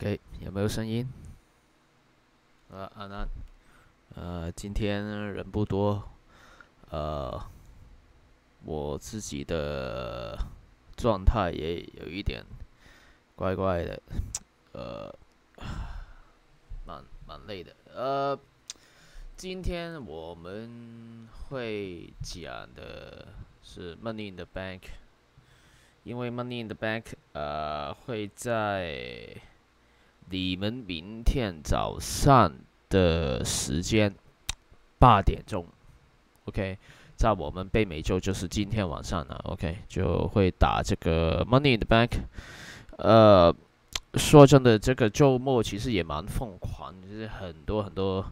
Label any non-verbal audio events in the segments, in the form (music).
OK，有没有声音？啊，安安，呃，今天人不多，呃，我自己的状态也有一点怪怪的，(tsk) 呃，蛮蛮累的。呃，今天我们会讲的是 Money in the Bank，因为 Money in the Bank，呃，会在你们明天早上的时间八点钟，OK，在我们北美洲就是今天晚上了，OK，就会打这个 Money in the Bank。呃，说真的，这个周末其实也蛮疯狂，就是很多很多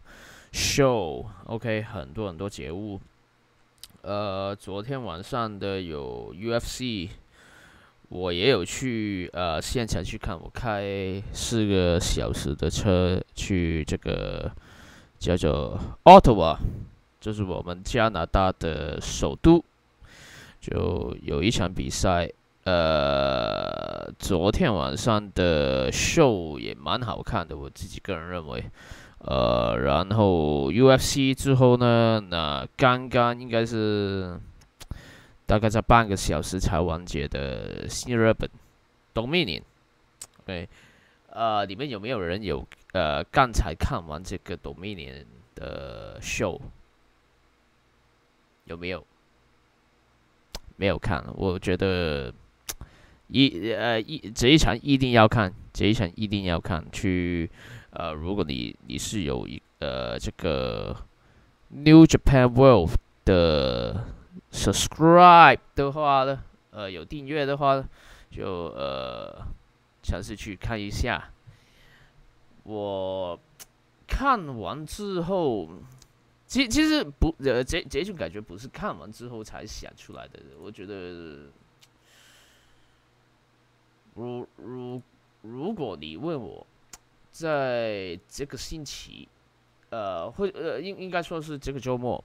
show，OK，很多很多节目。呃，昨天晚上的有 UFC。我也有去呃现场去看，我开四个小时的车去这个叫做 Ottawa，就是我们加拿大的首都，就有一场比赛。呃，昨天晚上的 show 也蛮好看的，我自己个人认为。呃，然后 UFC 之后呢，那刚刚应该是。大概在半个小时才完结的新日本 Dominion，OK，呃，你们有没有人有呃刚才看完这个 Dominion 的 show？有没有？没有看，我觉得一呃一这一场一定要看，这一场一定要看。去呃，如果你你是有一呃这个 New Japan World 的。Subscribe 的话呢，呃，有订阅的话呢，就呃，尝试去看一下。我看完之后，其其实不，呃，这这种感觉不是看完之后才想出来的。我觉得，如如如果你问我，在这个星期，呃，会呃，应应该说是这个周末。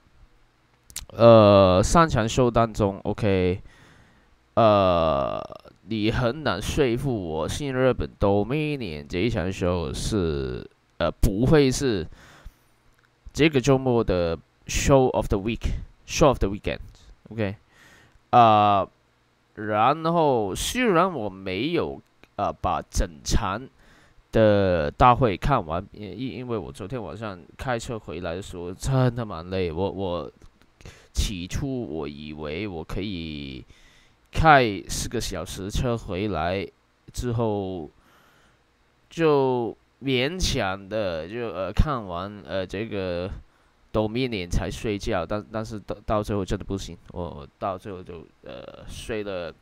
呃，三场秀当中，OK，呃，你很难说服我，新日本 Dominion 这一场秀是呃不会是这个周末的 Show of the Week，Show of the Weekend，OK，啊，然后虽然我没有呃把整场的大会看完，因因为我昨天晚上开车回来的时候真的蛮累，我我。起初我以为我可以开四个小时车回来，之后就勉强的就呃看完呃这个 Dominion 才睡觉，但但是到到最后真的不行，我到最后就呃睡了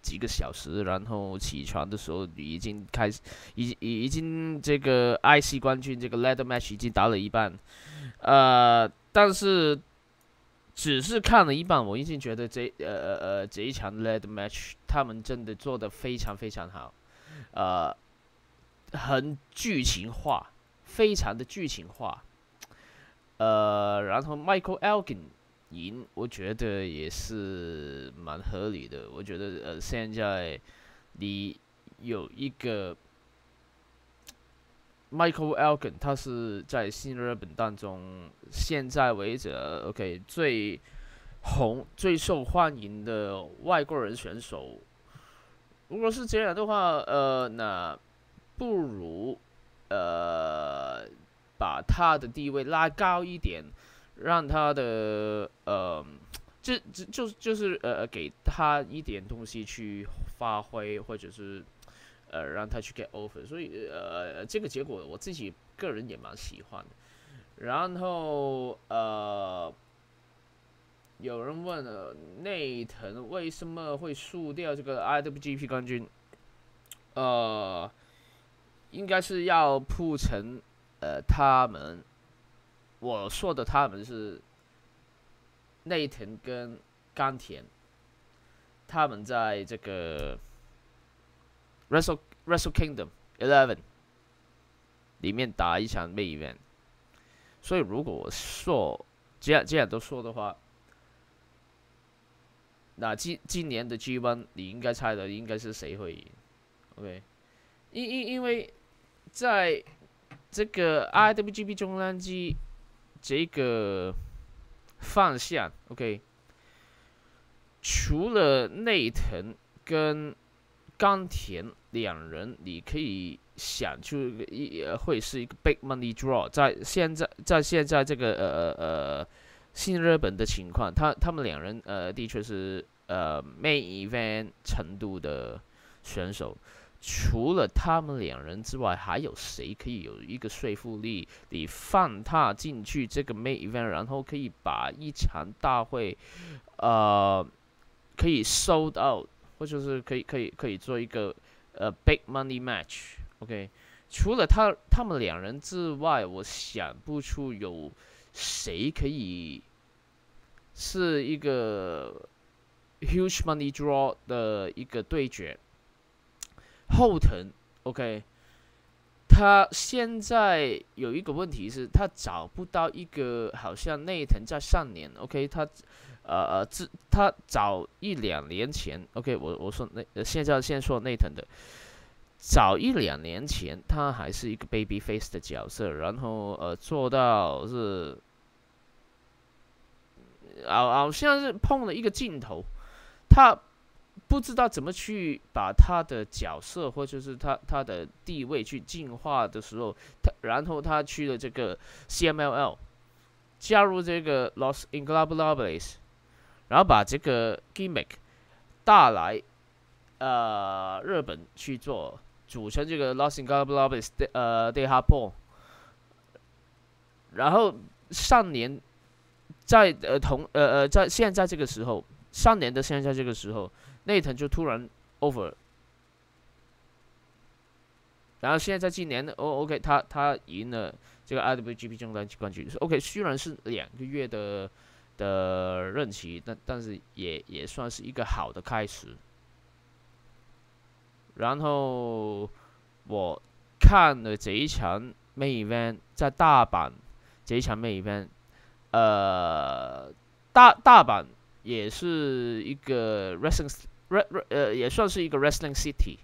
几个小时，然后起床的时候已经开始，已已已经这个 IC 冠军这个 Ladder Match 已经打了一半，呃，但是。只是看了一半，我已经觉得这呃呃呃这一场 Led Match 他们真的做的非常非常好，呃，很剧情化，非常的剧情化，呃，然后 Michael Elgin 赢，我觉得也是蛮合理的。我觉得呃现在你有一个。Michael Elgin，他是在新日本当中，现在为止，OK 最红、最受欢迎的外国人选手。如果是这样的话，呃，那不如呃把他的地位拉高一点，让他的呃，就就就就是呃给他一点东西去发挥，或者是。呃，让他去 get offer，所以呃，这个结果我自己个人也蛮喜欢的。然后呃，有人问了，内藤为什么会输掉这个 IWGP 冠军？呃，应该是要铺成呃，他们我说的他们是内藤跟冈田，他们在这个。Wrestle Wrestle Kingdom Eleven 里面打一场 Main Event，所以如果我说这样这样都说的话，那今今年的 G One 你应该猜的应该是谁会赢？OK，因因因为在这个 IWGP 中单机这个方向，OK，除了内藤跟冈田两人，你可以想出一会是一个 big money draw，在现在在现在这个呃呃呃新日本的情况，他他们两人呃的确是呃 main event 程度的选手。除了他们两人之外，还有谁可以有一个说服力？你放他进去这个 main event，然后可以把一场大会，呃，可以收到，或者是可以可以可以做一个呃 big money match。OK，除了他他们两人之外，我想不出有谁可以是一个 huge money draw 的一个对决。后藤，OK，他现在有一个问题是，他找不到一个好像内藤在上年，OK，他，呃呃，自他早一两年前，OK，我我说内，现在先说内藤的，早一两年前他还是一个 baby face 的角色，然后呃做到是，好好像是碰了一个镜头，他。不知道怎么去把他的角色或者是他他的地位去进化的时候，他然后他去了这个 CMLL，加入这个 Los Ingobernables，然后把这个 gimmick 带来呃日本去做，组成这个 Los Ingobernables 的呃 De Hapo，然后上年在呃同呃呃在现在这个时候，上年的现在这个时候。内藤就突然 over，然后现在在今年哦，OK，他他赢了这个 IWGP 中单冠军，OK，虽然是两个月的的任期，但但是也也算是一个好的开始。然后我看了这一场 main event，在大阪这一场 main event，呃，大大阪也是一个 wrestling。呃也算是一个 wrestling city。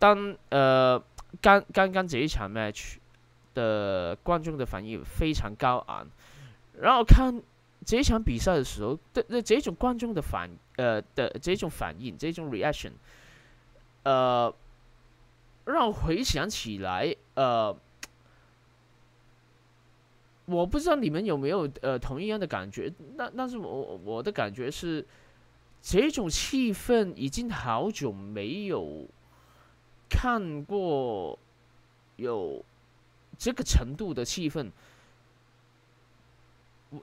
当呃刚刚刚这一场 match 的观众的反应非常高昂，然后看这场比赛的时候的那这种观众的反呃的这种反应这种 reaction，呃让我回想起来呃，我不知道你们有没有呃同一样的感觉，那但是我我的感觉是。这种气氛已经好久没有看过有这个程度的气氛，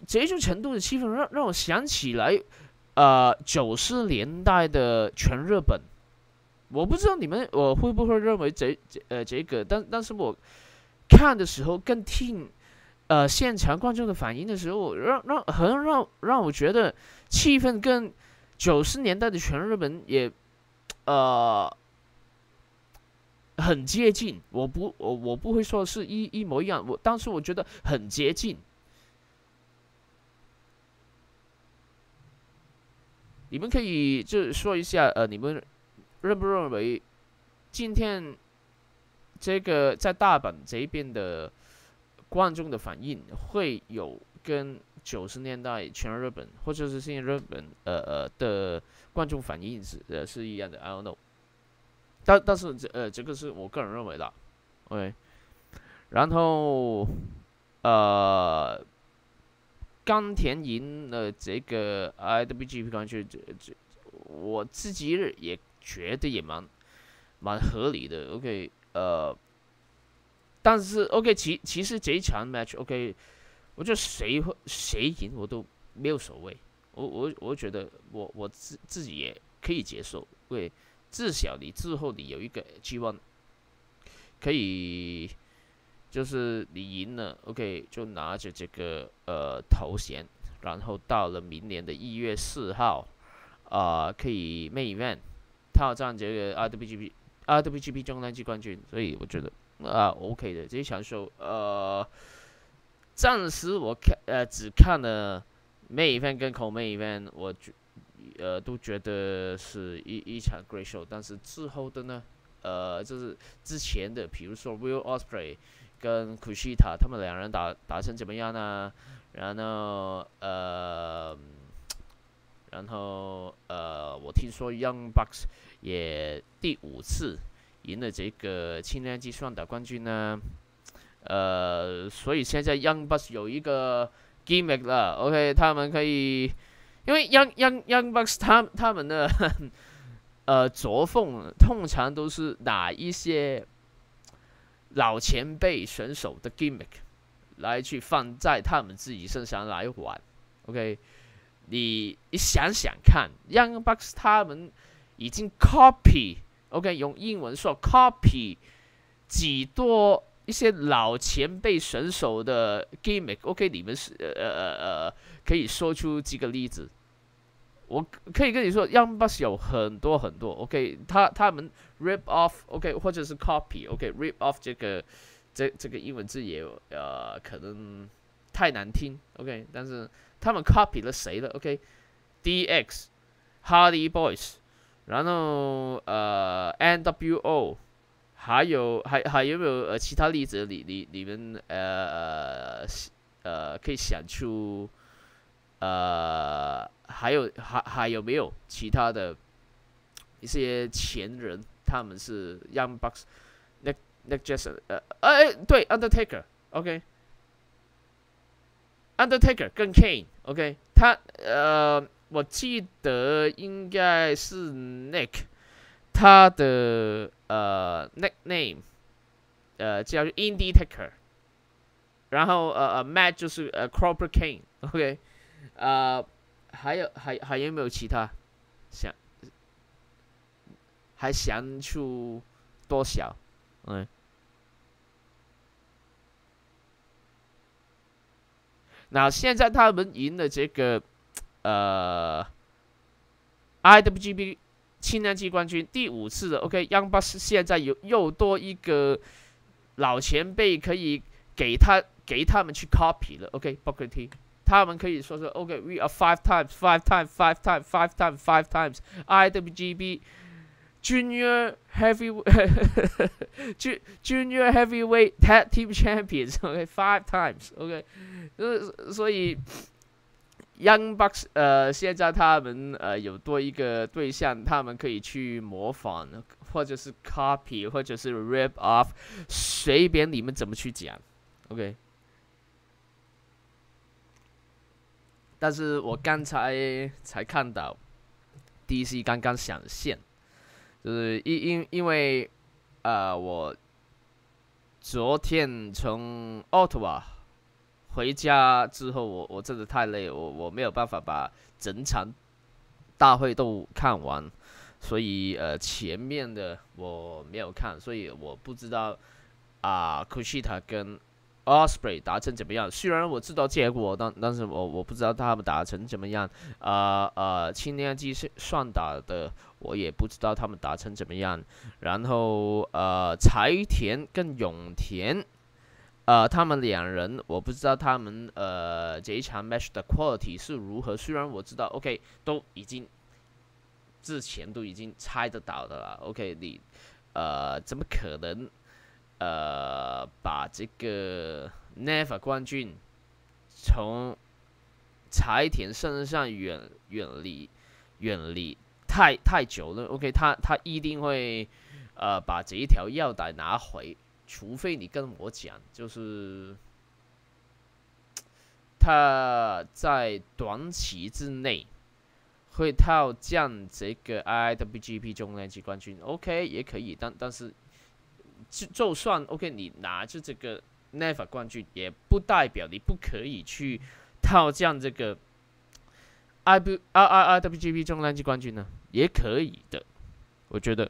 这种程度的气氛让让我想起来，呃，九十年代的全日本。我不知道你们我会不会认为这这呃这个，但但是我看的时候跟听呃现场观众的反应的时候，让让很让让我觉得气氛跟。九十年代的全日本也，呃，很接近。我不，我我不会说是一一模一样。我当时我觉得很接近。你们可以就说一下，呃，你们认不认为今天这个在大阪这边的观众的反应会有跟？九十年代全日本或者是现在日本呃呃的观众反应是呃是一样的，I don't know。但但是这呃这个是我个人认为的，OK。然后呃，冈田赢了这个 IWGP 冠军，这这我自己也觉得也蛮蛮合理的，OK。呃，但是 OK，其其实这一场 match，OK。我觉得谁会谁赢我都没有所谓，我我我觉得我我自自己也可以接受，为至少你之后你有一个希望，可以就是你赢了，OK 就拿着这个呃头衔，然后到了明年的一月四号，啊可以 main event 挑战这个 RWGP RWGP 中单季冠军，所以我觉得啊 OK 的这场秀呃。暂时我看呃只看了 May event 跟 Co May event，我觉呃都觉得是一一场 Great Show，但是之后的呢呃，就是之前的，比如说 Will Osprey 跟 Kushita 他们两人打打成怎么样呢？然后呃，然后呃，我听说 Young Bucks 也第五次赢了这个轻量级双打冠军呢。呃，所以现在 Young Bucks 有一个 gimmick 了，OK，他们可以，因为 Young Young Young Bucks 他他们的 (laughs) 呃作风通常都是拿一些老前辈选手的 gimmick 来去放在他们自己身上来玩，OK，你你想想看，Young Bucks 他们已经 copy，OK，用英文说 copy 几多。一些老前辈选手的 gimmick，OK，你们是呃呃呃，可以说出几个例子。我可以跟你说，Young Bucks 有很多很多，OK，他他们 rip off，OK，或者是 copy，OK，rip off 这个这这个英文字也呃可能太难听，OK，但是他们 copy 了谁的？OK，DX，Hardy Boys，然后呃 NWO。还有还还有没有呃其他例子？你你你们呃呃可以想出呃还有还还有没有其他的一些前人？他们是 Young Bucks，Nick、Nick Jason 呃哎对 Undertaker，OK，Undertaker 跟 Kane，OK，他呃我记得应该是 Nick。他的呃 nickname 呃叫 Indie Taker，然后呃呃 Matt 就是呃 Cropper King，OK，呃还有还还有没有其他想还想出多少？嗯，那现在他们赢了这个呃 IWGP。轻量级冠军第五次的，OK，Young Bucks 现在有又多一个老前辈可以给他给他们去 copy 了，OK，Booker T，他们可以说是 OK，We are five times，five times，five times，five times，five times IWGP Junior Heavyweight Junior Heavyweight Tag Team Champions，OK，five times，OK，所以。Young Bucks，呃，现在他们呃有多一个对象，他们可以去模仿，或者是 copy，或者是 rip off，随便你们怎么去讲，OK。但是我刚才才看到，DC 刚刚上线，就是因因因为，呃，我昨天从 Ottawa。回家之后，我我真的太累，我我没有办法把整场大会都看完，所以呃前面的我没有看，所以我不知道啊，Kushita 跟 Osprey 打成怎么样。虽然我知道结果，但但是我我不知道他们打成怎么样。呃呃，轻量级是算打的，我也不知道他们打成怎么样。然后呃，柴田跟永田。呃，他们两人，我不知道他们呃这一场 match 的 quality 是如何。虽然我知道，OK，都已经之前都已经猜得到的了。OK，你呃怎么可能呃把这个 Never 冠军从柴田身上远远离远离太太久了？OK，他他一定会呃把这一条腰带拿回。除非你跟我讲，就是他在短期之内会套降这个 IWGP 重量级冠军，OK 也可以，但但是就就算 OK，你拿着这个 Never 冠军，也不代表你不可以去套这样这个 I B I I IWGP 重量级冠军呢，也可以的，我觉得。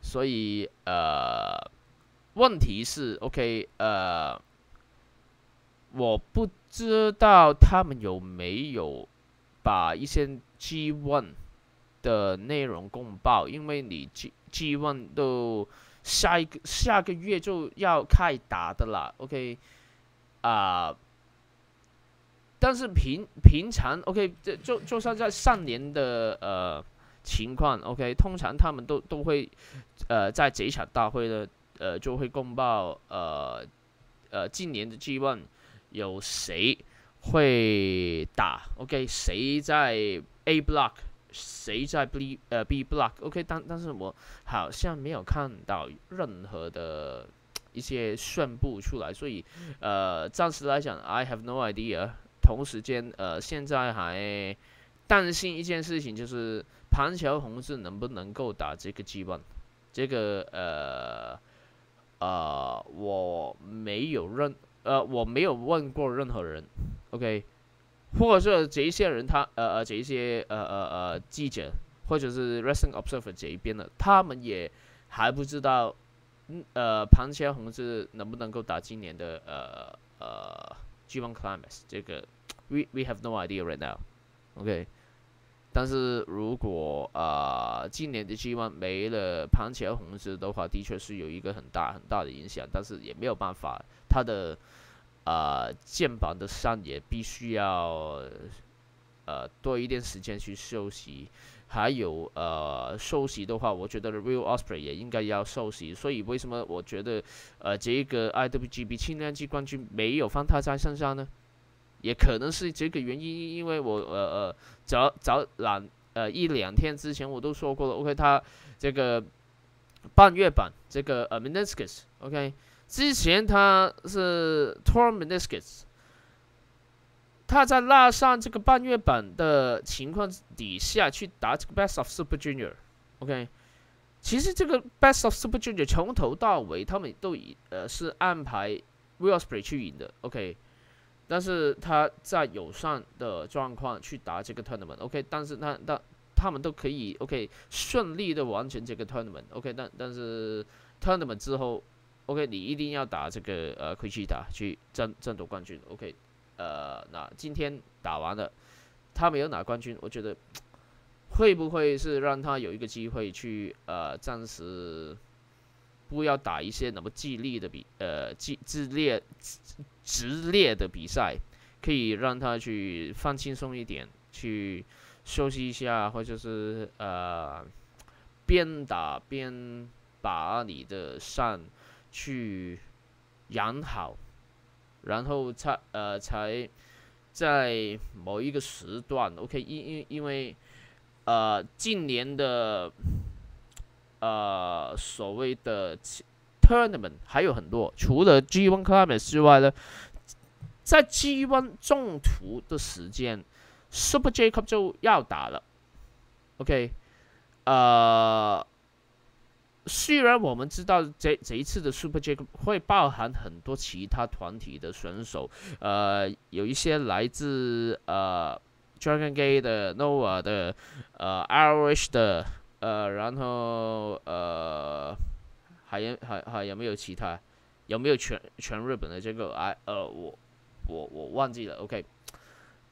所以，呃，问题是，OK，呃，我不知道他们有没有把一些 G One 的内容公报，因为你 G G One 都下一个下个月就要开打的啦，OK，啊，但是平平常，OK，这就就算在上年的呃。情况，OK，通常他们都都会，呃，在这场大会呢，呃，就会公报，呃，呃，今年的 G1 有谁会打，OK，谁在 A block，谁在 B 呃 B block，OK，但但是我好像没有看到任何的一些宣布出来，所以呃，暂时来讲，I have no idea。同时间，呃，现在还担心一件事情，就是盘桥红志能不能够打这个 G1？这个呃呃，我没有任呃，我没有问过任何人，OK，或者说这一些人他呃呃这一些呃呃呃记者或者是 r e s i n g Observer 这一边的，他们也还不知道，嗯呃，盘桥红是能不能够打今年的呃呃 G1 Climax 这个。(tsk) We we have no idea right now, OK。但是如果呃今年的 G1 没了盘前红字的话，的确是有一个很大很大的影响。但是也没有办法，他的呃肩膀的上也必须要呃多一点时间去休息。还有呃休息的话，我觉得 Real Osprey 也应该要休息。所以为什么我觉得呃这个 IWGB 轻量级冠军没有放他在身上呢？也可能是这个原因，因为我呃呃早早两呃一两天之前我都说过了，OK，他这个半月板这个呃 meniscus，OK，之前他是 torn meniscus，他在拉上这个半月板的情况底下去打这个 best of super junior，OK，其实这个 best of super junior 从头到尾他们都以呃是安排 Will Spray 去赢的，OK。但是他在友善的状况去打这个 tournament，OK，但是他他他们都可以 OK 顺利的完成这个 tournament，OK，但但是 tournament 之后，OK，你一定要打这个呃奎奇塔去争争夺冠军，OK，呃，那今天打完了，他没有拿冠军，我觉得会不会是让他有一个机会去呃暂时。不要打一些那么激烈的比呃激激烈直烈的比赛，可以让他去放轻松一点，去休息一下，或者是呃边打边把你的伤去养好，然后才呃才在某一个时段，OK，因因因为呃近年的。呃，所谓的 tournament 还有很多，除了 G1 Climax 之外呢，在 G1 中途的时间，Super Jacob 就要打了。OK，呃，虽然我们知道这这一次的 Super J Cup 会包含很多其他团体的选手，呃，有一些来自呃 Dragon Gate 的 Nova 的，呃，Irish 的。呃，然后呃，还有还还有没有其他？有没有全全日本的这个？哎，呃，我我我忘记了。OK，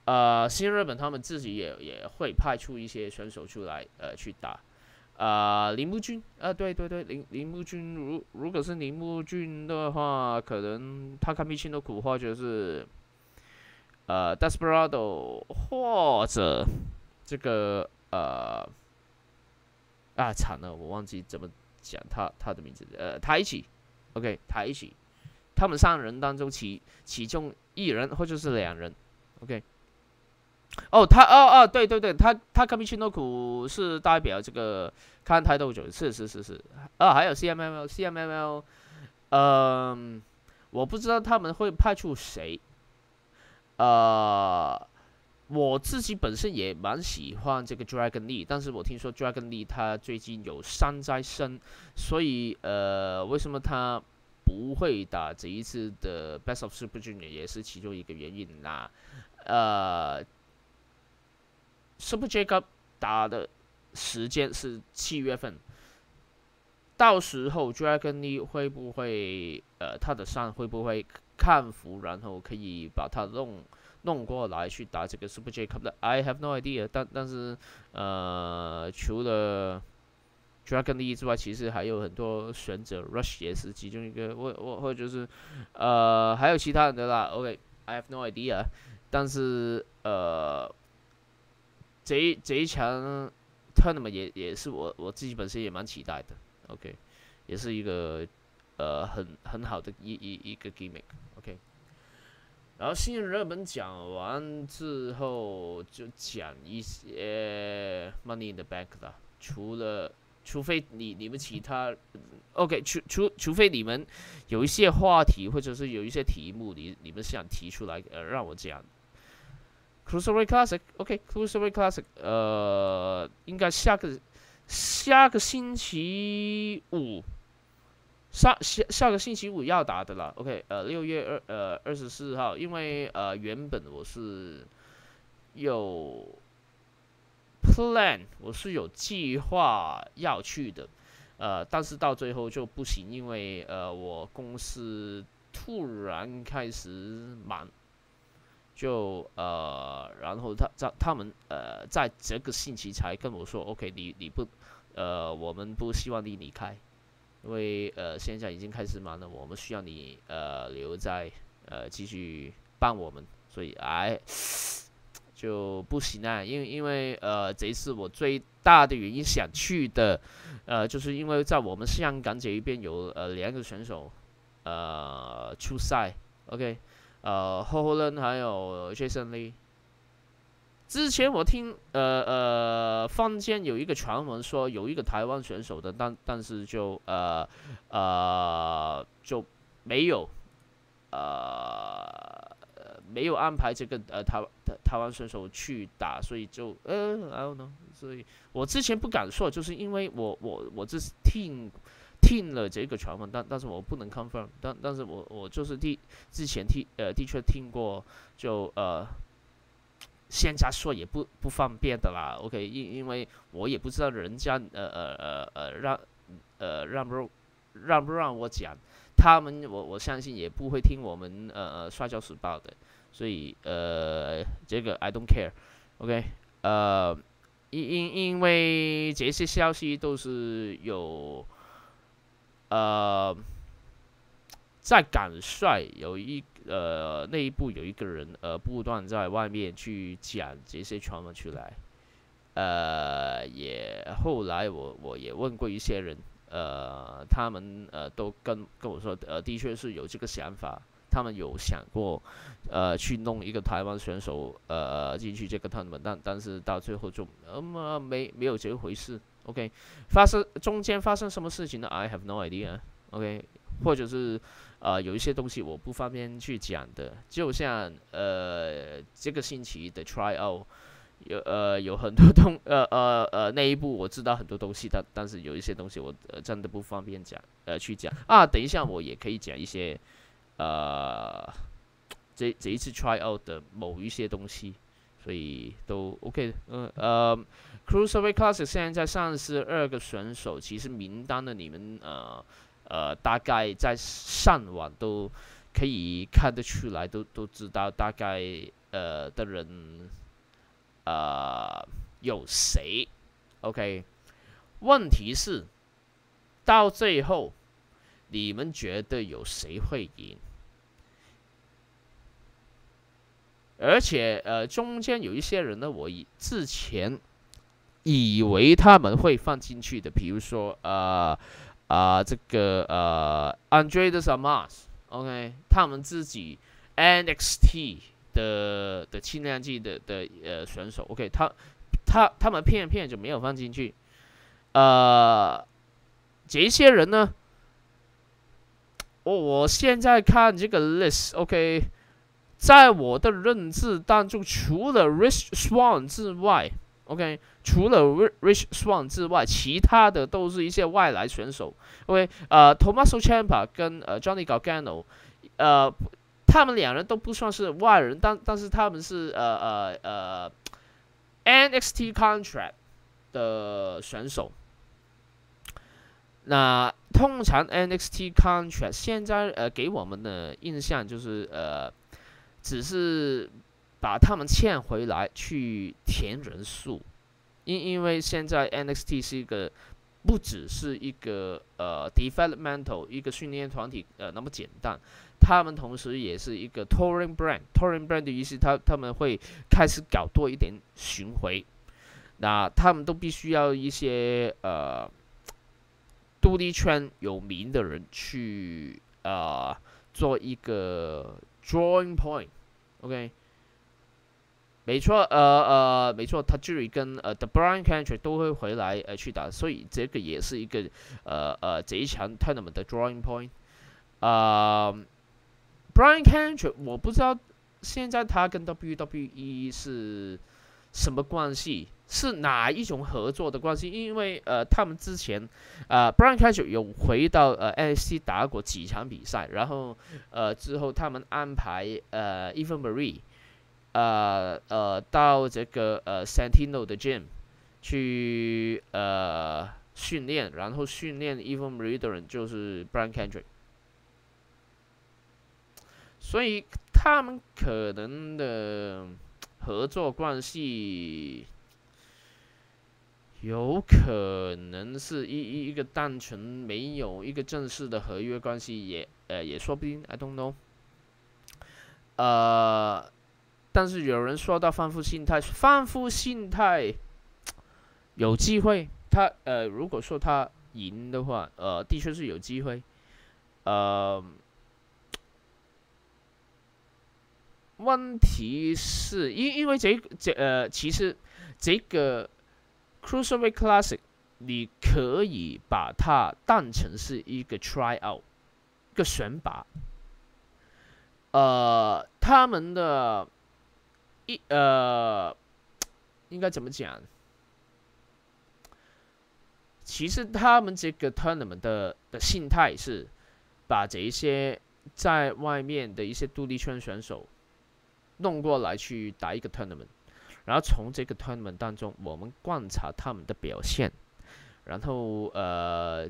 呃，新日本他们自己也也会派出一些选手出来，呃，去打。啊，铃木俊，啊，对对对，铃铃木俊，如如果是铃木俊的话，可能他看密信的苦，或者是呃，Desperado，或者这个呃。啊，惨了，我忘记怎么讲他他的名字。呃，他一起，OK，他一起，他们三人当中其其中一人或者是两人，OK。哦，他哦哦，对对对，他他 Kamichinoku 是代表这个看台斗者，是是是是。啊，还有 CML，CML，嗯，我不知道他们会派出谁，呃。我自己本身也蛮喜欢这个 Dragon Lee，但是我听说 Dragon Lee 他最近有伤在身，所以呃，为什么他不会打这一次的 Best of Super Junior 也是其中一个原因啦。呃，Super J Cup 打的时间是七月份，到时候 Dragon Lee 会不会呃他的伤会不会康复，然后可以把他弄。弄过来去打这个 Super J Cup 的，I have no idea。但但是，呃，除了 Dragon Lee 之外，其实还有很多选择，Rush 也是其中一个，或或或者就是，呃，还有其他人的啦。OK，I have no idea。但是，呃，这这一场 tournament 也也是我我自己本身也蛮期待的，OK，也是一个呃很很好的一一一个 gimmick，OK。然后新人热门讲完之后，就讲一些 Money in the Bank 啦，除了除非你你们其他，OK，除除除非你们有一些话题或者是有一些题目，你你们想提出来呃让我讲。Cruiserweight Classic，OK，Cruiserweight Classic，呃，应该下个下个星期五，下下下个星期五要打的了，OK，呃，六月二呃二十四号，因为呃原本我是有 plan，我是有计划要去的，呃，但是到最后就不行，因为呃我公司突然开始忙。就呃，然后他在他们呃，在这个星期才跟我说，OK，你你不呃，我们不希望你离开，因为呃，现在已经开始忙了，我们需要你呃留在呃继续帮我们，所以哎就不行啊，因为因为呃，这一次我最大的原因想去的呃，就是因为在我们香港这一边有呃两个选手呃出赛，OK。呃，霍霍伦还有 Jason Lee。之前我听呃呃坊间有一个传闻说有一个台湾选手的，但但是就呃呃就没有呃没有安排这个呃台台台湾选手去打，所以就呃 I don't know，所以我之前不敢说，就是因为我我我这是听。听了这个传闻，但但是我不能 confirm，但但是我我就是第之前听呃的确听过，就呃现在说也不不方便的啦，OK，因因为我也不知道人家呃呃呃呃让呃让不让不让我讲，他们我我相信也不会听我们呃呃摔跤时报的，所以呃这个 I don't care，OK，呃因因因为这些消息都是有。呃，在港帅有一呃内部有一个人呃不断在外面去讲这些传闻出来，呃也后来我我也问过一些人，呃他们呃都跟跟我说，呃的确是有这个想法，他们有想过呃去弄一个台湾选手呃进去这个他们，但但是到最后就呃没没有这回事。OK，发生中间发生什么事情呢？I have no idea。OK，或者是呃有一些东西我不方便去讲的，就像呃这个星期的 Tryout 有呃有很多东呃呃呃那一部我知道很多东西，但但是有一些东西我呃真的不方便讲呃去讲啊。等一下我也可以讲一些呃这这一次 Tryout 的某一些东西。所以都 OK，嗯呃，Cruiserweight class 现在三十二个选手，其实名单的你们呃呃大概在上网都可以看得出来，都都知道大概呃的人呃有谁，OK？问题是到最后你们觉得有谁会赢？而且，呃，中间有一些人呢，我以之前以为他们会放进去的，比如说，呃，啊，这个，呃，Andre de Samas，OK，他们自己 NXT 的的轻量级的的呃选手，OK，他他他们偏偏就没有放进去，呃，这些人呢，我我现在看这个 list，OK。在我的认知当中，除了 Rich Swan 之外，OK，除了 Rich Swan 之外，其他的都是一些外来选手。OK，呃，Tommaso Ciampa 跟呃 Johnny Gargano，呃，他们两人都不算是外人，但但是他们是呃呃呃 NXT Contract 的选手。那通常 NXT Contract 现在呃给我们的印象就是呃。只是把他们欠回来去填人数，因因为现在 NXT 是一个不只是一个呃 developmental 一个训练团体呃那么简单，他们同时也是一个 touring brand，touring brand 的意思他他们会开始搞多一点巡回，那他们都必须要一些呃独立圈有名的人去呃做一个 drawing point，OK，没错，呃呃，没错，他 Jury 跟呃 The Brian Country 都会回来呃去打，所以这个也是一个呃呃这一场 tournament 的 drawing point，啊，Brian Country 我不知道现在他跟 WWE 是什么关系。是哪一种合作的关系？因为呃，他们之前呃，Brian c a s h 有回到呃 NXT 打过几场比赛，然后呃之后他们安排呃 Even Marie 呃呃到这个呃 Santino 的 Gym 去呃训练，然后训练 Even Marie 的人就是 Brian Kendrick，所以他们可能的合作关系。有可能是一一一个单纯没有一个正式的合约关系，也呃也说不定，I don't know。呃，但是有人说到范夫信泰，范夫信泰有机会，他呃如果说他赢的话，呃的确是有机会。呃，问题是因因为这这呃其实这个。Cruiserweight Classic，你可以把它当成是一个 try out，一个选拔。呃，他们的一呃，应该怎么讲？其实他们这个 tournament 的的心态是把这一些在外面的一些独立圈选手弄过来去打一个 tournament。然后从这个 tournament 当中，我们观察他们的表现，然后呃，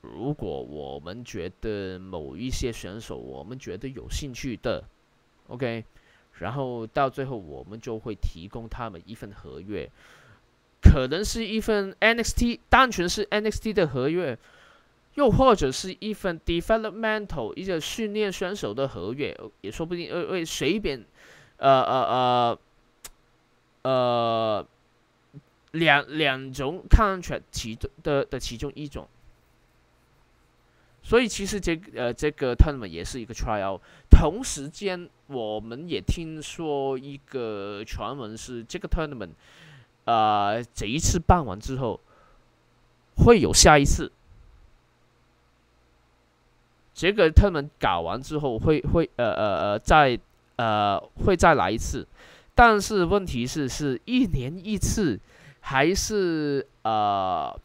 如果我们觉得某一些选手我们觉得有兴趣的，OK，然后到最后我们就会提供他们一份合约，可能是一份 NXT 单纯是 NXT 的合约，又或者是一份 developmental 一个训练选手的合约，也说不定，呃会，随便，呃呃呃。呃，两两种 contract 其中的的其中一种，所以其实这呃这个 tournament 也是一个 trial。同时间，我们也听说一个传闻是这个 tournament，呃，这一次办完之后会有下一次。这个 tournament 搞完之后会会呃呃呃再呃会再来一次。但是问题是，是一年一次，还是呃？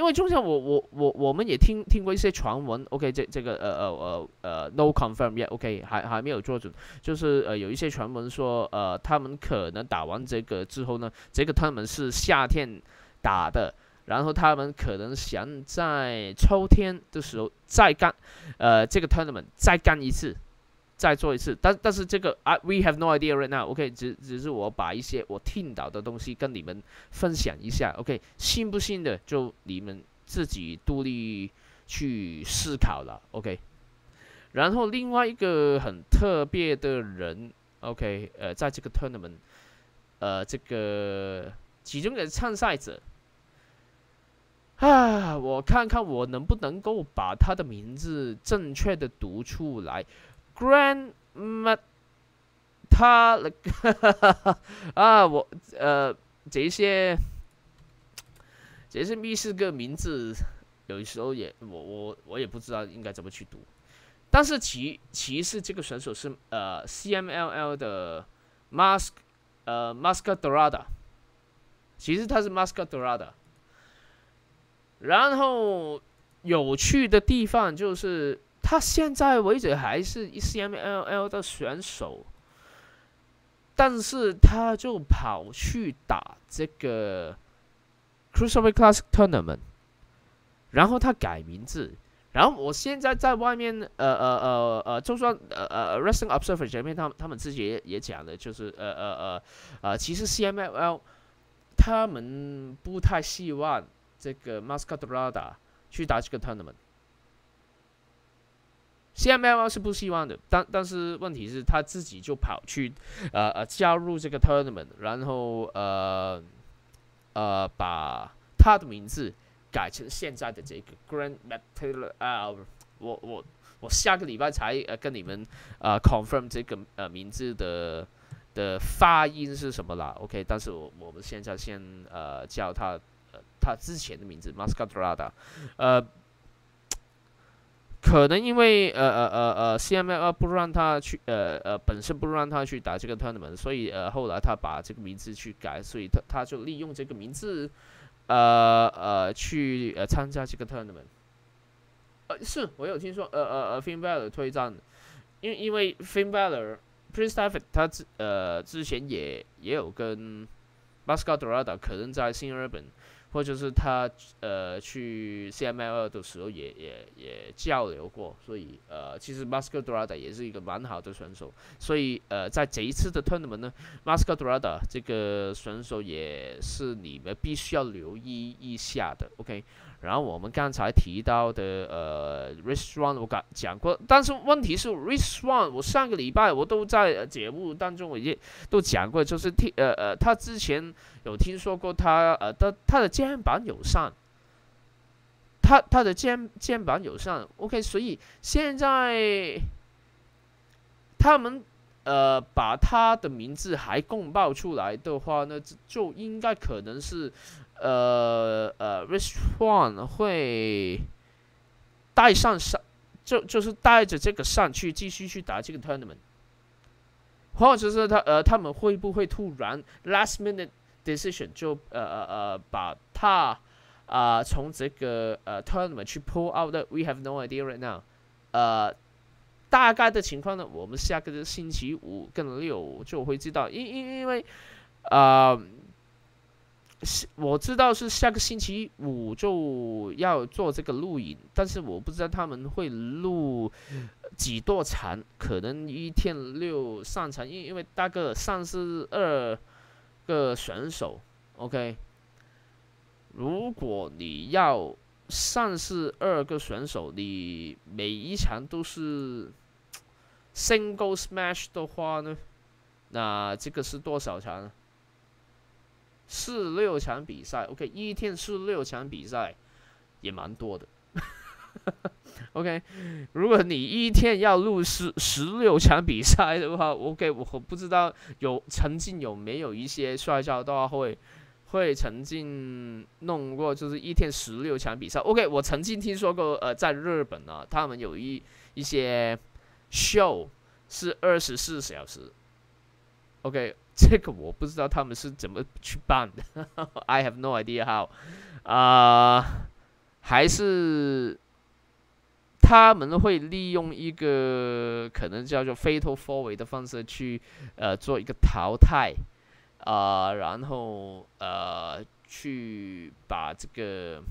因为就像我我我我们也听听过一些传闻，OK，这这个呃呃呃呃，no confirm yet，OK，还还没有做准，就是呃有一些传闻说，呃，他们可能打完这个之后呢，这个他们是夏天打的，然后他们可能想在秋天的时候再干，呃，这个 tournament 再干一次。再做一次，但但是这个啊，we have no idea right now。OK，只只是我把一些我听到的东西跟你们分享一下。OK，信不信的就你们自己独立去思考了。OK，然后另外一个很特别的人，OK，呃，在这个 tournament，呃，这个其中的参赛者啊，我看看我能不能够把他的名字正确的读出来。Grand m 他 (laughs) 啊，我呃，这些这些密室个名字，有时候也我我我也不知道应该怎么去读。但是其其实这个选手是呃 CMLL 的 Mask 呃 Maska Dorada，其实他是 Maska Dorada。然后有趣的地方就是。他现在为止还是 CMLL 的选手，但是他就跑去打这个 Cruiserweight Classic Tournament，然后他改名字，然后我现在在外面，呃呃呃呃，就算呃呃 Wrestling Observer 前面，他们他们自己也也讲的，就是呃呃呃呃，其实 CMLL 他们不太希望这个 Mascadorada 去打这个 Tournament。CMLL 是不希望的，但但是问题是他自己就跑去，呃呃加入这个 tournament，然后呃呃把他的名字改成现在的这个 Grand Metal 啊，我我我下个礼拜才呃跟你们呃 confirm 这个呃名字的的发音是什么啦，OK？但是我我们现在先呃叫他呃他之前的名字 m a s c a d r a d a 呃。可能因为呃呃呃呃，CML 不让他去呃呃本身不让他去打这个 tournament，所以呃后来他把这个名字去改，所以他他就利用这个名字呃呃去呃参加这个 tournament。呃，是我有听说呃呃呃，Finn Balor 退战，因为因为 Finn Balor，Prince David 他之呃之前也也有跟 Mascadorada 可能在新日本。或者是他呃去 CML 的时候也也也交流过，所以呃其实 Mascadorada 也是一个蛮好的选手，所以呃在这一次的 tournament 呢，Mascadorada 这个选手也是你们必须要留意一下的，OK。然后我们刚才提到的呃 r i s t Run 我讲讲过，但是问题是 r i s t Run 我上个礼拜我都在节目当中我也都讲过，就是听呃呃他之前有听说过他呃他他的肩膀有伤，他他的肩肩膀有伤，OK，所以现在他们呃把他的名字还公报出来的话呢，就应该可能是。呃呃 r i s t o n 会带上上，就就是带着这个上去继续去打这个 tournament，或者是他呃他们会不会突然 last minute decision 就呃呃呃把他啊从这个呃 tournament 去 pull out 的？We have no idea right now。呃，大概的情况呢，我们下个星期五跟六就会知道，因因因为啊。是我知道是下个星期五就要做这个录影，但是我不知道他们会录几多场，可能一天六上场，因因为大概三十二个选手，OK。如果你要三十二个选手，你每一场都是 single smash 的话呢，那这个是多少场？四六场比赛，OK，一天四六场比赛也蛮多的。(laughs) OK，如果你一天要录十十六场比赛的话，OK，我不知道有曾经有没有一些摔跤的话会会曾经弄过，就是一天十六场比赛。OK，我曾经听说过，呃，在日本呢，他们有一一些 show 是二十四小时。OK。(laughs) 这个我不知道他们是怎么去办的，(laughs) I have no idea how。啊，还是他们会利用一个可能叫做 fatal forward 的方式去呃做一个淘汰啊，然后呃去把这个。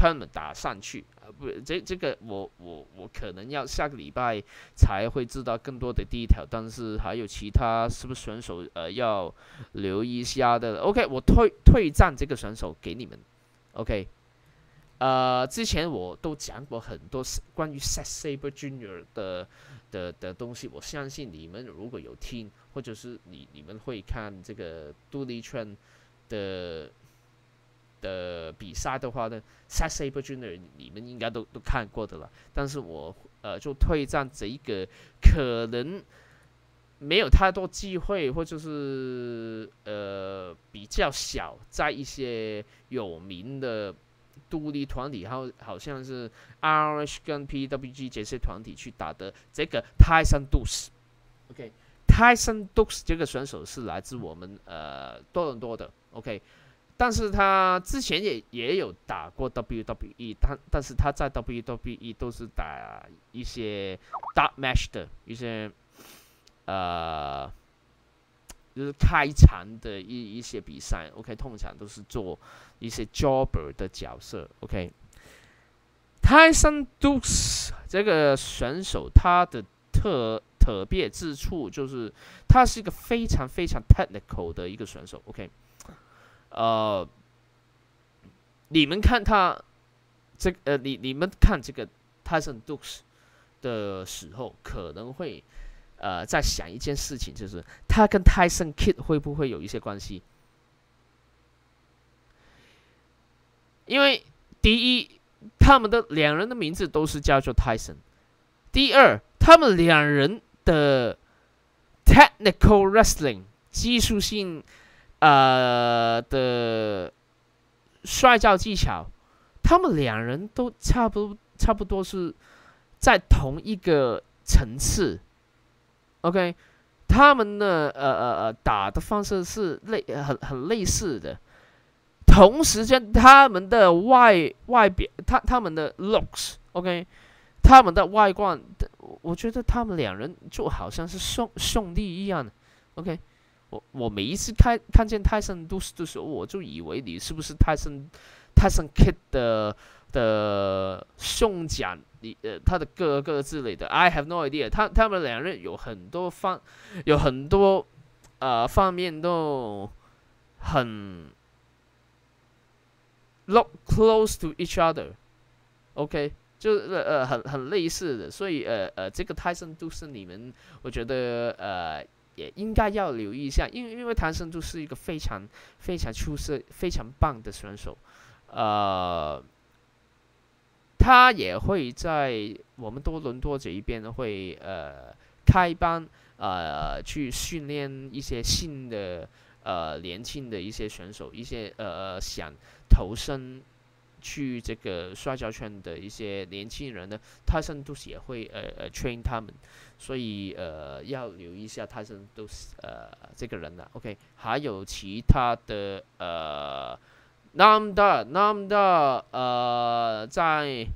他们打上去不，这这个我我我可能要下个礼拜才会知道更多的第一条，但是还有其他是不是选手呃要留意一下的。OK，我退退战这个选手给你们。OK，呃，之前我都讲过很多关于 Set Saber Junior 的的的东西，我相信你们如果有听，或者是你你们会看这个杜立圈的。的比赛的话呢，Saber Junior 你们应该都都看过的了。但是我呃就退战这一个可能没有太多机会，或者是呃比较小，在一些有名的独立团体，好好像是 R H 跟 PWG 这些团体去打的这个泰森杜斯。OK，泰森杜斯这个选手是来自我们呃多伦多的。OK。但是他之前也也有打过 WWE，但但是他在 WWE 都是打一些 dark match 的一些，呃，就是开场的一一些比赛，OK，通常都是做一些 jobber 的角色，OK。泰森杜斯这个选手，他的特特别之处就是他是一个非常非常 technical 的一个选手，OK。呃，你们看他这呃，你你们看这个泰森杜斯的时候，可能会呃在想一件事情，就是他跟泰森 Kid 会不会有一些关系？因为第一，他们的两人的名字都是叫做泰森；第二，他们两人的 technical wrestling 技术性呃的摔跤技巧，他们两人都差不多差不多是在同一个层次。OK，他们呢，呃呃呃，打的方式是类很很类似的。同时间，他们的外外表，他他们的 looks，OK，他们的外观，我觉得他们两人就好像是兄兄弟一样，OK。我我每一次看看见泰森都是的时候，我就以为你是不是泰森泰森 Kid 的的兄长，你呃他的哥哥之类的。I have no idea。他他们两人有很多方，有很多呃方面都很 look close to each other。OK，就是呃很很类似的，所以呃呃这个泰森都是你们，我觉得呃。也应该要留意一下，因为因为谭胜都是一个非常非常出色、非常棒的选手，呃，他也会在我们多伦多这一边会呃开班呃去训练一些新的呃年轻的一些选手，一些呃想投身。去这个摔跤圈的一些年轻人呢，泰森都是也会呃呃 train 他们，所以呃要留意一下泰森都是呃这个人的 OK，还有其他的呃 Namda Namda 呃在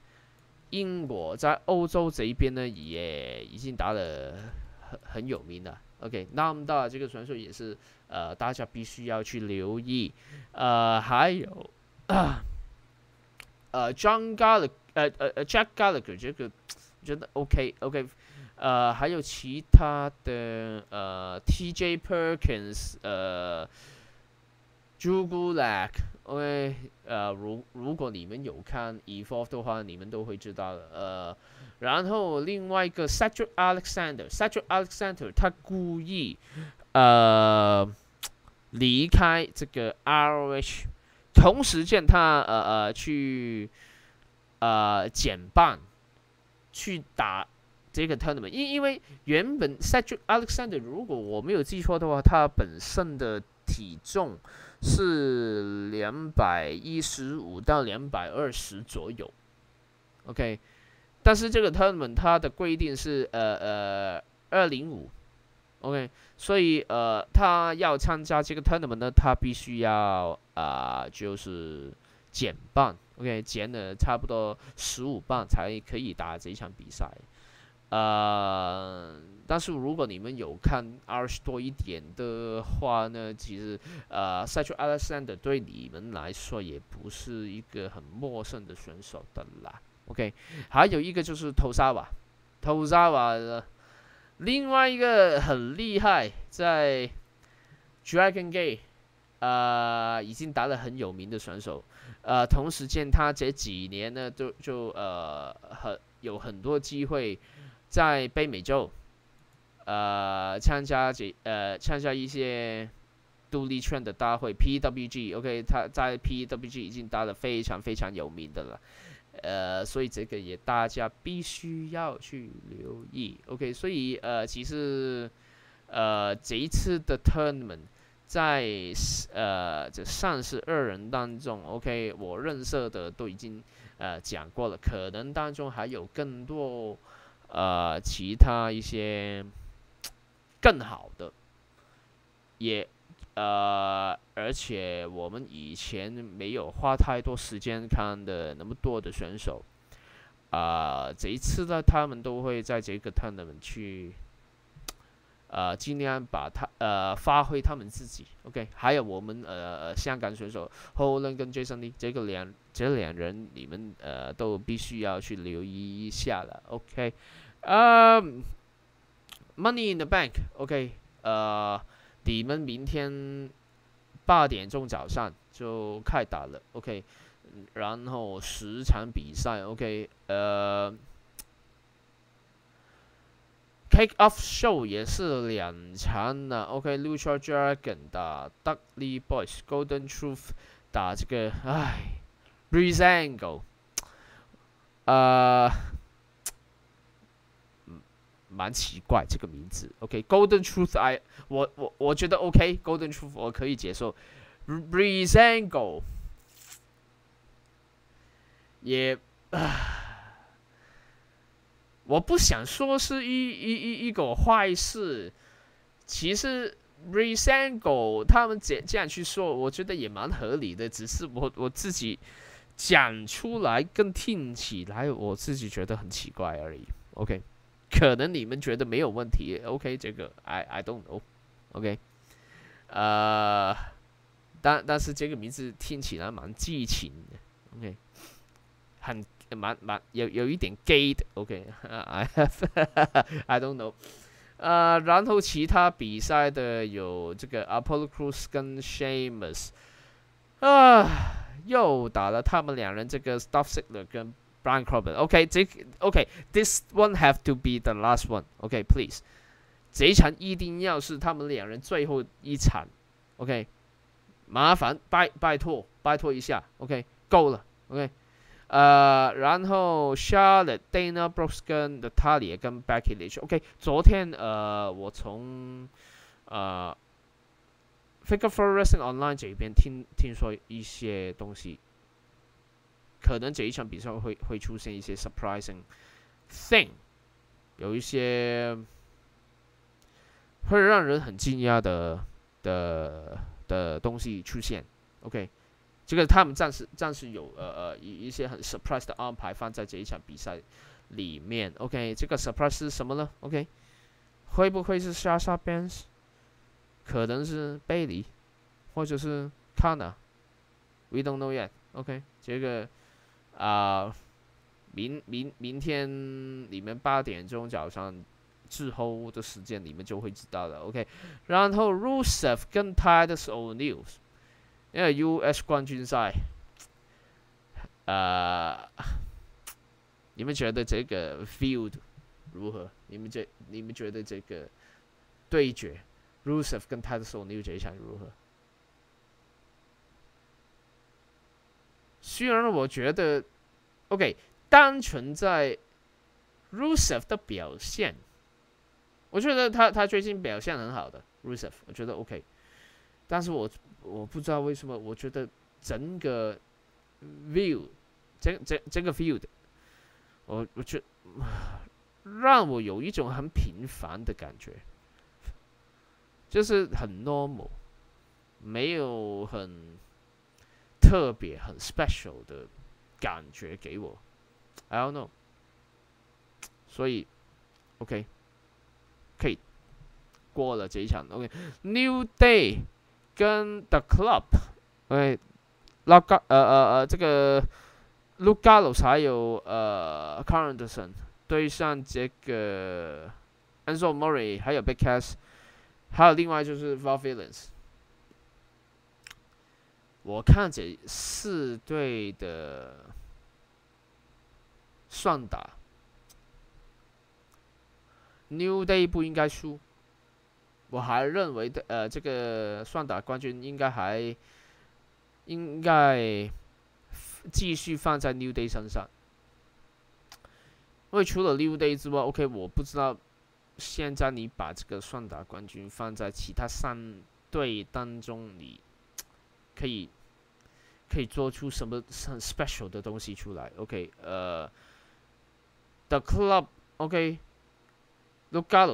英国在欧洲这一边呢也已经打得很很有名了 OK Namda 这个选手也是呃大家必须要去留意呃还有。(coughs) 呃，John Gal 的呃呃呃，Jack Gallagher 这个觉得 OK OK，呃，还有其他的呃，TJ Perkins，呃 j u g u l a k OK，呃，如如果你们有看 Evolve 的话，你们都会知道的。呃，然后另外一个 Cedric Alexander，Cedric Alexander 他故意呃离开这个 ROH。同时见他呃呃去呃减半去打这个 tournament，因因为原本 Cedric Alexander 如果我没有记错的话，他本身的体重是两百一十五到两百二十左右，OK，但是这个 tournament 它的规定是呃呃二零五。OK，所以呃，他要参加这个 tournament 呢，他必须要啊，就是减磅，OK，减了差不多十五磅才可以打这一场比赛。呃，但是如果你们有看二十多一点的话呢，其实呃 s e t r a Alexander 对你们来说也不是一个很陌生的选手的啦。OK，还有一个就是 Tosawa，Tosawa。另外一个很厉害，在 Dragon Gate，呃，已经打得很有名的选手，呃，同时间他这几年呢，就就呃很有很多机会在北美洲，呃，参加这呃参加一些独立圈的大会，PWG，OK，他在 PWG 已经打得非常非常有名的了。呃，所以这个也大家必须要去留意，OK？所以呃，其实呃这一次的 tournament 在呃这上十二人当中，OK？我认识的都已经呃讲过了，可能当中还有更多呃其他一些更好的，也。呃，而且我们以前没有花太多时间看的那么多的选手，啊，这一次呢，他们都会在这个他们去，呃，尽量把他呃发挥他们自己，OK。还有我们呃香港选手 Holland 跟 Jason 呢这个两这两人，你们呃都必须要去留意一下了，OK。呃，Money in the Bank，OK，呃。你们明天八点钟早上就开打了，OK，然后十场比赛，OK，呃，Kick Off Show 也是两场的，OK，Lucha Dragon 打 Dudley Boys，Golden Truth 打这个，唉 Breezango，呃，蛮奇怪这个名字。OK，Golden Truth，I 我我我觉得 OK，Golden Truth 我可以接受。Breezango 也啊，我不想说是一一一一个坏事，其实。Resango，他们这这样去说，我觉得也蛮合理的。只是我我自己讲出来跟听起来，我自己觉得很奇怪而已。OK，可能你们觉得没有问题。OK，这个 I I don't know。OK，呃，但但是这个名字听起来蛮激情的。OK，很蛮蛮有有一点 gay 的。OK，I have I don't know。呃，然后其他比赛的有这个 Apollo Cruz 跟 Shamus，啊，又打了他们两人这个 Stuff Sigler 跟 Brian Corbin。OK，这 OK，this one have to be the last one。OK，please，这一场一定要是他们两人最后一场。OK，麻烦拜拜托拜托一下。OK，够了。OK。呃，然后 Charlotte、Dana Brooks 跟 Natalia 跟 Becky Lynch，OK，昨天呃，我从呃 Figure for resting Online 这边听听说一些东西，可能这一场比赛会会出现一些 surprising thing，有一些会让人很惊讶的的的东西出现，OK。这个他们暂时暂时有呃呃一一些很 surprise 的安排放在这一场比赛里面。OK，这个 surprise 是什么呢？OK，会不会是 Shasha b a n s 可能是 Bailey，或者是 Kana？We don't know yet。OK，这个啊，明明明天你们八点钟早上之后的时间，你们就会知道了。OK，然后 Rusev 跟 Titus O'Neil。因为 U.S 冠军赛，呃，你们觉得这个 field 如何？你们觉你们觉得这个对决，Rusev 跟 t 的 s o 你觉得想如何？虽然我觉得，OK，单纯在 Rusev 的表现，我觉得他他最近表现很好的 Rusev，我觉得 OK，但是我。我不知道为什么，我觉得整个 view，这这这个 view 的，我我觉让我有一种很平凡的感觉，就是很 normal，没有很特别、很 special 的感觉给我。I don't know，所以 OK，可以过了这一场。OK，New Day。跟 The Club，哎，拉加呃呃呃，这个 l u c a l o s 还有呃 c a r r e n s o n 对上这个 Enzo Murray，还有 Big Cass，还有另外就是 v a l v i l l a n s。我看着四队的算打，New Day 不应该输。我还认为的，呃，这个双打冠军应该还应该继续放在 New Day 身上，因为除了 New Day 之外，OK，我不知道现在你把这个双打冠军放在其他三队当中，你可以可以做出什么很 special 的东西出来？OK，呃，The Club，OK，Lugalos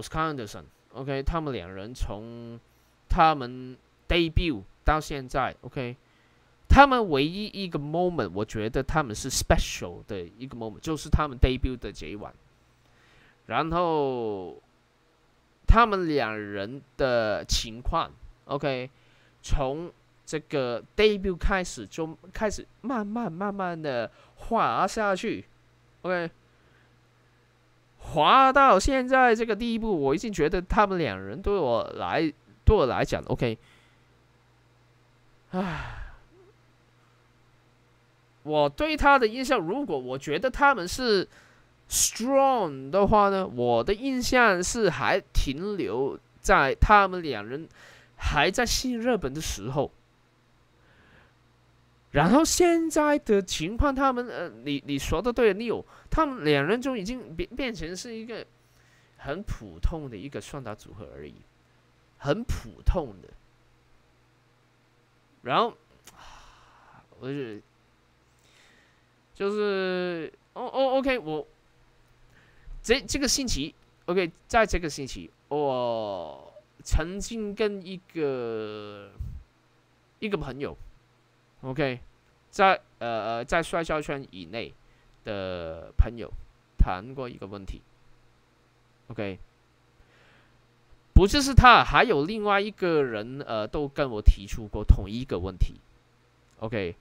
Carlson。OK，他们两人从他们 debut 到现在，OK，他们唯一一个 moment，我觉得他们是 special 的一个 moment，就是他们 debut 的这一晚。然后他们两人的情况，OK，从这个 debut 开始就开始慢慢慢慢的滑下去，OK。滑到现在这个地步，我已经觉得他们两人对我来对我来讲，OK，唉，我对他的印象，如果我觉得他们是 strong 的话呢，我的印象是还停留在他们两人还在新日本的时候。然后现在的情况，他们呃，你你说的对，你有他们两人就已经变变成是一个很普通的一个双打组合而已，很普通的。然后，我就就是哦哦，OK，我这这个星期，OK，在这个星期，我曾经跟一个一个朋友，OK，在呃呃在摔跤圈以内的朋友谈过一个问题，OK，不就是他，还有另外一个人，呃，都跟我提出过同一个问题，OK。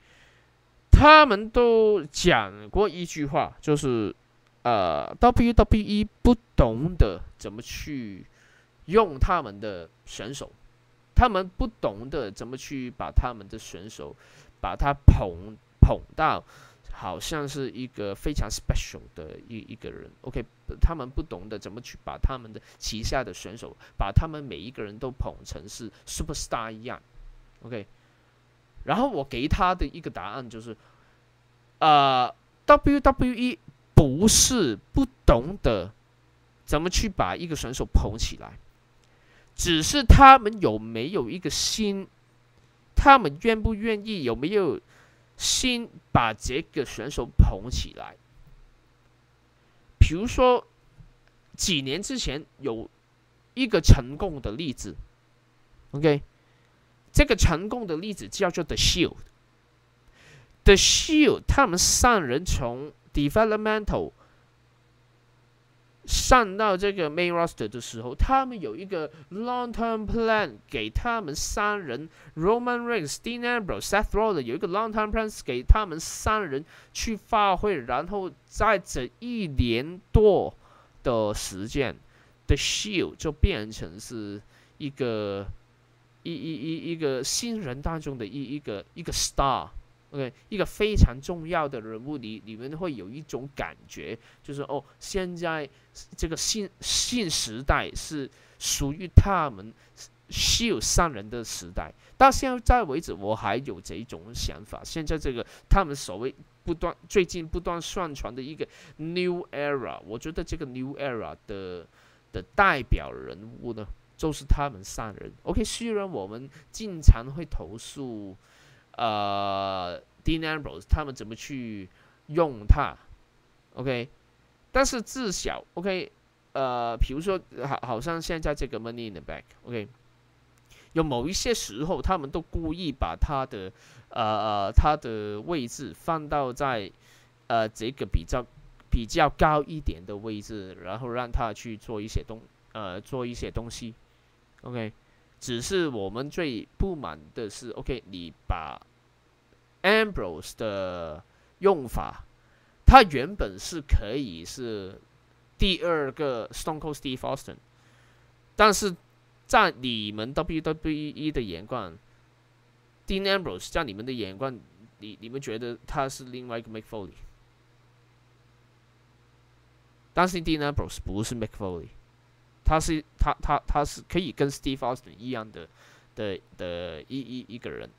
他们都讲过一句话，就是呃，WWE 不懂得怎么去用他们的选手，他们不懂得怎么去把他们的选手把他捧捧到好像是一个非常 special 的一一个人。OK，他们不懂得怎么去把他们的旗下的选手，把他们每一个人都捧成是 super star 一样。OK。然后我给他的一个答案就是，呃，WWE 不是不懂得怎么去把一个选手捧起来，只是他们有没有一个心，他们愿不愿意，有没有心把这个选手捧起来？比如说，几年之前有一个成功的例子，OK。这个成功的例子叫做 The Shield。The Shield，他们三人从 Developmental 上到这个 Main Roster 的时候，他们有一个 Long Term Plan 给他们三人，Roman Reigns、Dean Ambrose、Seth Rollins 有一个 Long Term Plan 给他们三人去发挥，然后在这一年多的时间，The Shield 就变成是一个。一一一一个新人当中的一一个一个 star OK，一个非常重要的人物，你你们会有一种感觉，就是哦，现在这个新新时代是属于他们稀有三人的时代。到现在为止，我还有这种想法。现在这个他们所谓不断最近不断宣传的一个 new era，我觉得这个 new era 的的代表人物呢？就是他们三人，OK。虽然我们经常会投诉，呃，deanambers 他们怎么去用它，OK。但是至少，OK，呃，比如说，好，好像现在这个 Money in the Bank，OK，有某一些时候，他们都故意把他的，呃呃，他的位置放到在，呃，这个比较比较高一点的位置，然后让他去做一些东，呃，做一些东西。OK，只是我们最不满的是，OK，你把 Ambrose 的用法，他原本是可以是第二个 Stone Cold Steve Austin，但是在你们 WWE 的眼光，Dean Ambrose 在你们的眼光，你你们觉得他是另外一个 Mick Foley，但是 Dean Ambrose 不是 Mick Foley。他是他他他是可以跟 Steve Austin 一样的的的一一一个人，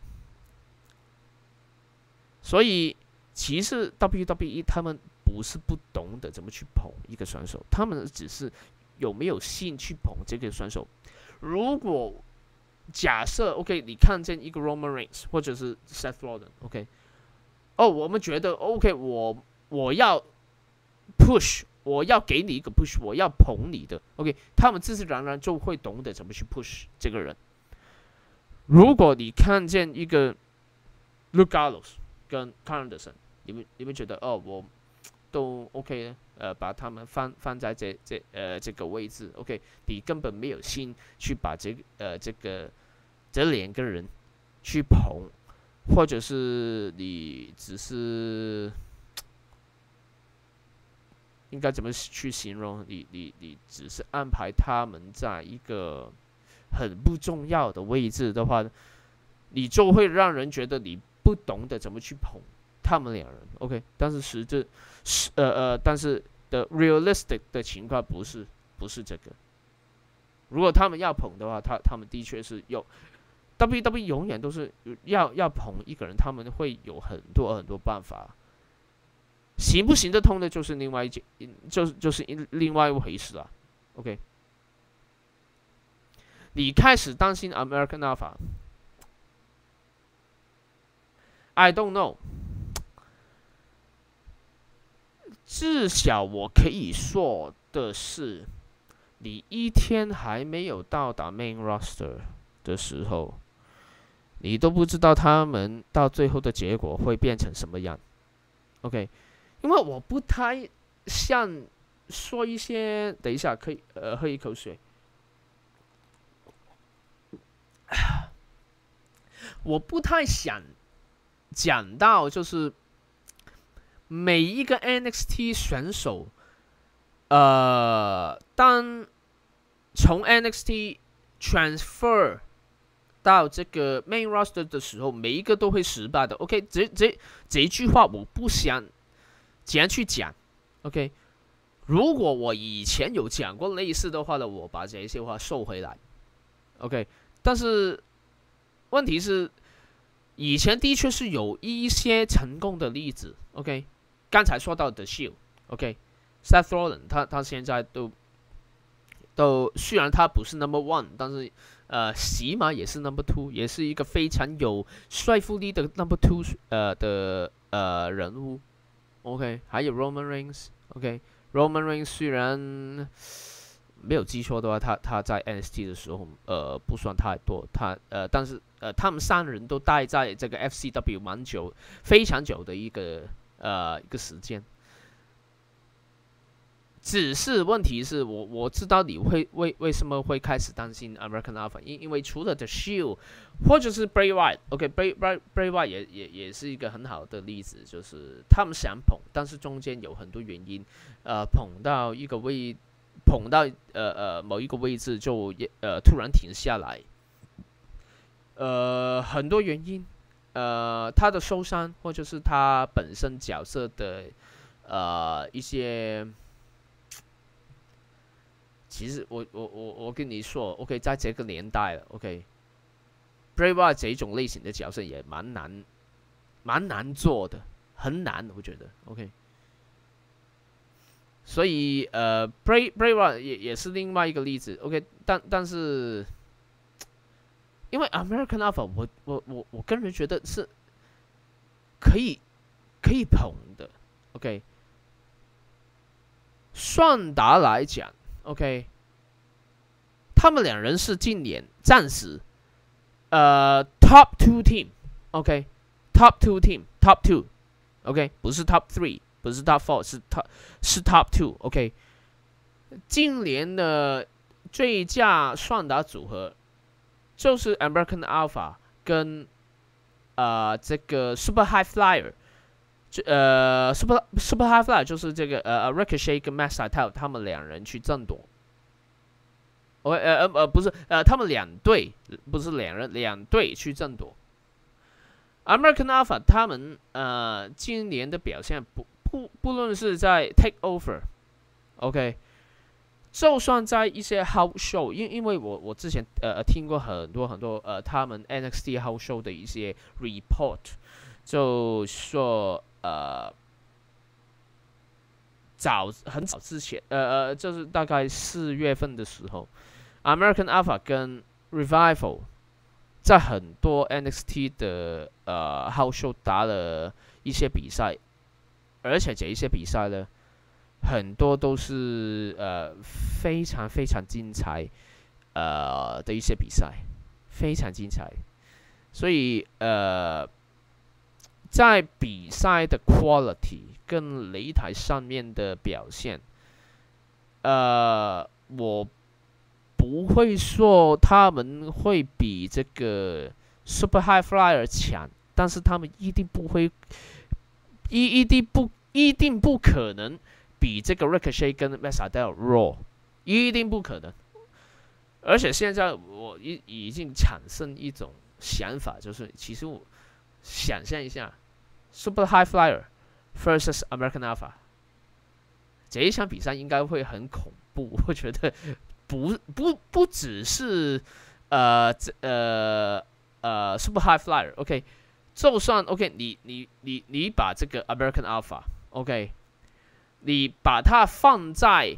所以其实 WWE 他们不是不懂得怎么去捧一个选手，他们只是有没有兴趣捧这个选手。如果假设 OK，你看见一个 Roman Reigns 或者是 Seth Rollins，OK，哦，我们觉得 OK，我我要 push。我要给你一个 push，我要捧你的，OK，他们自自然然就会懂得怎么去 push 这个人。如果你看见一个 Luke Gallows 跟 Carndson，你们你们觉得哦，我 (tsk) 都 OK，呢呃，把他们放放在这这呃这个位置，OK，你根本没有心去把这呃这个这两个人去捧，或者是你只是。(tsk) 应该怎么去形容？你你你只是安排他们在一个很不重要的位置的话，你就会让人觉得你不懂得怎么去捧他们两人。OK，但是实质是呃呃，但是的 realistic 的情况不是不是这个。如果他们要捧的话，他他们的确是有，W W 永远都是要要捧一个人，他们会有很多很多办法，行不行得通的，就是另外一件，就是就是另外一回事了。OK，你开始担心 American I don't know。至少我可以说的是，你一天还没有到达 Main Roster 的时候，你都不知道他们到最后的结果会变成什么样。OK，因为我不太像。说一些，等一下可以，呃，喝一口水。(sighs) 我不太想讲到，就是每一个 NXT 选手，呃，当从 NXT transfer 到这个 main roster 的时候，每一个都会失败的。OK，这这这一句话我不想怎样去讲。OK。如果我以前有讲过类似的话呢，我把这些话收回来，OK。但是问题是，以前的确是有一些成功的例子，OK。刚才说到的 Sho，OK，Seth Rollins，他他现在都都虽然他不是 Number One，但是呃，起码也是 Number Two，也是一个非常有说服力的 Number Two 呃的呃人物，OK。还有 Roman Reigns，OK。Roman Reigns 虽然没有记错的话，他他在 NST 的时候，呃，不算太多。他呃，但是呃，他们三人都待在这个 FCW 蛮久，非常久的一个呃一个时间。只是问题是我我知道你会为为什么会开始担心 American Alpha，因因为除了 The Shield 或者是 Bray Wyatt，OK，Bray Bray Bray Wyatt 也也也是一个很好的例子，就是他们想捧，但是中间有很多原因，呃，捧到一个位，捧到呃呃某一个位置就呃突然停下来，呃，很多原因，呃，他的受伤或者是他本身角色的呃一些。其实我我我我跟你说，OK，在这个年代了，OK，Brave Wyatt 这种类型的角色也蛮难，蛮难做的，很难，我觉得，OK。所以呃，bray bray one 也也是另外一个例子，OK，但但是，因为 American Alpha，我我我我个人觉得是可以可以捧的，OK。算达来讲。OK，他们两人是今年暂时呃 Top Two Team，OK，Top Two Team，Top Two，OK，不是 Top Three，不是 Top Four，是 Top 是 Top Two，OK。今年的最佳双打组合就是 American Alpha 跟呃这个 Super High Flyer。就呃，Super Super High Fly 就是这个呃，Ricochet 跟 Max t l 他们两人去争夺。呃呃呃，不是，呃，他们两队不是两人，两队去争夺。American Alpha 他们呃今年的表现不不不论是在 Take Over，OK，就算在一些 House Show，因因为我我之前呃听过很多很多呃他们 NXT House Show 的一些 report，就说。呃，早很早之前，呃呃，就是大概四月份的时候，American Alpha 跟 Revival 在很多 NXT 的呃 House Show 打了一些比赛，而且这一些比赛呢，很多都是呃非常非常精彩呃的一些比赛，非常精彩，所以呃。在比赛的 quality 跟擂台上面的表现，呃，我不会说他们会比这个 Super High Flyer 强，但是他们一定不会，EED 不一定不可能比这个 Ricochet 跟 m a s a d e l raw，一定不可能。而且现在我已已经产生一种想法，就是其实我。想象一下，Super High Flyer versus American Alpha，这一场比赛应该会很恐怖。我觉得不不不只是呃呃呃 Super High Flyer，OK，就算 OK，你你你你把这个 American Alpha，OK，你把它放在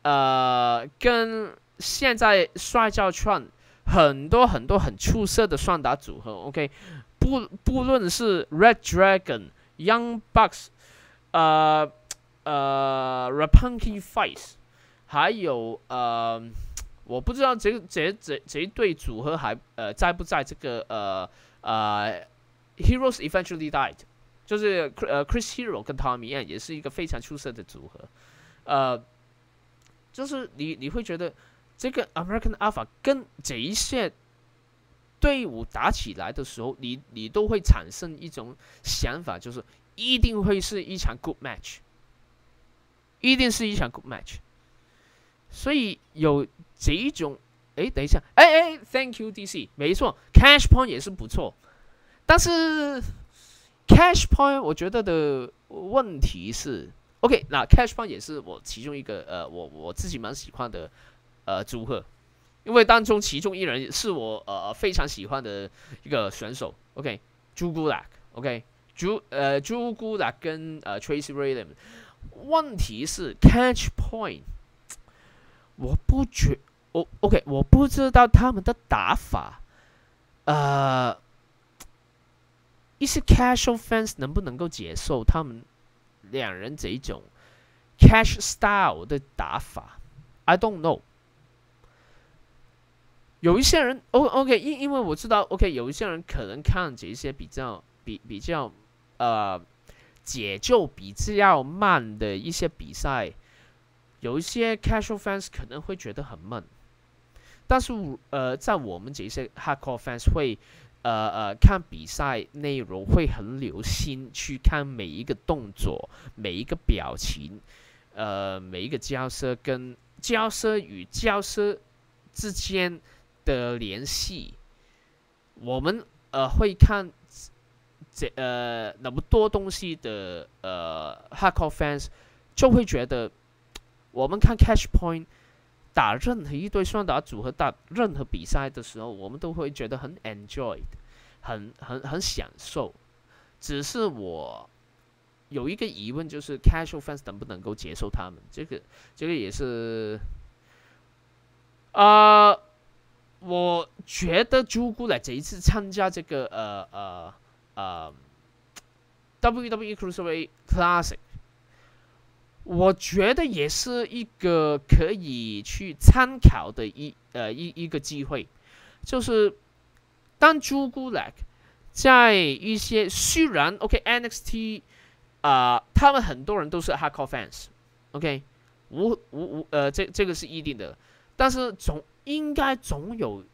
呃跟现在摔跤圈很多很多很出色的双打组合，OK，不不论是 Red Dragon、Young Bucks，呃呃 Rapunky Fights，还有呃。我不知道这这这这一对组合还呃在不在这个呃呃，Heroes eventually died，就是呃 Chris Hero 跟 Tommy An 也是一个非常出色的组合，呃，就是你你会觉得这个 American Alpha 跟这一些队伍打起来的时候，你你都会产生一种想法，就是一定会是一场 good match，一定是一场 good match。所以有这一种，哎，等一下，哎哎，Thank you DC，没错，Cash Point 也是不错，但是 Cash Point 我觉得的问题是，OK，那 Cash Point 也是我其中一个，呃，我我自己蛮喜欢的，呃，组合，因为当中其中一人是我呃非常喜欢的一个选手，OK，朱古力，OK，朱呃朱古力跟呃 Tracy Williams，问题是 Catch Point，。我不觉，我 OK，我不知道他们的打法，呃，一些 casual fans 能不能够接受他们两人这一种 cash style 的打法？I don't know。有一些人，O OK，因因为我知道，OK，有一些人可能看这些比较比比较呃解救比较慢的一些比赛。有一些 casual fans 可能会觉得很闷，但是呃，在我们这些 hardcore fans 会呃呃看比赛内容会很留心去看每一个动作、每一个表情，呃，每一个交涉跟交涉与交涉之间的联系，我们呃会看这呃那么多东西的呃 hardcore fans 就会觉得。我们看 Catch Point 打任何一对双打组合打任何比赛的时候，我们都会觉得很 enjoy，很很很享受。只是我有一个疑问，就是 Casual fans 能不能够接受他们？这个这个也是啊，我觉得朱古力这一次参加这个呃呃呃 WWE Cruiserway Classic。我觉得也是一个可以去参考的一呃一一个机会，就是当朱古力在一些虽然 OK NXT 啊，他们很多人都是 Hardcore fans，OK 无无无呃这这个是一定的，但是总应该总有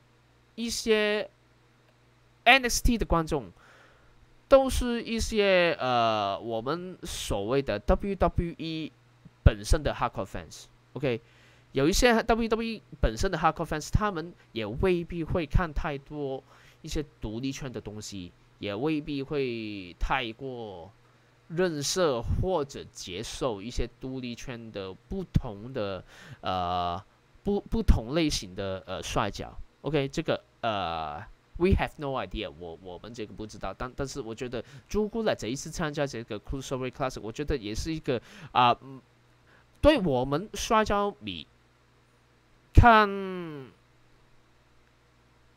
一些 NXT 的观众都是一些呃我们所谓的 WWE。本身的 hardcore fans，OK，有一些 WWE 本身的 hardcore fans，他们也未必会看太多一些独立圈的东西，也未必会太过认识或者接受一些独立圈的不同的呃不不同类型的呃摔角，OK，这个呃 we have no idea，我我们这个不知道，但但是我觉得朱古力这一次参加这个 Cruiserweight Classic，我觉得也是一个啊。对我们摔跤迷看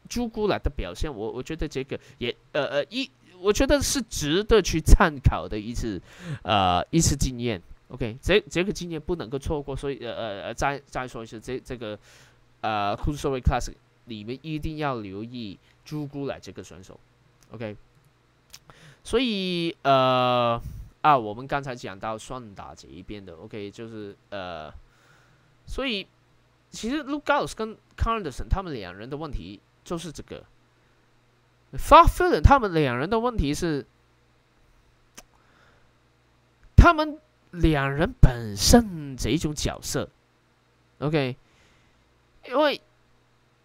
朱古力的表现，我我觉得这个也呃呃一，我觉得是值得去参考的一次呃一次经验。OK，这这个经验不能够错过，所以呃呃呃再再说一次，这这个呃 c r u i s e r w e i g Classic，你们一定要留意朱古力这个选手。OK，所以呃。啊，我们刚才讲到双打这一边的，OK，就是呃，所以其实 l u k o u s 跟 Carlson 他们两人的问题就是这个 f a r f i l 他们两人的问题是，他们两人本身这一种角色，OK，因为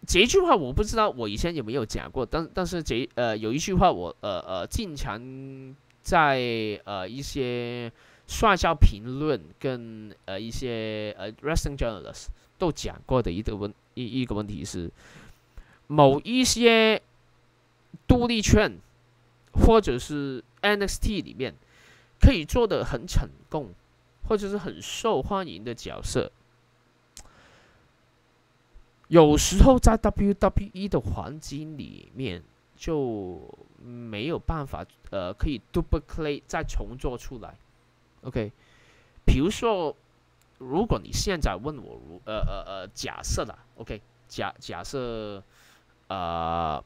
这一句话我不知道我以前有没有讲过，但但是这呃有一句话我呃呃经常。在呃一些摔跤评论跟呃一些呃 wrestling journalists 都讲过的一个问一一个问题是，某一些独立圈或者是 NXT 里面可以做的很成功，或者是很受欢迎的角色，有时候在 WWE 的环境里面就没有办法，呃，可以 duplicate 再重做出来。OK，比如说，如果你现在问我，如呃呃呃，假设啦，OK，假假设，呃，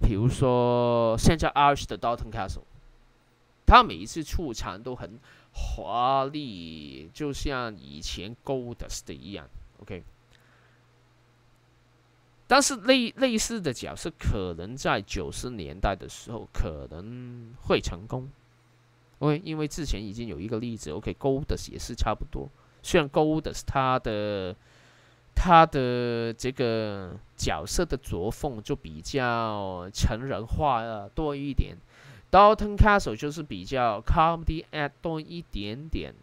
比如说现在 Irish 的 Dalton Castle，他每一次出场都很华丽，就像以前 Goldust 的一样，OK。但是类类似的角色，可能在九十年代的时候可能会成功，OK，因为之前已经有一个例子 ok golds 也是差不多。虽然 Goulds 他的他的这个角色的作风就比较成人化多一点，Dalton Castle 就是比较 comedy act 多一点点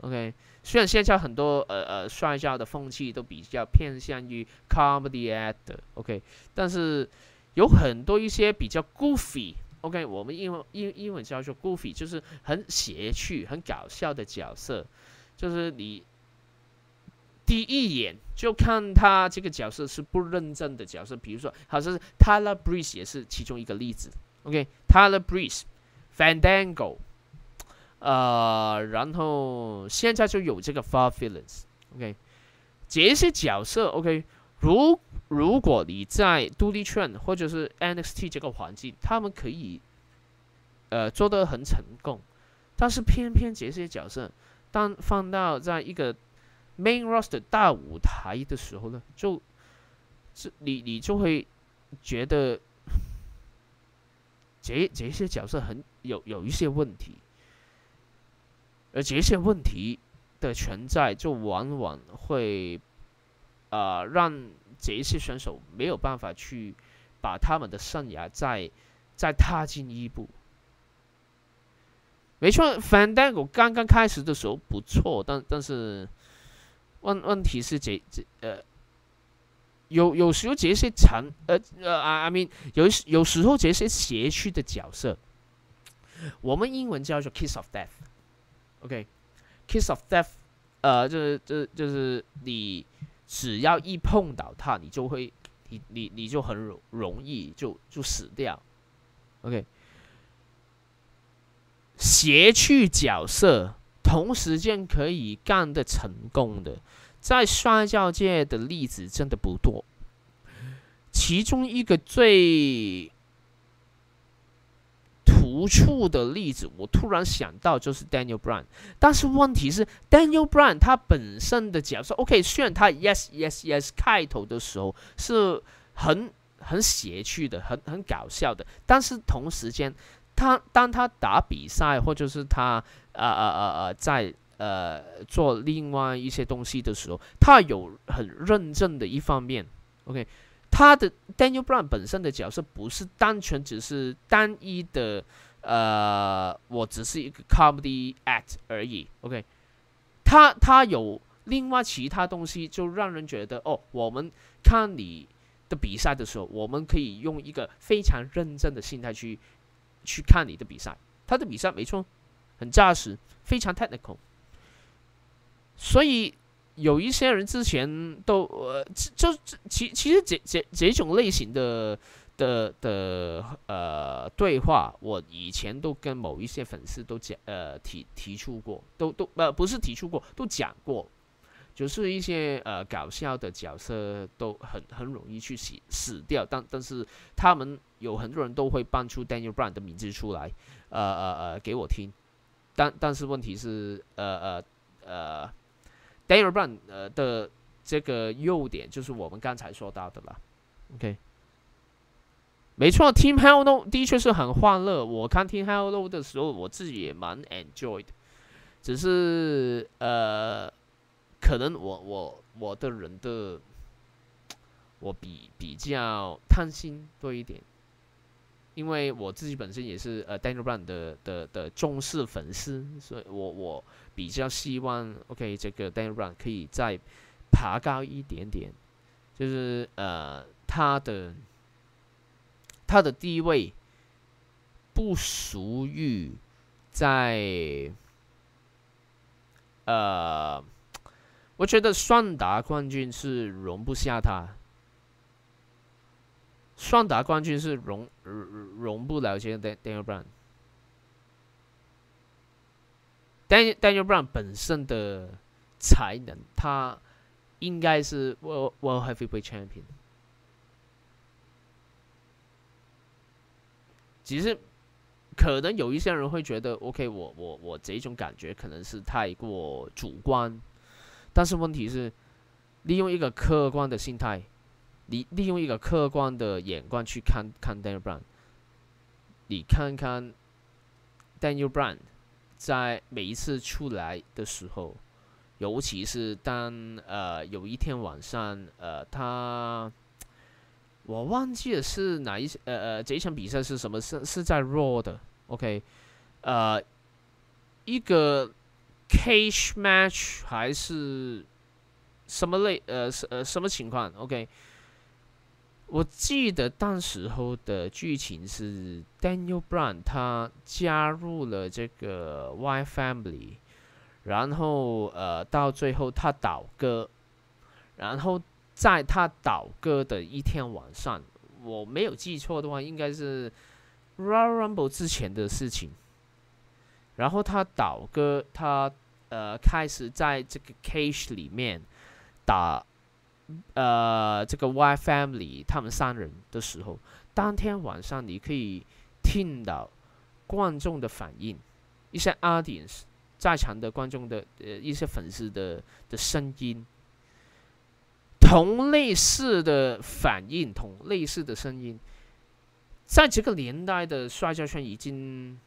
，OK。虽然现在很多呃呃摔跤的风气都比较偏向于 comedy actor，OK，但是有很多一些比较 goofy，OK，我们英文英英文叫做 goofy，就是很邪趣、很搞笑的角色，就是你第一眼就看他这个角色是不认真的角色，比如说好像是 Tyler Breeze 也是其中一个例子，OK，Tyler Breeze，Fandango。呃，然后现在就有这个 Far Feelings，OK，这些角色，OK，如如果你在独立圈或者是 NXT 这个环境，他们可以呃做得很成功，但是偏偏这些角色当放到在一个 Main Roster 大舞台的时候呢，就，这你你就会觉得这这些角色很有有一些问题。而这些问题的存在，就往往会，呃，让这些选手没有办法去把他们的生涯再再踏进一步。没错，FANDA，我刚刚开始的时候不错，但但是问问题是这这呃，有有时候这些长呃呃，I mean 有有时候这些邪区的角色，我们英文叫做 Kiss of Death。OK，Kiss of Death，呃，就是就是就是你只要一碰到他，你就会，你你你就很容容易就就死掉。OK，邪去角色同时间可以干的成功的，在摔跤界的例子真的不多，其中一个最。无处的例子，我突然想到就是 Daniel Bryan，但是问题是 Daniel Bryan 他本身的角色，OK，虽然他 Yes Yes Yes 开头的时候是很很邪趣的，很很搞笑的，但是同时间，他当他打比赛或者是他呃呃呃呃在呃做另外一些东西的时候，他有很认真的一方面，OK。他的 Daniel Brown 本身的角色不是单纯只是单一的，呃，我只是一个 comedy act 而已，OK，他他有另外其他东西，就让人觉得哦，我们看你的比赛的时候，我们可以用一个非常认真的心态去去看你的比赛。他的比赛没错，很扎实，非常 technical，所以。有一些人之前都呃，就其其实这这这种类型的的的呃对话，我以前都跟某一些粉丝都讲呃提提出过，都都呃不是提出过，都讲过，就是一些呃搞笑的角色都很很容易去死死掉，但但是他们有很多人都会搬出 Daniel Bryan 的名字出来，呃呃呃给我听，但但是问题是呃呃呃。Daniel Bryan 呃的这个优点就是我们刚才说到的了，OK，没错，Team Hell No 的确是很欢乐。我看 Team Hell No 的时候，我自己也蛮 enjoy 的，只是呃，可能我我我的人的我比比较贪心多一点。因为我自己本身也是呃 Daniel Bryan 的的的重视粉丝，所以我我比较希望 OK 这个 Daniel Bryan 可以再爬高一点点，就是呃他的他的地位不属于在呃，我觉得双打冠军是容不下他，双打冠军是容容不了这个 Daniel Bryan。Daniel Bryan 本身的才能，他应该是 World World Heavyweight Champion。只是可能有一些人会觉得，OK，我我我这种感觉可能是太过主观。但是问题是，利用一个客观的心态，你利用一个客观的眼光去看看 Daniel Bryan，你看看 Daniel Bryan。在每一次出来的时候，尤其是当呃有一天晚上，呃他我忘记了是哪一呃呃这一场比赛是什么？是是在 Raw 的，OK，呃一个 Cage Match 还是什么类呃什呃什么情况？OK。我记得当时候的剧情是 Daniel Bryan 他加入了这个 Y Family，然后呃到最后他倒戈，然后在他倒戈的一天晚上，我没有记错的话，应该是 r a Rumble 之前的事情。然后他倒戈，他呃开始在这个 cage 里面打。呃，这个 Y Family 他们三人的时候，当天晚上你可以听到观众的反应，一些 audience 在场的观众的呃一些粉丝的的声音，同类似的反应，同类似的声音，在这个年代的摔跤圈已经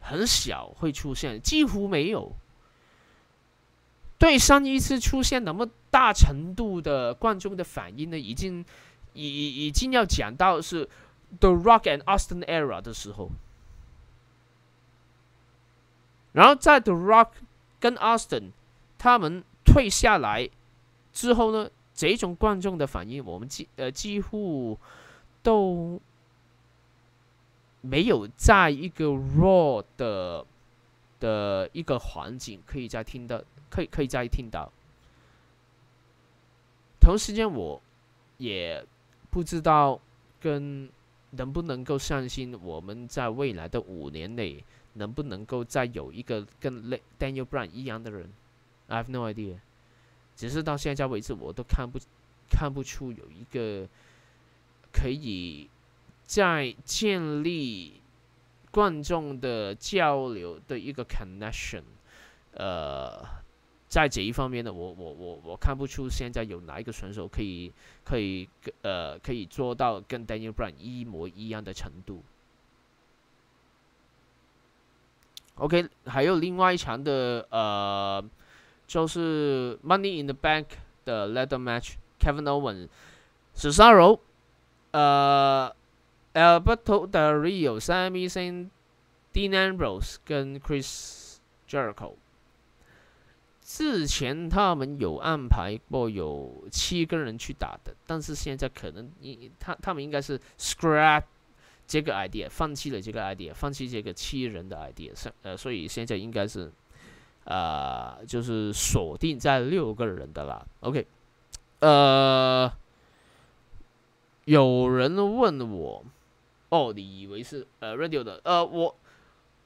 很小会出现，几乎没有。对上一次出现那么大程度的观众的反应呢，已经已已经要讲到是 The Rock and Austin era 的时候，然后在 The Rock 跟 Austin 他们退下来之后呢，这种观众的反应，我们几呃几乎都没有在一个 Raw 的的一个环境可以再听到。可以可以再听到。同时间，我也不知道跟能不能够相信，我们在未来的五年内能不能够再有一个跟 Daniel Bryan 一样的人。I have no idea。只是到现在为止，我都看不看不出有一个可以在建立观众的交流的一个 connection，呃。在这一方面呢，我我我我看不出现在有哪一个选手可以可以呃可以做到跟 Daniel Bryan 一模一样的程度。OK，还有另外一场的呃，就是 Money in the Bank 的 Ladder Match，Kevin Owens、史沙柔、呃，Alberto d e Rio、Sami Zayn、Dean Ambrose 跟 Chris Jericho。之前他们有安排过有七个人去打的，但是现在可能你他他们应该是 scrap 这个 idea，放弃了这个 idea，放弃这个七人的 idea，呃，所以现在应该是呃就是锁定在六个人的啦。OK，呃，有人问我，哦，你以为是呃 radio 的？呃，我。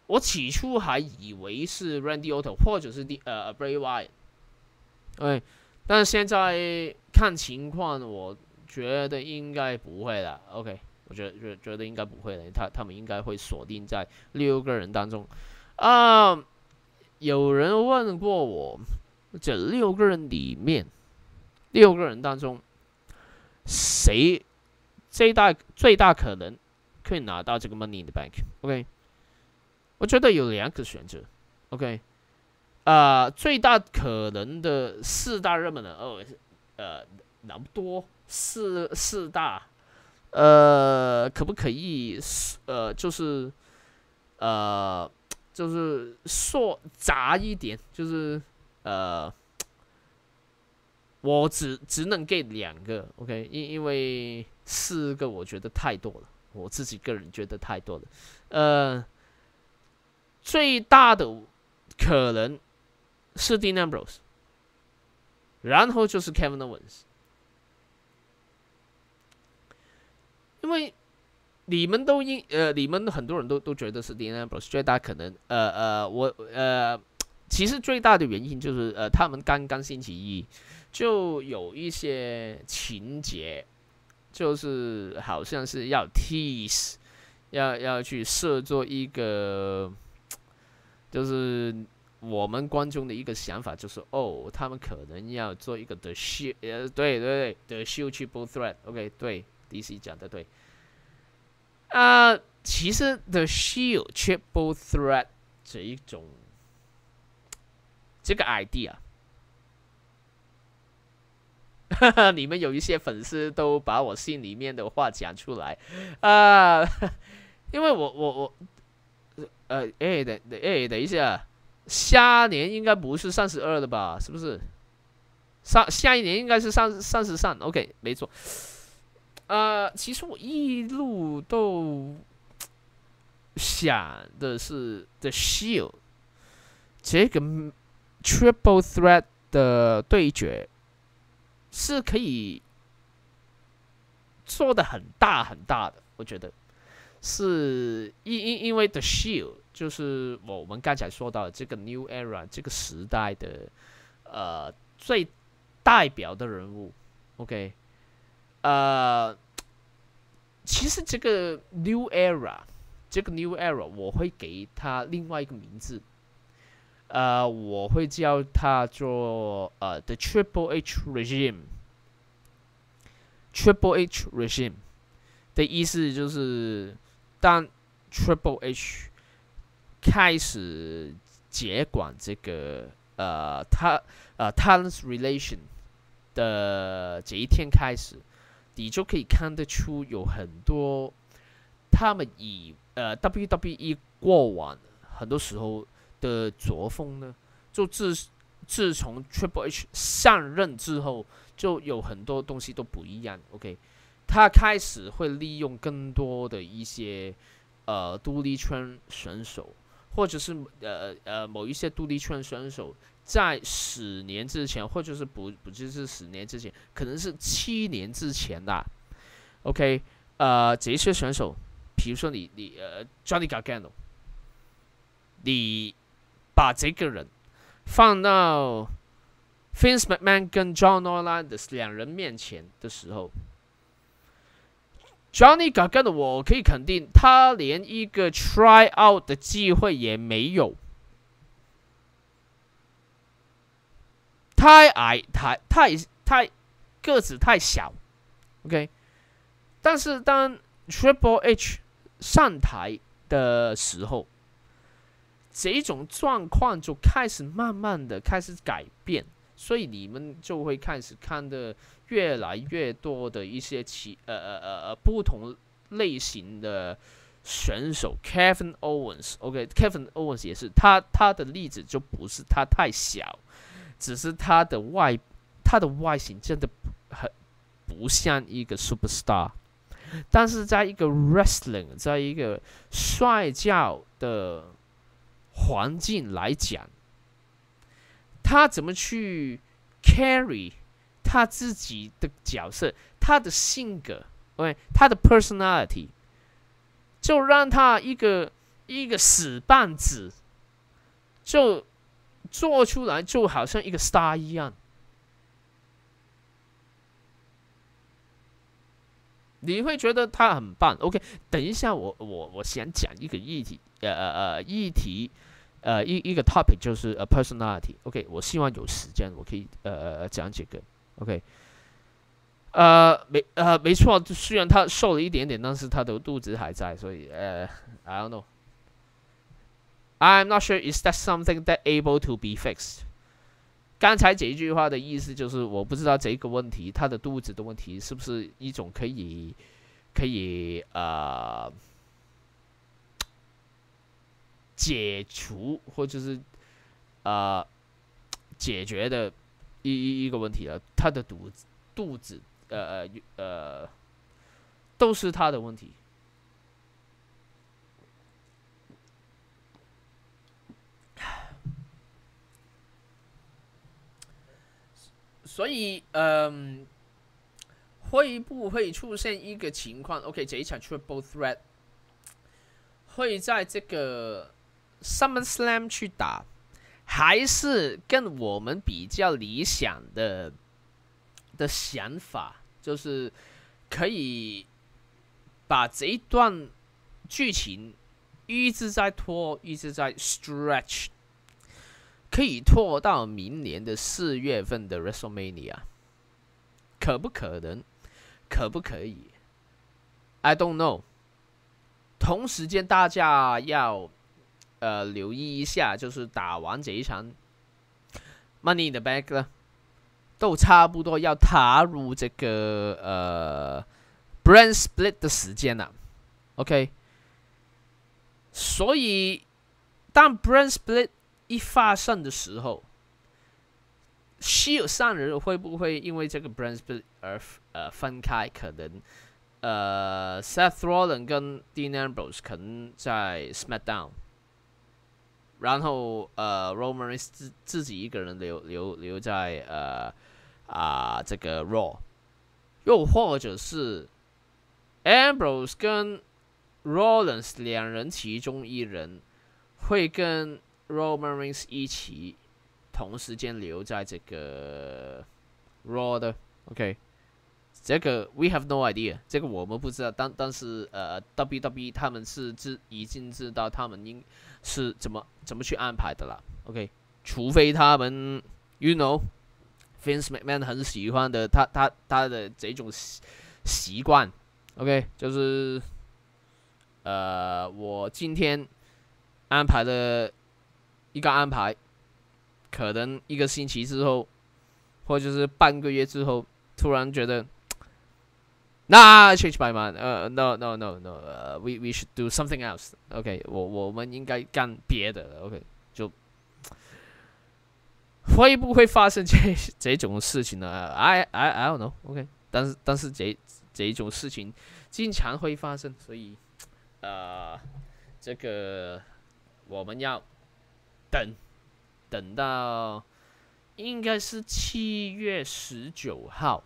我起初还以为是 Randy Orton 或者是第呃 Bray Wyatt，对，但是现在看情况，我觉得应该不会了。OK，我觉得觉觉得应该不会了，他他们应该会锁定在六个人当中。啊，有人问过我，这六个人里面，六个人当中，谁最大最大可能可以拿到这个 Money in the Bank？OK。我觉得有两个选择，OK，啊，最大可能的四大热门的哦，呃，那么多四四大，呃，可不可以呃，就是呃，就是说杂一点，就是呃，我只只能给两个，OK，因因为四个我觉得太多了，我自己个人觉得太多了。呃，最大的可能是 Dean Ambrose，然后就是 Kevin Owens，因为你们都应呃，你们很多人都都觉得是 Dean Ambrose 最大可能，呃呃，我呃，其实最大的原因就是呃，他们刚刚星期一。就有一些情节，就是好像是要 tease，要要去设作一个，就是我们观众的一个想法，就是哦，他们可能要做一个 the shit 呃，对对对，the shield triple threat，OK，对，DC 讲的对。啊，其实 the shield triple threat 这一种这个 idea。(laughs) 你们有一些粉丝都把我心里面的话讲出来，啊，(laughs) 因为我我我，呃，哎等哎等一下，下年应该不是三十二的吧？是不是？上下一年应该是三三十三，OK，没错。呃，其实我一路都想的是 The Shield 这个 Triple Threat 的对决。是可以做的很大很大的，我觉得是因因因为 The Shield 就是我们刚才说到这个 New Era 这个时代的呃最代表的人物，OK，呃，其实这个 New Era 这个 New Era 我会给他另外一个名字。呃，我会叫它做呃，the Triple H regime。Triple H regime 的意思就是，当 Triple H 开始接管这个呃，他呃 talent relation 的这一天开始，你就可以看得出有很多他们以呃 WWE 过往很多时候。的作风呢，就自自从 Triple H 上任之后，就有很多东西都不一样。OK，他开始会利用更多的一些呃独立圈选手，或者是呃呃某一些独立圈选手，在十年之前，或者是不不就是十年之前，可能是七年之前的。OK，呃，这些选手，比如说你你呃 Johnny Gargano，你。把这个人放到 Vince McMahon 跟 John Orlando 两人面前的时候，Johnny Gargano 我可以肯定，他连一个 try out 的机会也没有。太矮，太太太个子太小，OK。但是当 Triple H 上台的时候，这种状况就开始慢慢的开始改变，所以你们就会开始看的越来越多的一些其呃呃呃呃不同类型的选手，Kevin Owens，OK，Kevin Owens 也是，他他的例子就不是他太小，只是他的外他的外形真的很不像一个 superstar，但是在一个 wrestling，在一个摔跤的。环境来讲，他怎么去 carry 他自己的角色，他的性格，OK，他的 personality，就让他一个一个死棒子，就做出来就好像一个 star 一样。你会觉得他很棒，OK？等一下，我我我想讲一个议题，呃呃呃，议题，呃一一个 topic 就是呃 personality，OK？我希望有时间我可以呃呃讲几个，OK？呃没呃没错，虽然他瘦了一点点，但是他的肚子还在，所以呃 I don't know。I'm not sure is that something that able to be fixed。刚才这一句话的意思就是，我不知道这个问题，他的肚子的问题是不是一种可以，可以呃解除或者是呃解决的一一一个问题了，他的肚子肚子呃呃呃都是他的问题。所以，嗯，会不会出现一个情况？OK，这一场 Triple Threat 会在这个 Summer Slam 去打，还是跟我们比较理想的的想法，就是可以把这一段剧情一直在拖，一直在 stretch。可以拖到明年的四月份的 WrestleMania，可不可能？可不可以？I don't know。同时间，大家要呃留意一下，就是打完这一场 Money in the Bank 呢，都差不多要踏入这个呃 Brand Split 的时间了。OK，所以当 Brand Split 一发生的时候，希尔三人会不会因为这个 brand split 而呃分开？可能呃，Seth Rollins 跟 Dean Ambrose 可能在 SmackDown，然后呃，Roman 自自己一个人留留留在呃啊这个 Raw，又或者是 Ambrose 跟 Rollins 两人其中一人会跟 Roman Reigns 一起同时间留在这个 Raw 的，OK，这个 We have no idea，这个我们不知道，但但是呃，WWE 他们是知已经知道他们应是怎么怎么去安排的了，OK，除非他们，You know，Vince McMahon 很喜欢的，他他他的这种习习惯，OK，就是呃，我今天安排的。一个安排，可能一个星期之后，或者是半个月之后，突然觉得，(tsk) 那 change my mind，呃，no no no no，we we should do something else，OK，我我们应该干别的，OK，就会不会发生这 (laughs) 这种事情呢？I I I don't know，OK，但是但是这这种事情经常会发生，所以呃，这个我们要。等，等到应该是七月十九号，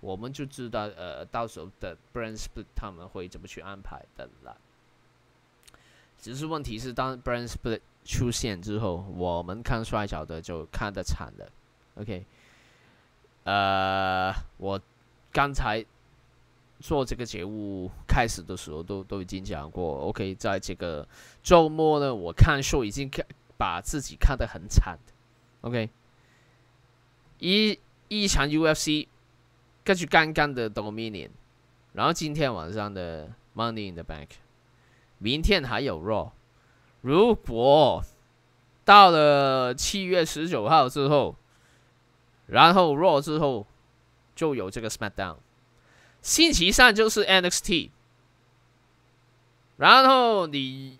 我们就知道呃，到时候的 brand split 他们会怎么去安排的了。只是问题是，当 brand split 出现之后，我们看摔跤的就看得惨了。OK，呃，我刚才做这个节目开始的时候都都已经讲过。OK，在这个周末呢，我看秀已经看。把自己看得很惨。的，OK，一一场 UFC，根据刚刚的 Dominion，然后今天晚上的 Money in the Bank，明天还有 Raw，如果到了七月十九号之后，然后 Raw 之后就有这个 SmackDown，星期三就是 NXT，然后你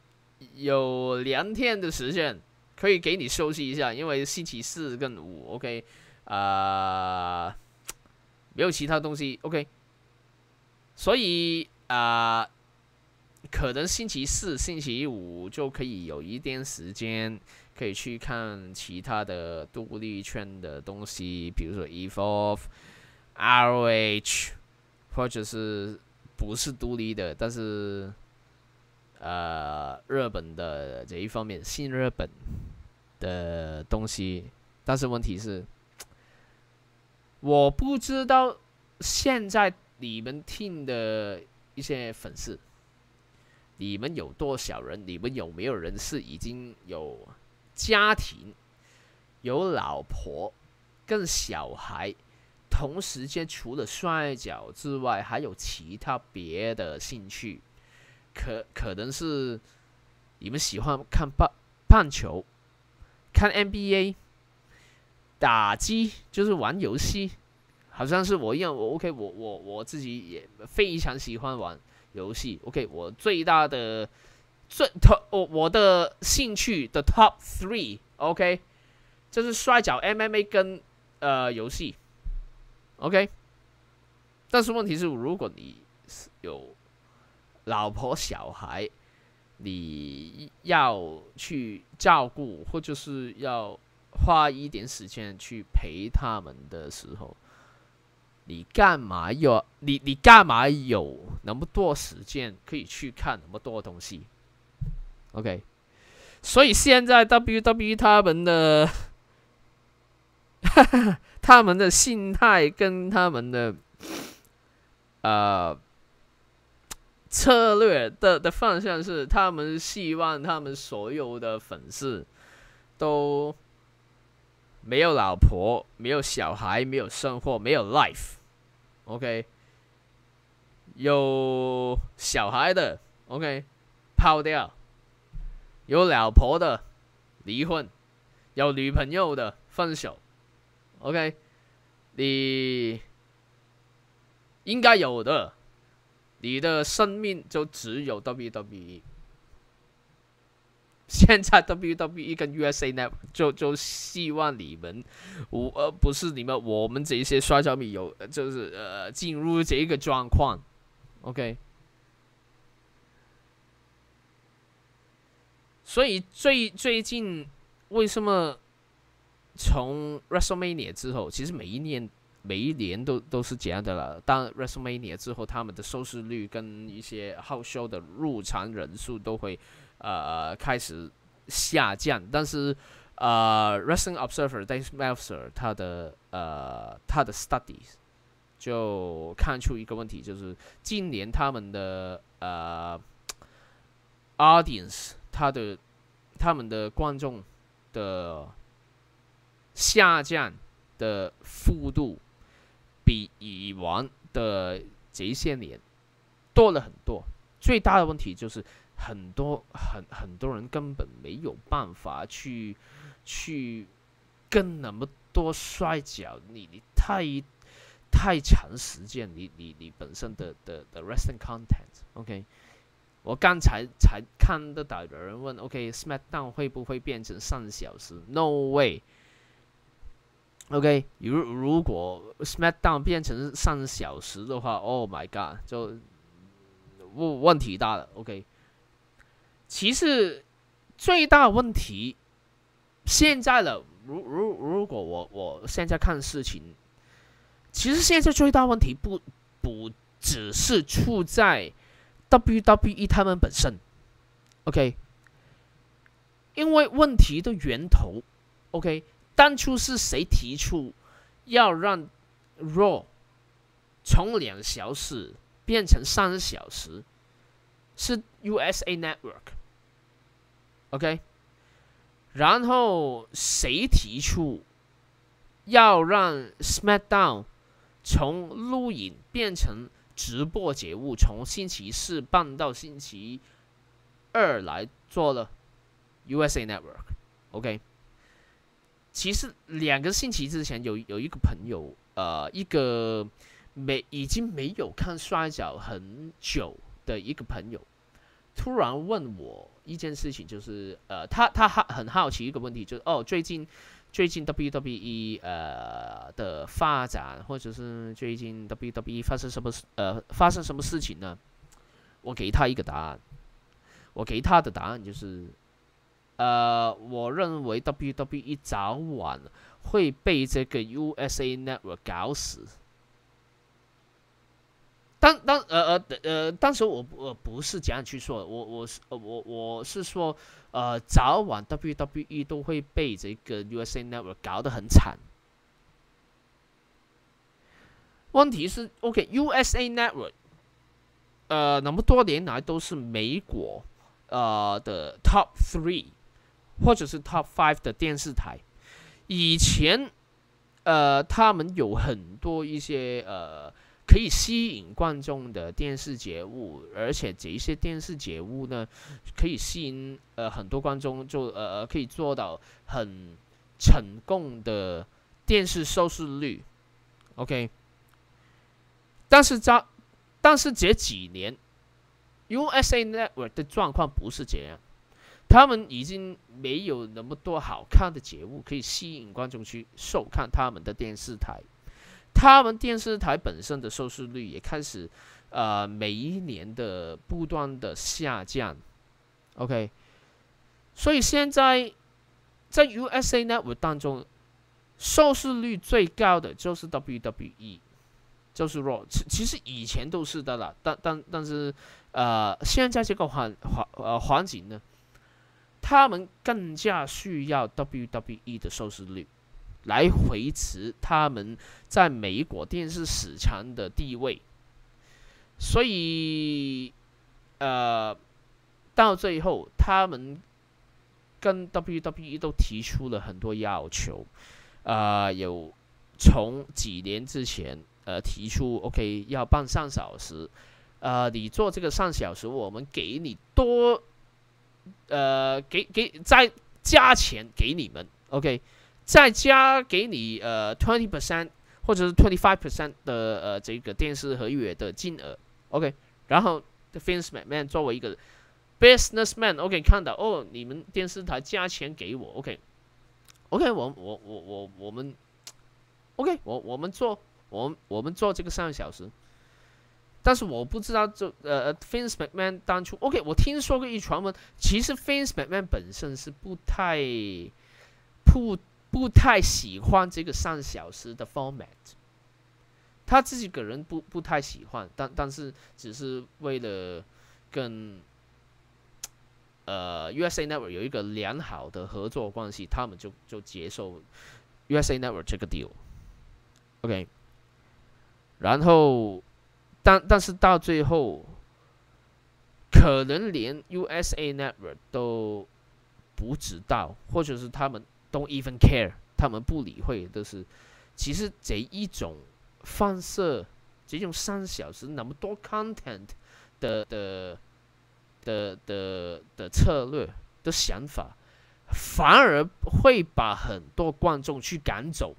有两天的时间。可以给你休息一下，因为星期四跟五，OK，啊，没有其他东西，OK，所以啊，可能星期四、星期五就可以有一点时间，可以去看其他的独立圈的东西，比如说 Evolve、ROH，或者是不是独立的，但是。呃，日本的这一方面，新日本的东西，但是问题是，我不知道现在你们听的一些粉丝，你们有多少人？你们有没有人是已经有家庭、有老婆跟小孩，同时间除了摔跤之外，还有其他别的兴趣？可可能是你们喜欢看棒棒球，看 NBA，打机就是玩游戏，好像是我一样。我 OK，我我我自己也非常喜欢玩游戏。OK，我最大的最 top 我我的兴趣的 top three OK，就是摔跤、MMA 跟呃游戏，OK。但是问题是，如果你有老婆小孩，你要去照顾，或者是要花一点时间去陪他们的时候，你干嘛要你你干嘛有那么多时间可以去看那么多东西？OK，所以现在 WWE 他们的 (laughs) 他们的心态跟他们的呃。策略的的方向是，他们希望他们所有的粉丝都没有老婆、没有小孩、没有生活、没有 life，OK？有小孩的 OK 抛掉，有老婆的离婚，有女朋友的分手，OK？你应该有的。你的生命就只有 WWE，现在 WWE 跟 USA n e t 就就希望你们，我而不是你们，我们这些摔跤迷有就是呃进入这个状况，OK。所以最最近为什么从 WrestleMania 之后，其实每一年。每一年都都是这样的了。当 WrestleMania 之后，他们的收视率跟一些 House Show 的入场人数都会呃开始下降。但是呃，Wrestling Observer Dave Meltzer 他的呃他的 studies 就看出一个问题，就是今年他们的呃 audience 他的他们的观众的下降的幅度。比以往的这些年多了很多。最大的问题就是很多很很多人根本没有办法去去跟那么多摔跤，你你太太长时间，你你你本身的的的 resting content，OK？我刚才才看得到有人问，OK？SmackDown 会不会变成三小时？No way OK，如如果 SmackDown 变成三小时的话，Oh my God，就问问题大了。OK，其实最大问题现在了，如如如果我我现在看事情，其实现在最大问题不不只是出在 WWE 他们本身，OK，因为问题的源头，OK。当初是谁提出要让 Raw 从两小时变成三小时？是 USA Network，OK？然后谁提出要让 SmackDown 从录影变成直播节目，从星期四办到星期二来做了 USA Network，OK？其实两个星期之前，有有一个朋友，呃，一个没已经没有看摔角很久的一个朋友，突然问我一件事情，就是呃，他他好很好奇一个问题，就是哦，最近最近 WWE 呃的发展，或者是最近 WWE 发生什么呃发生什么事情呢？我给他一个答案，我给他的答案就是。呃，我认为 WWE 早晚会被这个 USA Network 搞死。当当呃呃呃，当时我我不是这样去说，我我是我我是说，呃，早晚 WWE 都会被这个 USA Network 搞得很惨。问题是，OK，USA Network，呃，那么多年来都是美国呃的 Top Three。或者是 Top Five 的电视台，以前，呃，他们有很多一些呃可以吸引观众的电视节目，而且这一些电视节目呢，可以吸引呃很多观众，就呃可以做到很成功的电视收视率，OK。但是这但是这几年，USA Network 的状况不是这样。他们已经没有那么多好看的节目可以吸引观众去收看他们的电视台，他们电视台本身的收视率也开始，呃，每一年的不断的下降。OK，所以现在在 USA Network 当中，收视率最高的就是 WWE，就是 Raw。其其实以前都是的啦，但但但是呃，现在这个环环呃环境呢？他们更加需要 WWE 的收视率，来维持他们在美国电视史上的地位。所以，呃，到最后，他们跟 WWE 都提出了很多要求。啊，有从几年之前，呃，提出 OK 要办上小时，呃，你做这个上小时，我们给你多。呃，给给再加钱给你们，OK，再加给你呃 twenty percent 或者是 twenty five percent 的呃这个电视合约的金额，OK，然后 The Finance Man 作为一个 businessman，OK，看到哦，你们电视台加钱给我，OK，OK，我我我我我们，OK，我我们做我我们做这个三个小时。但是我不知道，就呃 f i n c e McMahon 当初，OK，我听说过一传闻，其实 f i n c e McMahon 本身是不太不不太喜欢这个三小时的 format，他自己个人不不太喜欢，但但是只是为了跟呃 USA Network 有一个良好的合作关系，他们就就接受 USA Network 这个 deal，OK，然后。但但是到最后，可能连 USA Network 都不知道，或者是他们 don't even care，他们不理会都是，其实这一种放射，这种三小时那么多 content 的的的的的策略的想法，反而会把很多观众去赶走。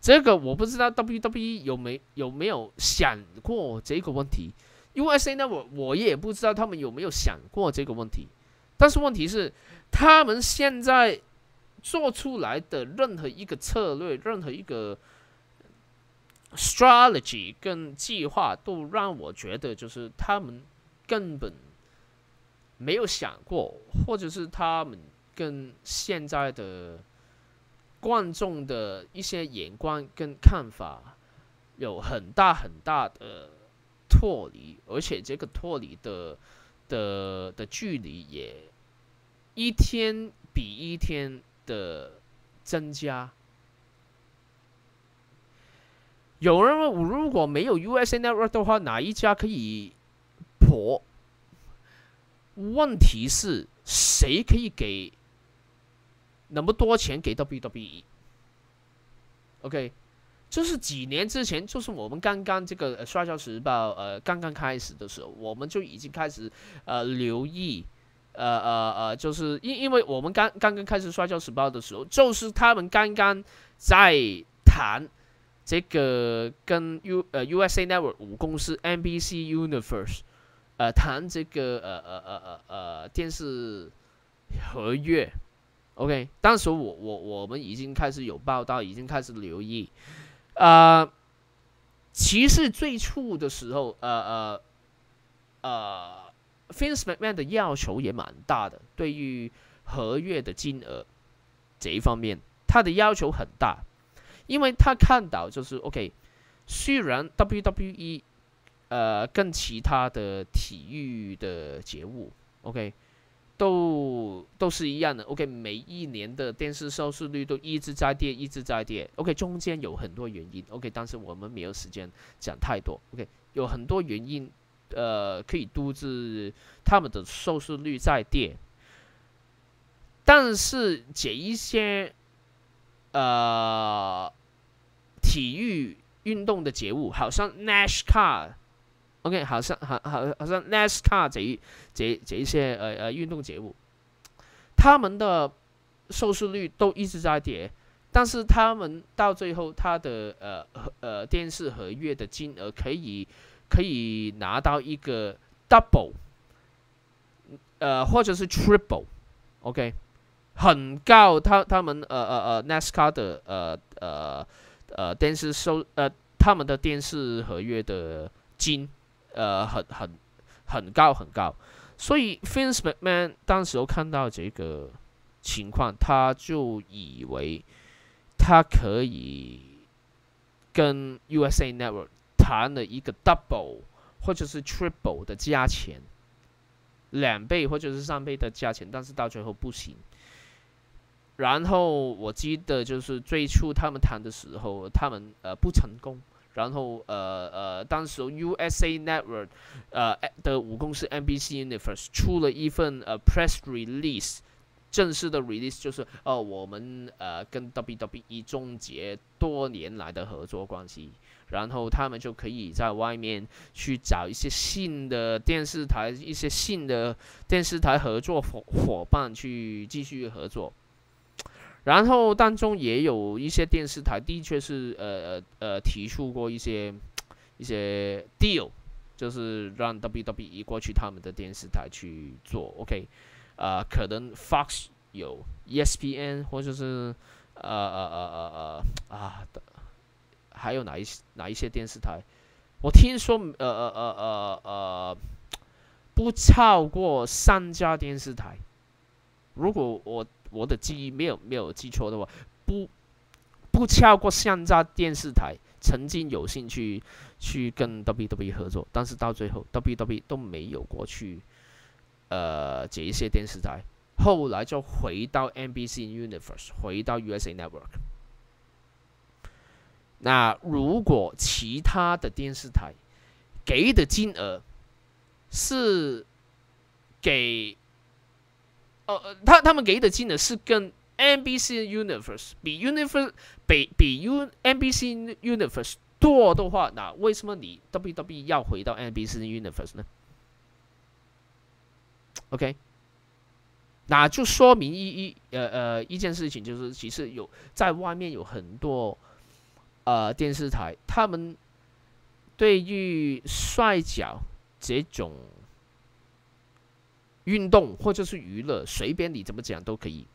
这个我不知道 WWE 有没有没有想过这个问题，USA 呢我我也不知道他们有没有想过这个问题，但是问题是他们现在做出来的任何一个策略，任何一个 strategy 跟计划，都让我觉得就是他们根本没有想过，或者是他们跟现在的。观众的一些眼光跟看法有很大很大的脱离，而且这个脱离的的的距离也一天比一天的增加。有人问我：如果没有 USA Network 的话，哪一家可以破？问题是谁可以给？那么多钱给 WWE，OK，就是几年之前，就是我们刚刚这个《摔跤时报》呃刚刚开始的时候，我们就已经开始呃留意，呃呃呃，就是因因为我们刚刚刚开始《摔跤时报》的时候，就是他们刚刚在谈这个跟 U 呃 USA Network 五公司 NBC Universe 呃谈这个呃呃呃呃呃电视合约。OK，当时我我我们已经开始有报道，已经开始留意。啊，其实最初的时候，呃呃呃，Fins McMan 的要求也蛮大的，对于合约的金额这一方面，他的要求很大，因为他看到就是 OK，虽然 WWE 呃跟其他的体育的节目 OK。都都是一样的，OK，每一年的电视收视率都一直在跌，一直在跌，OK，中间有很多原因，OK，但是我们没有时间讲太多，OK，有很多原因，呃，可以导致他们的收视率在跌，但是这一些呃体育运动的节目，好像 Nash Car。OK，好像好好好像 NASCAR 这一这这一些呃呃运动节目，他们的收视率都一直在跌，但是他们到最后，他的呃呃电视合约的金额可以可以拿到一个 double 呃，或者是 triple，OK，很高。他他们呃呃呃，NASCAR 的呃呃呃电视收呃他们的电视合约的金呃很很很高很高。所以 f i n c e McMahon 当时候看到这个情况，他就以为他可以跟 USA Network 谈了一个 double 或者是 triple 的价钱。两倍或者是三倍的价钱，但是到最后不行。然后我记得就是最初他们谈的时候，他们呃不成功。然后呃呃，当时 USA Network 呃的母公司 NBC Universe 出了一份呃 press release，正式的 release 就是哦我们呃跟 WWE 终结多年来的合作关系。然后他们就可以在外面去找一些新的电视台，一些新的电视台合作伙伙伴去继续合作。然后当中也有一些电视台的确是呃呃呃提出过一些一些 deal，就是让 WWE 过去他们的电视台去做。OK，呃，可能 Fox 有 ESPN 或者是呃呃呃呃呃啊的。还有哪一些哪一些电视台？我听说，呃呃呃呃呃，不超过三家电视台。如果我我的记忆没有没有记错的话，不不超过三家电视台曾经有兴趣去跟 WWE 合作，但是到最后 WWE 都没有过去，呃，这一些电视台，后来就回到 NBC Universe，回到 USA Network。那如果其他的电视台给的金额是给，呃，他他们给的金额是跟 NBC Universe 比 Universe 比比 U NBC Universe 多的话，那为什么你 WWE 要回到 NBC Universe 呢？OK，那就说明一一呃呃一件事情，就是其实有在外面有很多。呃，电视台他们对于摔跤这种运动或者是娱乐，随便你怎么讲都可以。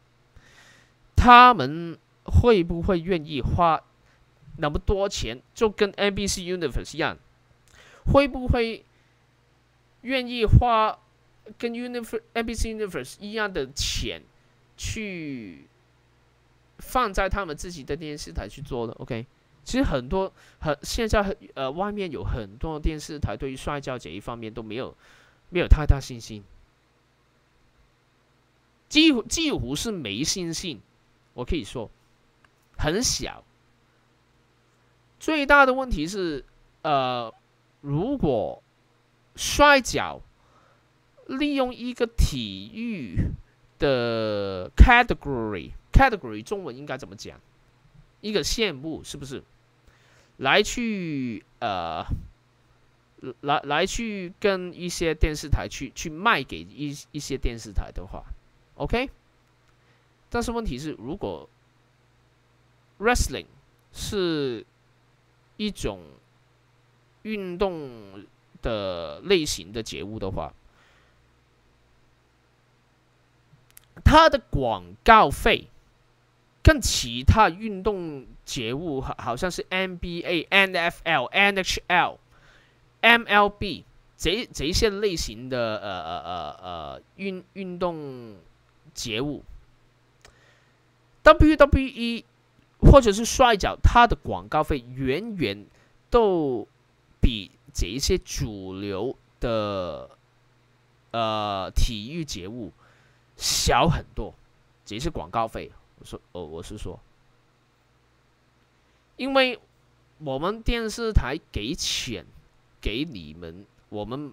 他们会不会愿意花那么多钱？就跟 NBC Universe 一样，会不会愿意花跟 Universe NBC Universe 一样的钱去放在他们自己的电视台去做的？OK。其实很多很现在很呃，外面有很多电视台对于摔跤这一方面都没有没有太大信心，几乎几乎是没信心。我可以说很小。最大的问题是，呃，如果摔跤利用一个体育的 category，category 中文应该怎么讲？一个项目是不是？来去呃，来来去跟一些电视台去去卖给一一些电视台的话，OK。但是问题是，如果 wrestling 是一种运动的类型的节目的话，它的广告费。跟其他运动节目好好像是 NBA、NFL、NHL、MLB 这这些类型的呃呃呃呃运运动节目，WWE 或者是摔跤，它的广告费远远都比这些主流的呃体育节目小很多，这些广告费。我说哦，我是说，因为我们电视台给钱给你们，我们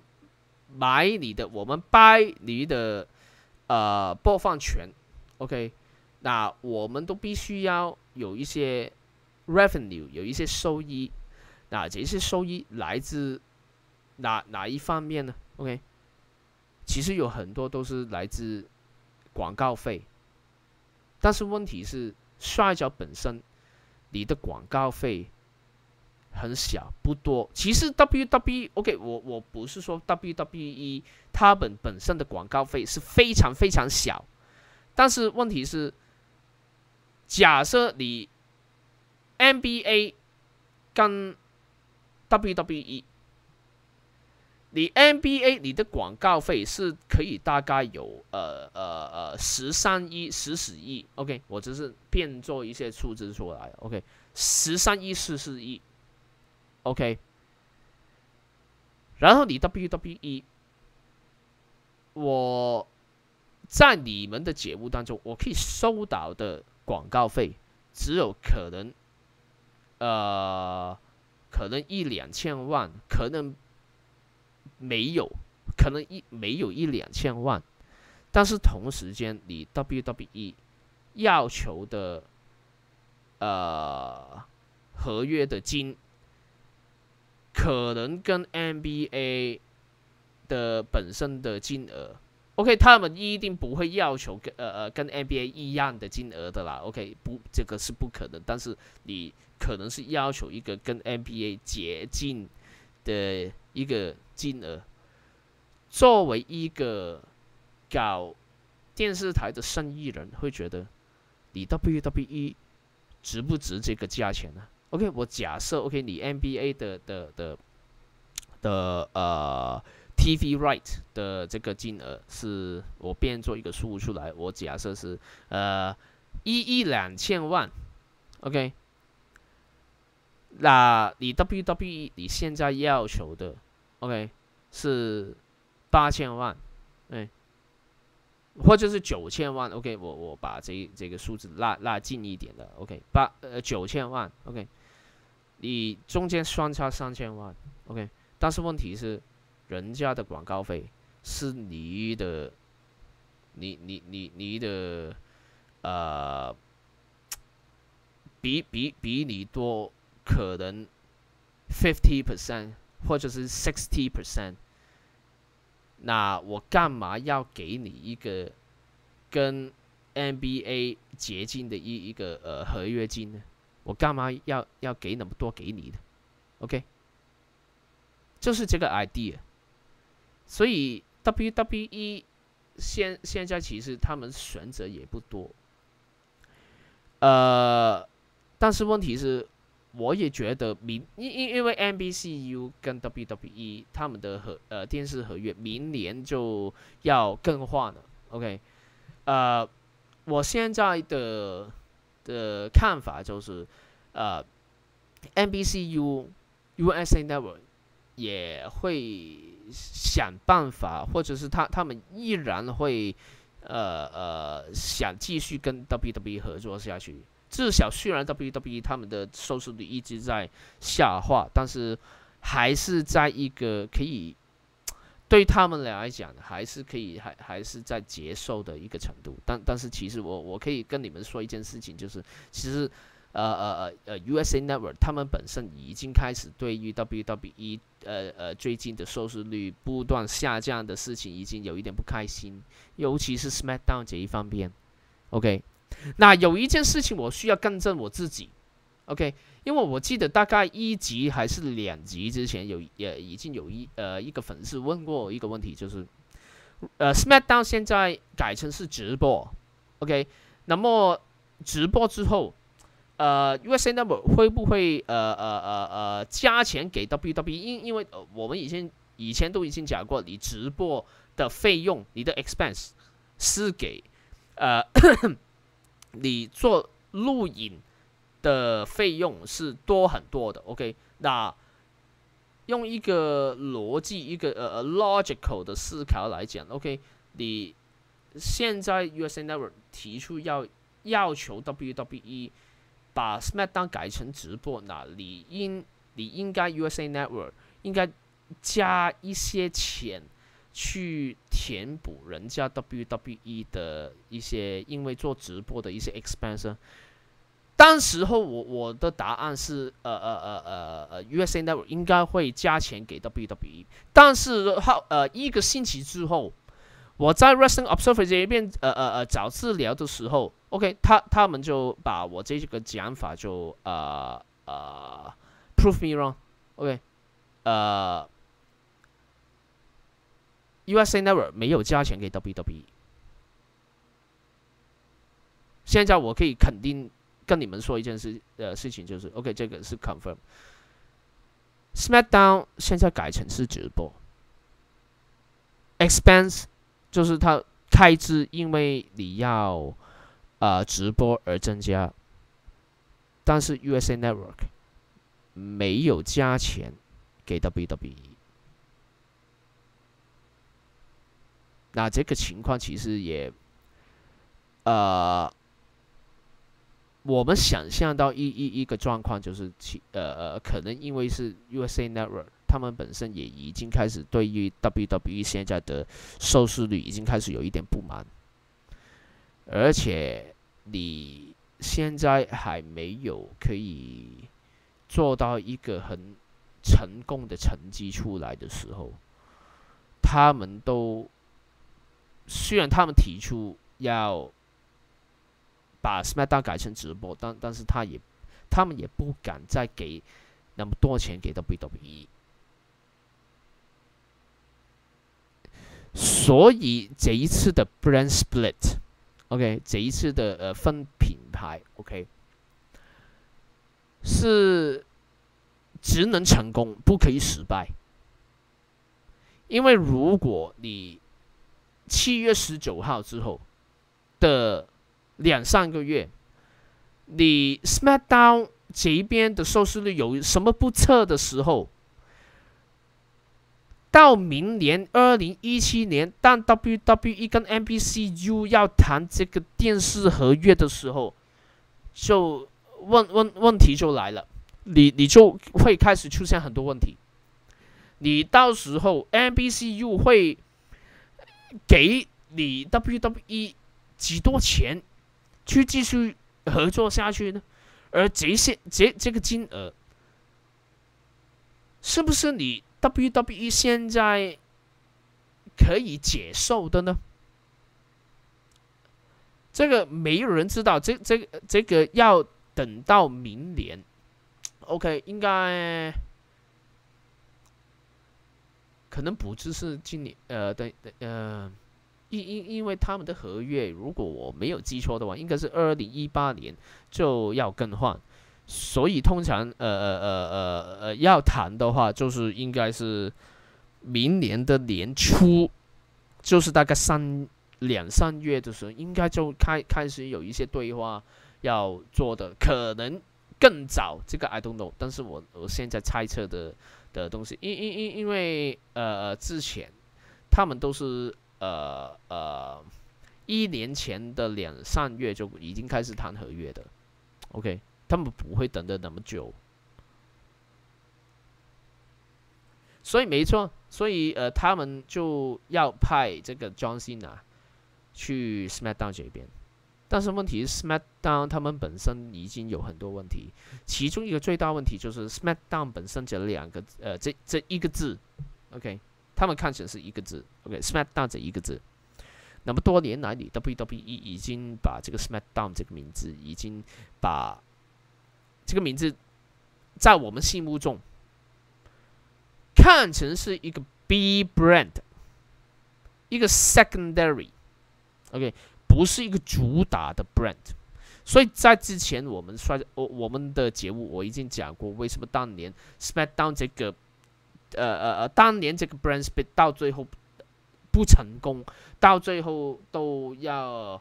买你的，我们 buy 你的呃播放权，OK，那我们都必须要有一些 revenue，有一些收益，那这些收益来自哪哪一方面呢？OK，其实有很多都是来自广告费。但是问题是，摔跤本身，你的广告费很小，不多。其实 WWE，OK，我我不是说 WWE 它本本身的广告费是非常非常小，但是问题是，假设你 NBA 跟 WWE，你 NBA 你的广告费是可以大概有呃呃呃十三亿、十四亿，OK，我只是变做一些数字出来，OK，十三亿、十四亿。OK，然后你 WWE，我在你们的节目当中，我可以收到的广告费只有可能，呃，可能一两千万，可能没有，可能一没有一两千万，但是同时间你 WWE 要求的呃合约的金。可能跟 NBA 的本身的金额，OK，他们一定不会要求跟呃呃跟 NBA 一样的金额的啦，OK，不，这个是不可能。但是你可能是要求一个跟 NBA 接近的一个金额，作为一个搞电视台的生意人，会觉得你 WWE 值不值这个价钱呢？OK，我假设 OK，你 NBA 的的的的呃 TV right 的这个金额是我变做一个数出来，我假设是呃一亿两千万，OK，那你 WWE 你现在要求的 OK 是八千万，哎。或者是九千万，OK，我我把这这个数字拉拉近一点的，OK，八呃九千万，OK。你中间相差三千万，OK，但是问题是，人家的广告费是你的，你你你你的，呃，比比比你多可能 fifty percent 或者是 sixty percent，那我干嘛要给你一个跟 NBA 接近的一一个呃合约金呢？我干嘛要要给那么多给你的？OK，就是这个 idea。所以 WWE 现现在其实他们选择也不多。呃，但是问题是，我也觉得明因因因为 NBCU 跟 WWE 他们的合呃电视合约明年就要更换了。OK，呃，我现在的。的看法就是，呃，NBCU、USA Network 也会想办法，或者是他他们依然会，呃呃，想继续跟 WWE 合作下去。至少虽然 WWE 他们的收视率一直在下滑，但是还是在一个可以。对他们来讲，还是可以，还还是在接受的一个程度。但但是，其实我我可以跟你们说一件事情，就是其实，呃呃呃呃，USA Network 他们本身已经开始对于 WWE 呃呃最近的收视率不断下降的事情，已经有一点不开心，尤其是 SmackDown 这一方面。OK，那有一件事情我需要更正我自己。OK。因为我记得大概一集还是两集之前有也已经有一呃一个粉丝问过一个问题，就是呃 SmackDown 现在改成是直播，OK，那么直播之后，呃 USA Number 会不会呃呃呃呃加钱给 WWE？因因为我们以前以前都已经讲过，你直播的费用，你的 expense 是给呃 (coughs) 你做录影。的费用是多很多的，OK？那用一个逻辑，一个呃 logical 的思考来讲，OK？你现在 USA Network 提出要要求 WWE 把 SmackDown 改成直播，那你应你应该 USA Network 应该加一些钱去填补人家 WWE 的一些因为做直播的一些 expense。当时候我我的答案是呃呃呃呃呃 USA Network 应该会加钱给 WWE，但是后呃一个星期之后，我在 Wrestling Observer 这一边呃呃呃找治疗的时候，OK，他他们就把我这个讲法就呃呃 prove me wrong，OK，呃，USA Network 没有加钱给 WWE。现在我可以肯定跟你们说一件事，呃，事情就是，OK，这个是 confirm。SmackDown 现在改成是直播，expense 就是它开支，因为你要啊直播而增加，但是 USA Network 没有加钱给 WWE。那这个情况其实也，呃。我们想象到一一一个状况，就是其呃呃，可能因为是 USA Network，他们本身也已经开始对于 WWE 现在的收视率已经开始有一点不满，而且你现在还没有可以做到一个很成功的成绩出来的时候，他们都虽然他们提出要。把 SmackDown 改成直播，但但是他也，他们也不敢再给那么多钱给到 WWE，所以这一次的 Brand Split，OK，这一次的呃分品牌，OK，是只能成功，不可以失败，因为如果你七月十九号之后的。两三个月，你 SmackDown 这一边的收视率有什么不测的时候，到明年二零一七年，当 WWE 跟 NBCU 要谈这个电视合约的时候，就问问问题就来了，你你就会开始出现很多问题，你到时候 NBCU 会给你 WWE 几多钱？去继续合作下去呢？而这些这这个金额，是不是你 WWE 现在可以接受的呢？这个没有人知道，这这个这个要等到明年。OK，应该可能不只是今年，呃，对对，呃。因因因为他们的合约，如果我没有记错的话，应该是二零一八年就要更换，所以通常呃呃呃呃呃要谈的话，就是应该是明年的年初，就是大概三两三月的时候，应该就开开始有一些对话要做的，可能更早，这个 I don't know，但是我我现在猜测的的东西，因因因因为呃之前他们都是。呃呃，一年前的两三月就已经开始谈合约的，OK，他们不会等的那么久，所以没错，所以呃，他们就要派这个 John Cena 去 SmackDown 这边，但是问题是 SmackDown 他们本身已经有很多问题，其中一个最大问题就是 SmackDown 本身这两个呃这这一个字，OK。他们看成是一个字，OK，SmackDown 这一个字。那么多年来，你 WWE 已经把这个 SmackDown 这个名字，已经把这个名字在我们心目中看成是一个 B brand，一个 secondary，OK，不是一个主打的 brand。所以在之前我们说我我们的节目我已经讲过，为什么当年 SmackDown 这个。呃呃呃，当年这个 brand split 到最后不成功，到最后都要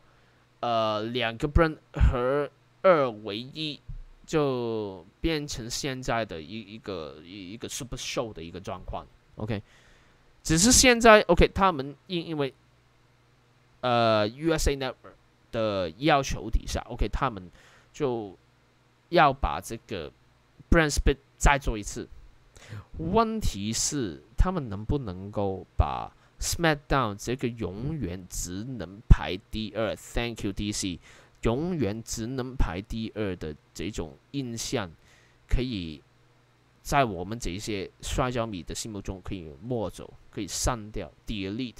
呃两个 brand 合二为一，就变成现在的一一个一一个 super show 的一个状况。OK，只是现在 OK，他们因因为呃 USA Network 的要求底下，OK，他们就要把这个 brand split 再做一次。问题是，他们能不能够把 SmackDown 这个永远只能排第二，Thank you DC，永远只能排第二的这种印象，可以在我们这些摔跤迷的心目中可以抹走，可以删掉，delete。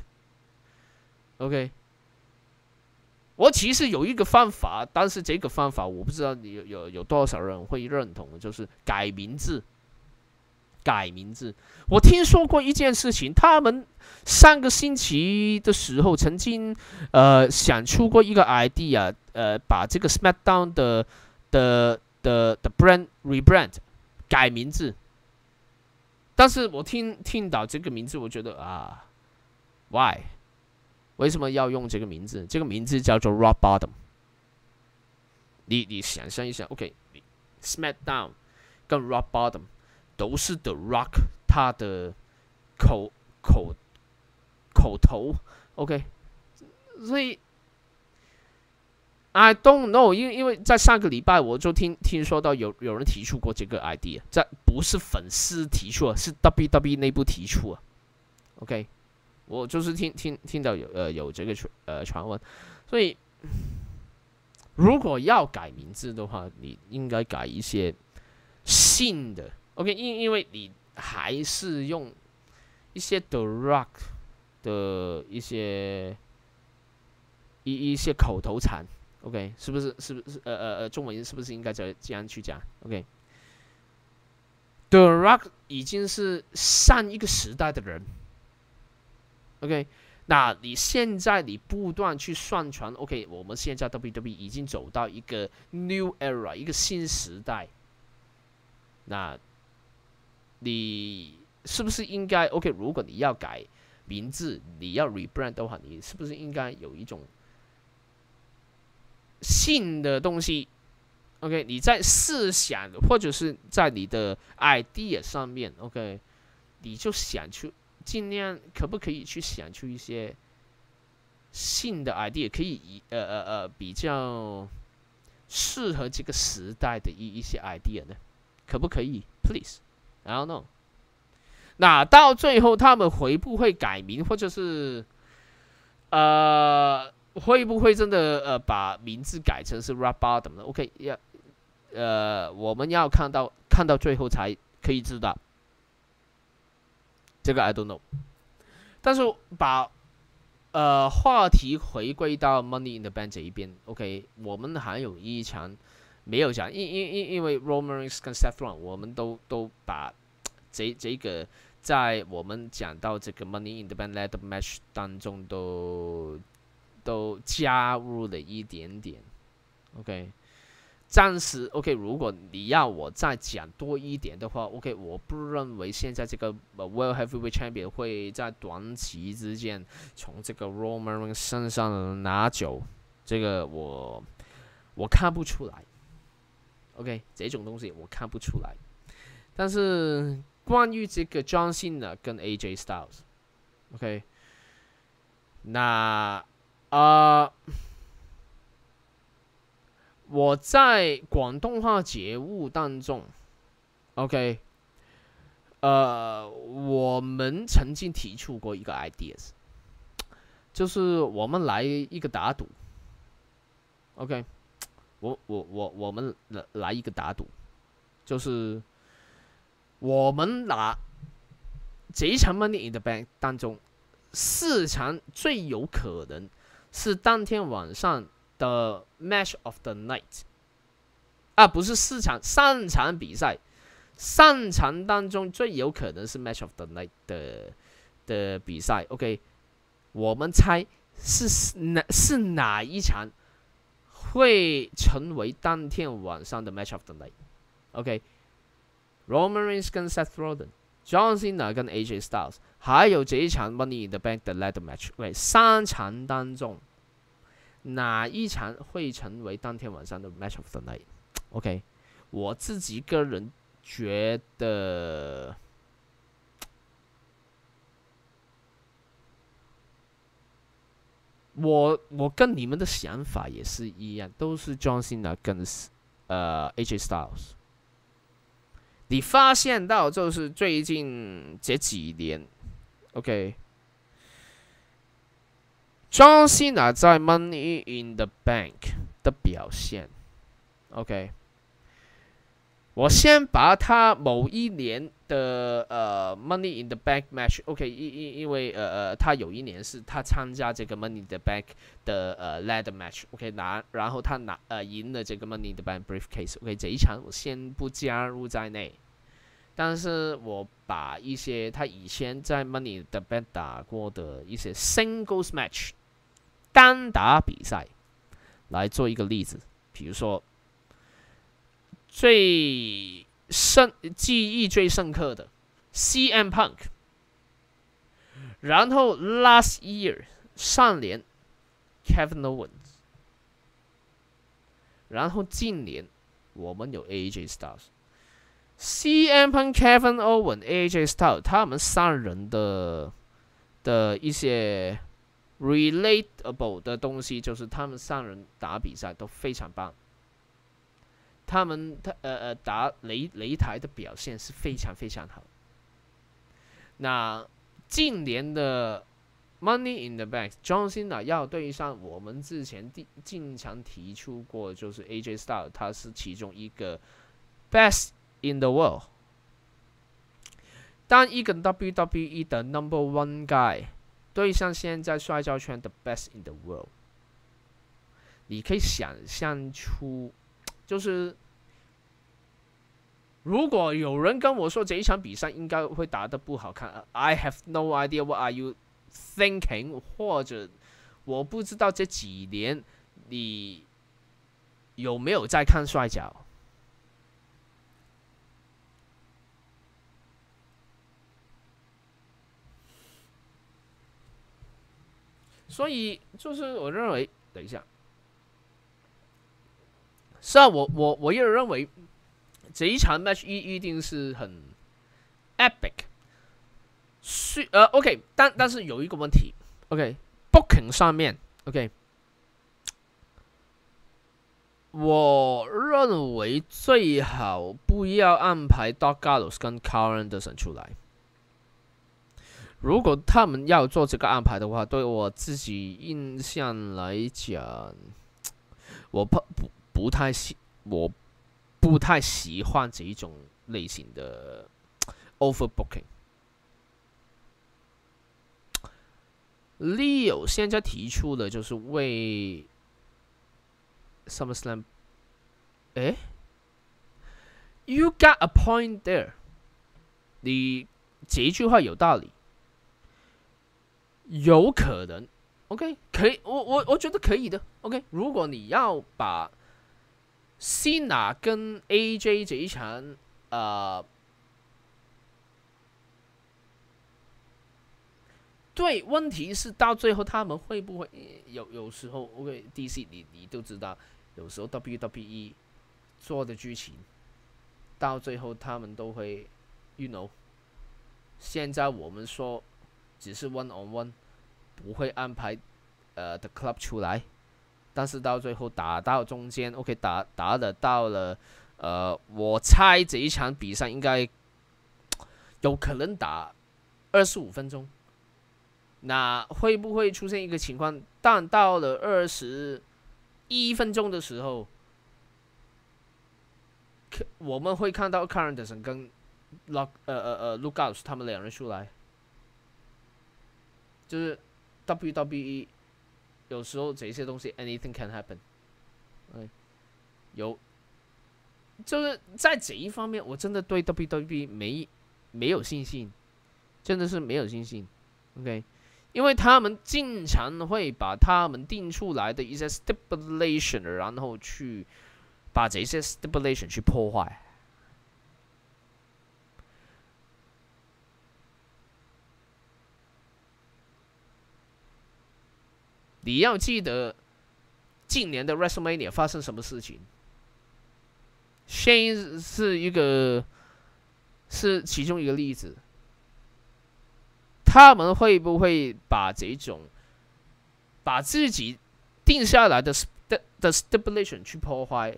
OK，我其实有一个方法，但是这个方法我不知道你有有有多少人会认同，就是改名字。改名字。我听说过一件事情，他们上个星期的时候曾经呃想出过一个 idea，呃，把这个 SmackDown 的的的的 brand rebrand 改名字。但是我听听到这个名字，我觉得啊，why？为什么要用这个名字？这个名字叫做 Rock Bottom。你你想象一下，OK，SmackDown 跟 Rock Bottom 都是 The Rock 他的口口口头，OK，所以 I don't know，因为因为在上个礼拜我就听听说到有有人提出过这个 idea，在不是粉丝提出，是 WWE 内部提出啊，OK。我就是听听听到有呃有这个传呃传闻，所以如果要改名字的话，你应该改一些新的，OK，因因为你还是用一些 The Rock 的一些一一些口头禅，OK，是不是是不是呃呃呃中文是不是应该这这样去讲？OK，The Rock 已经是上一个时代的人。OK，那你现在你不断去宣传，OK，我们现在 WWE 已经走到一个 New Era，一个新时代。那你是不是应该 OK？如果你要改名字，你要 rebrand 的话，你是不是应该有一种新的东西？OK，你在思想或者是在你的 idea 上面，OK，你就想出。尽量可不可以去想出一些新的 idea，可以以呃呃呃比较适合这个时代的一一些 idea 呢？可不可以？Please？Please，I don't know。那到最后他们会不会改名，或者是呃会不会真的呃把名字改成是 Rock Bottom 呢？OK，要呃我们要看到看到最后才可以知道。这个 I don't know，但是把呃话题回归到 Money in the Bank 这一边，OK，我们还有一场没有讲，因因因因为 Roman s 跟 Seth r o n 我们都都把这这个在我们讲到这个 Money in the bandlet Match 当中都都加入了一点点，OK。暂时 OK，如果你要我再讲多一点的话，OK，我不认为现在这个 World Heavyweight Champion 会在短期之间从这个 Roman 身上拿走，这个我我看不出来。OK，这种东西我看不出来。但是关于这个 John Cena 跟 AJ Styles，OK，那啊。我在广东话节目当中，OK，呃，我们曾经提出过一个 ideas，就是我们来一个打赌，OK，我我我我们来来一个打赌，就是我们拿这一场 Money in the Bank 当中，四场最有可能是当天晚上。的 match of the night，啊，不是四场，三场比赛，三场当中最有可能是 match of the night 的的比赛。OK，我们猜是哪是哪一场会成为当天晚上的 match of the night。OK，Roman Reigns 跟 Seth Rollins，John Cena 跟 AJ Styles，还有这一场 Money in the Bank 的 ladder match。喂三场当中。哪一场会成为当天晚上的 match of the night？OK，我自己个人觉得，我我跟你们的想法也是一样，都是 John Cena 跟呃 AJ Styles。你发现到就是最近这几年，OK。John Cena 在 Money in the Bank 的表现，OK，我先把他某一年的呃 Money in the Bank match，OK，因因因为呃呃他有一年是他参加这个 Money in the Bank 的呃 ladder match，OK 拿然后他拿呃赢了这个 Money in the Bank briefcase，OK 这一场我先不加入在内。但是我把一些他以前在 Money the Bank 打过的一些 Singles Match 单打比赛来做一个例子，比如说最深记忆最深刻的 CM Punk，然后 Last Year 上年 Kevin Owens，然后今年我们有 AJ Styles。CM Punk、Kevin Owen、AJ Styles，他们三人的的一些 relatable 的东西，就是他们三人打比赛都非常棒。他们他呃呃打擂擂台的表现是非常非常好。那近年的 Money in the Bank，John Cena 要对上我们之前经经常提出过，就是 AJ Styles，他是其中一个 best。In the world，当一个 WWE 的 Number One Guy 对上现在摔跤圈的 Best in the World，你可以想象出，就是如果有人跟我说这一场比赛应该会打得不好看，I have no idea what are you thinking，或者我不知道这几年你有没有在看摔跤。所以就是我认为，等一下，是啊，我我我也认为这一场 match 一一定是很 epic，是呃 OK，但但是有一个问题，OK，booking 上面 OK，我认为最好不要安排 Doc Gallows 跟 Carl Anderson 出来。如果他们要做这个安排的话，对我自己印象来讲，我不不不太喜，我不太喜欢这一种类型的 overbooking。Leo 现在提出的就是为 SummerSlam，哎，You got a point there，你这一句话有道理。有可能，OK，可以，我我我觉得可以的，OK。如果你要把 Cena 跟 AJ 这一场，呃，对，问题是到最后他们会不会有有时候，OK，DC 你你都知道，有时候 WWE 做的剧情，到最后他们都会，you know，现在我们说只是 one on one。不会安排呃 The club 出来，但是到最后打到中间，OK 打打的到了，呃，我猜这一场比赛应该有可能打二十五分钟。那会不会出现一个情况，但到了二十一分钟的时候，我们会看到 Carrington 跟 Lock 呃呃呃 Lookouts 他们两人出来，就是。WWE 有时候这些东西，anything can happen。嗯，有，就是在这一方面，我真的对 WWE 没没有信心，真的是没有信心。OK，因为他们经常会把他们定出来的一些 stipulation，然后去把这些 stipulation 去破坏。你要记得，近年的 WrestleMania 发生什么事情？Shane 是一个，是其中一个例子。他们会不会把这种，把自己定下来的的的 stipulation 去破坏？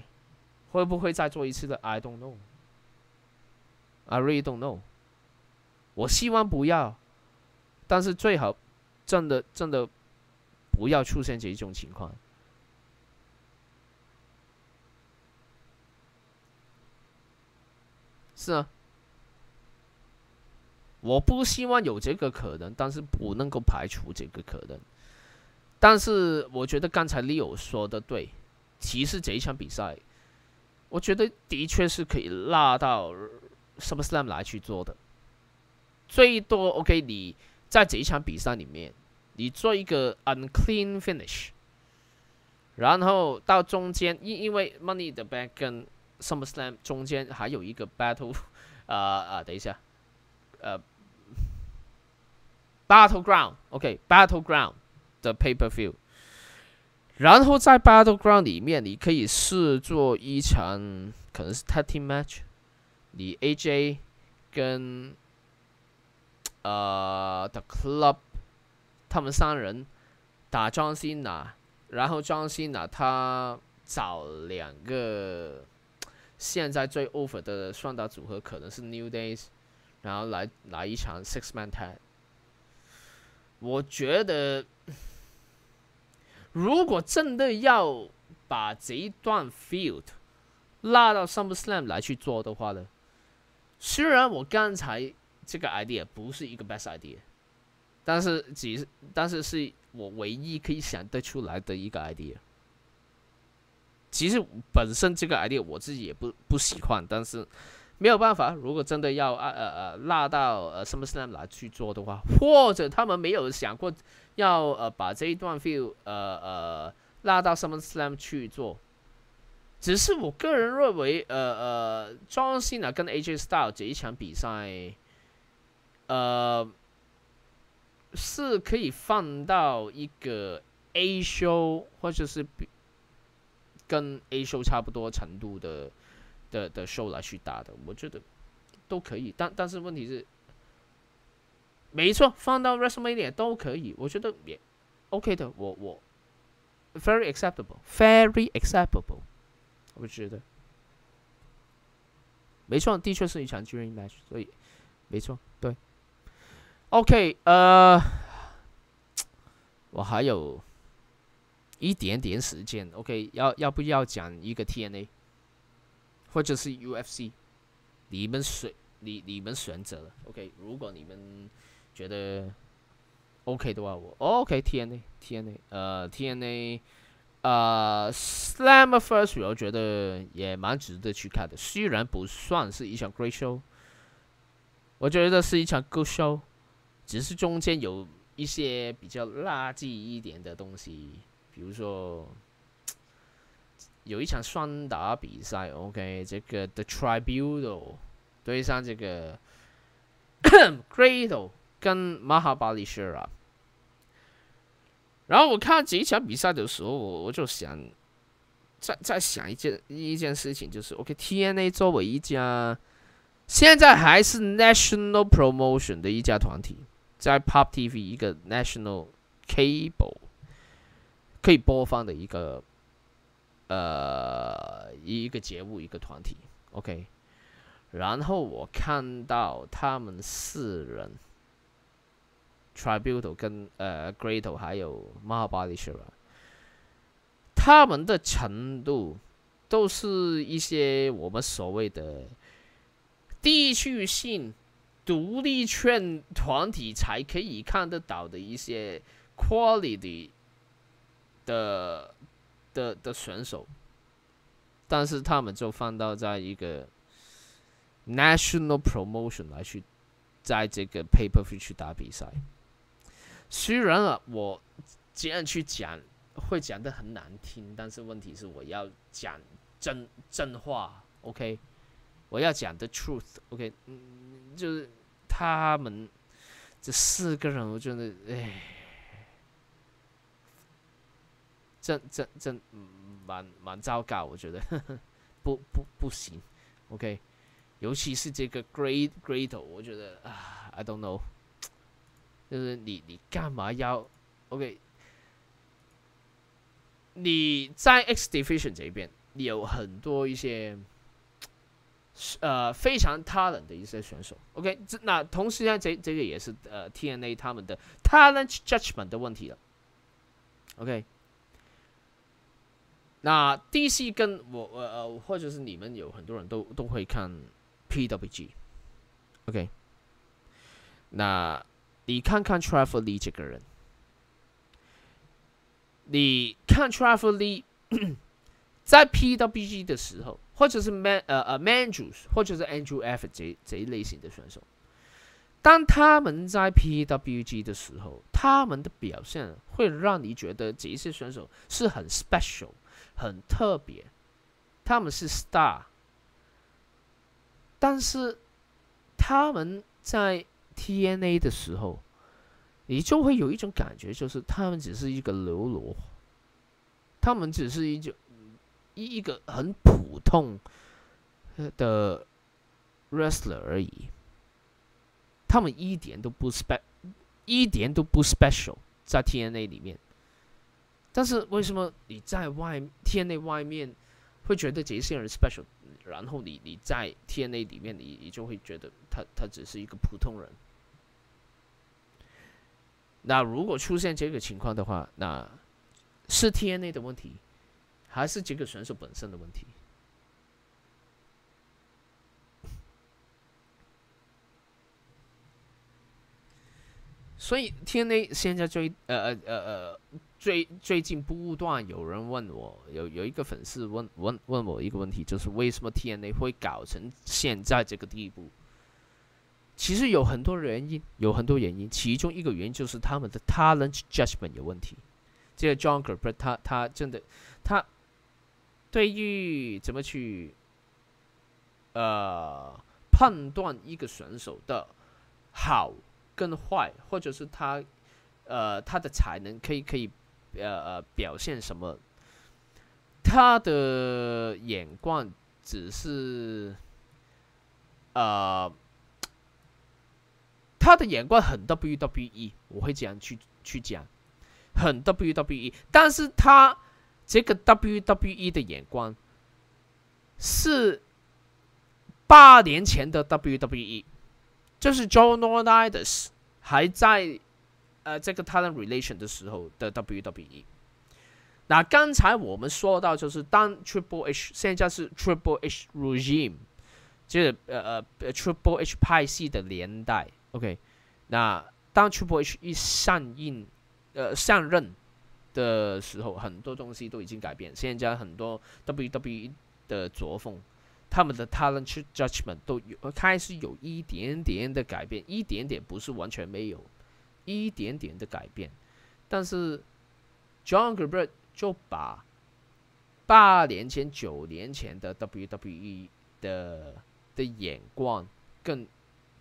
会不会再做一次的？I don't know. I really don't know. 我希望不要，但是最好真的真的。不要出现这一种情况。是啊，我不希望有这个可能，但是不能够排除这个可能。但是我觉得刚才 Leo 说的对，其实这一场比赛，我觉得的确是可以拉到 SummerSlam 来去做的，最多 OK 你在这一场比赛里面，你做一个 unclean finish，然后到中间因因为 Money the Bank 跟 SummerSlam 中间还有一个 battle，呃呃，等一下，呃，Battleground，OK，Battleground 的 paper View。然后在 Battleground 里面，你可以试做一场可能是 Tag Team Match，你 AJ 跟呃 The Club 他们三人打庄心呐，然后庄心呐他找两个现在最 over 的双打组合，可能是 New Days，然后来来一场 Six Man Tag。我觉得，如果真的要把这一段 field 拉到 SummerSlam 来去做的话呢，虽然我刚才这个 idea 不是一个 best idea。但是只是但是是我唯一可以想得出来的一个 idea。其实本身这个 idea 我自己也不不喜欢，但是没有办法。如果真的要呃呃呃拉到呃 SummerSlam 来去做的话，或者他们没有想过。要呃把这一段 feel 呃呃拉到 SummerSlam 去做，只是我个人认为呃呃，John Cena 跟 AJ Styles 这一场比赛，呃是可以放到一个 A show 或者是比跟 A show 差不多程度的的的 show 来去打的，我觉得都可以，但但是问题是。没错，放到 WrestleMania 都可以，我觉得也 OK 的。我我 very acceptable，very acceptable，我觉得没错，的确是一场 dream match，所以没错，OK，呃，我还有一点点时间，OK，要要不要讲一个 TNA，或者是 UFC？你们选，你你们选择了，OK，如果你们。觉得 OK 的话，我 OK TNA TNA 呃 TNA 呃 Slam First 我觉得也蛮值得去看的，虽然不算是一场 Great Show，我觉得是一场 Good Show，只是中间有一些比较垃圾一点的东西，比如说有一场双打比赛，OK 这个 The Tribunal 对上这个 (coughs) Cradle。跟马哈巴里什啊，然后我看这一场比赛的时候，我我就想，在在想一件一件事情，就是 OK，TNA 作为一家现在还是 National Promotion 的一家团体，在 Pop TV 一个 National Cable 可以播放的一个呃一个节目一个团体，OK，然后我看到他们四人。Tribute 跟呃 Great 还有 m a h a b a l i s h a 他们的程度都是一些我们所谓的地区性独立圈团体才可以看得到的一些 quality 的的的选手，但是他们就放到在一个 national promotion 来去在这个 paper 去打比赛。虽然啊，我这样去讲会讲的很难听，但是问题是我要讲真真话，OK？我要讲的 truth，OK？嗯，就是他们这四个人，我觉得，哎，真真真蛮蛮糟糕，我觉得 (laughs) 不不不行，OK？尤其是这个 Great Great，我觉得啊，I don't know。就是你，你干嘛要？OK，你在 X Division 这边你有很多一些呃非常 talent 的一些选手。OK，这那同时呢，这这个也是呃 TNA 他们的 talent judgment 的问题了。OK，那 DC 跟我呃呃或者是你们有很多人都都会看 PWG。OK，那。你看看 Travel Lee 这个人，你看 Travel Lee 在 PWG 的时候，或者是 Man 呃呃 Manjus 或者是 Andrew F 这这一类型的选手，当他们在 PWG 的时候，他们的表现会让你觉得这些选手是很 special、很特别，他们是 star。但是他们在 TNA 的时候，你就会有一种感觉，就是他们只是一个流罗，他们只是一种。一一个很普通的 wrestler 而已，他们一点都不 spec，一点都不 special 在 TNA 里面。但是为什么你在外 TNA 外面会觉得这些人 special，然后你你在 TNA 里面你你就会觉得他他只是一个普通人？那如果出现这个情况的话，那是 TNA 的问题。还是这个选手本身的问题，所以 TNA 现在最呃呃呃呃最最近不断有人问我，有有一个粉丝问问问我一个问题，就是为什么 TNA 会搞成现在这个地步？其实有很多原因，有很多原因，其中一个原因就是他们的 talent judgment 有问题。这个 John g e r b e r 他他真的他。对于怎么去，呃，判断一个选手的好跟坏，或者是他，呃，他的才能可以可以，呃呃，表现什么？他的眼光只是，呃，他的眼光很 WWE，我会这样去去讲，很 WWE，但是他。这个 WWE 的眼光是八年前的 WWE，就是 John Laurinaitis 还在呃这个 Talent Relation 的时候的 WWE。那刚才我们说到，就是当 Triple H 现在是 Triple H Regime，就是呃呃 Triple H 派系的年代。OK，那当 Triple H 一上映呃上任。的时候，很多东西都已经改变。现在很多 WWE 的作风，他们的 talent judgment 都有开始有一点点的改变，一点点不是完全没有，一点点的改变。但是 John g e r b e r t 就把八年前、九年前的 WWE 的的眼光跟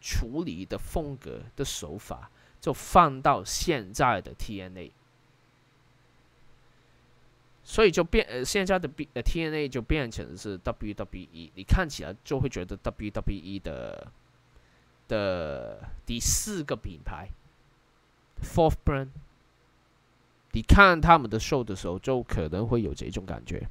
处理的风格的手法，就放到现在的 TNA。所以就变呃，现在的 B 呃 TNA 就变成是 WWE，你看起来就会觉得 WWE 的的第四个品牌 Fourth Brand，你看他们的 show 的时候，就可能会有这种感觉。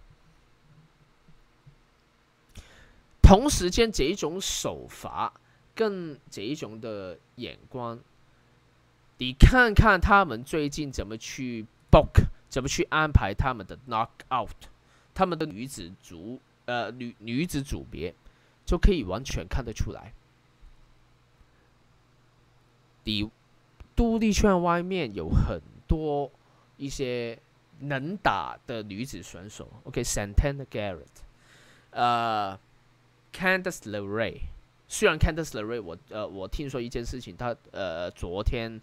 同时间，这种手法跟这一种的眼光，你看看他们最近怎么去 book。怎么去安排他们的 knockout，他们的女子组呃女女子组别，就可以完全看得出来。你独立圈外面有很多一些能打的女子选手，OK，Santana Garrett，呃，Candice LeRae，虽然 Candice LeRae 我呃我听说一件事情，她呃昨天。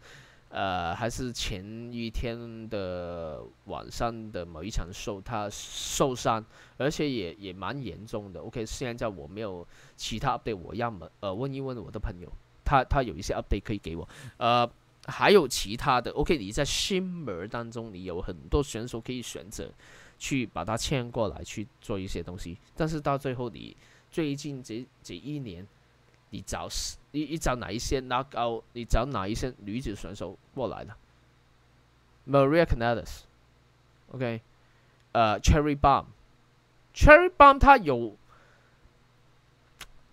呃，还是前一天的晚上的某一场受他受伤，而且也也蛮严重的。OK，现在我没有其他 update，我要么呃问一问我的朋友，他他有一些 update 可以给我。呃，还有其他的 OK，你在新门当中，你有很多选手可以选择去把他牵过来去做一些东西，但是到最后你最近这这一年。你找你你找哪一些然后你找哪一些女子选手过来的？Maria Canales，OK，呃，Cherry Bomb，Cherry Bomb 他有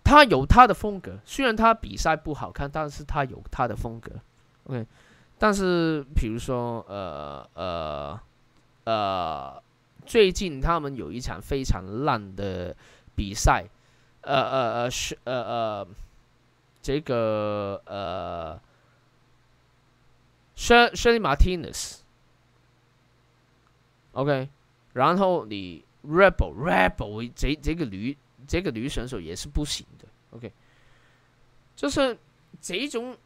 他有他的风格，虽然他比赛不好看，但是他有他的风格，OK。但是比如说呃呃呃，最近他们有一场非常烂的比赛，呃呃呃是呃呃。这个呃，Shirley Martinez，OK，然后你 Rebel Rebel 这这个女这个女选手也是不行的，OK，就是这种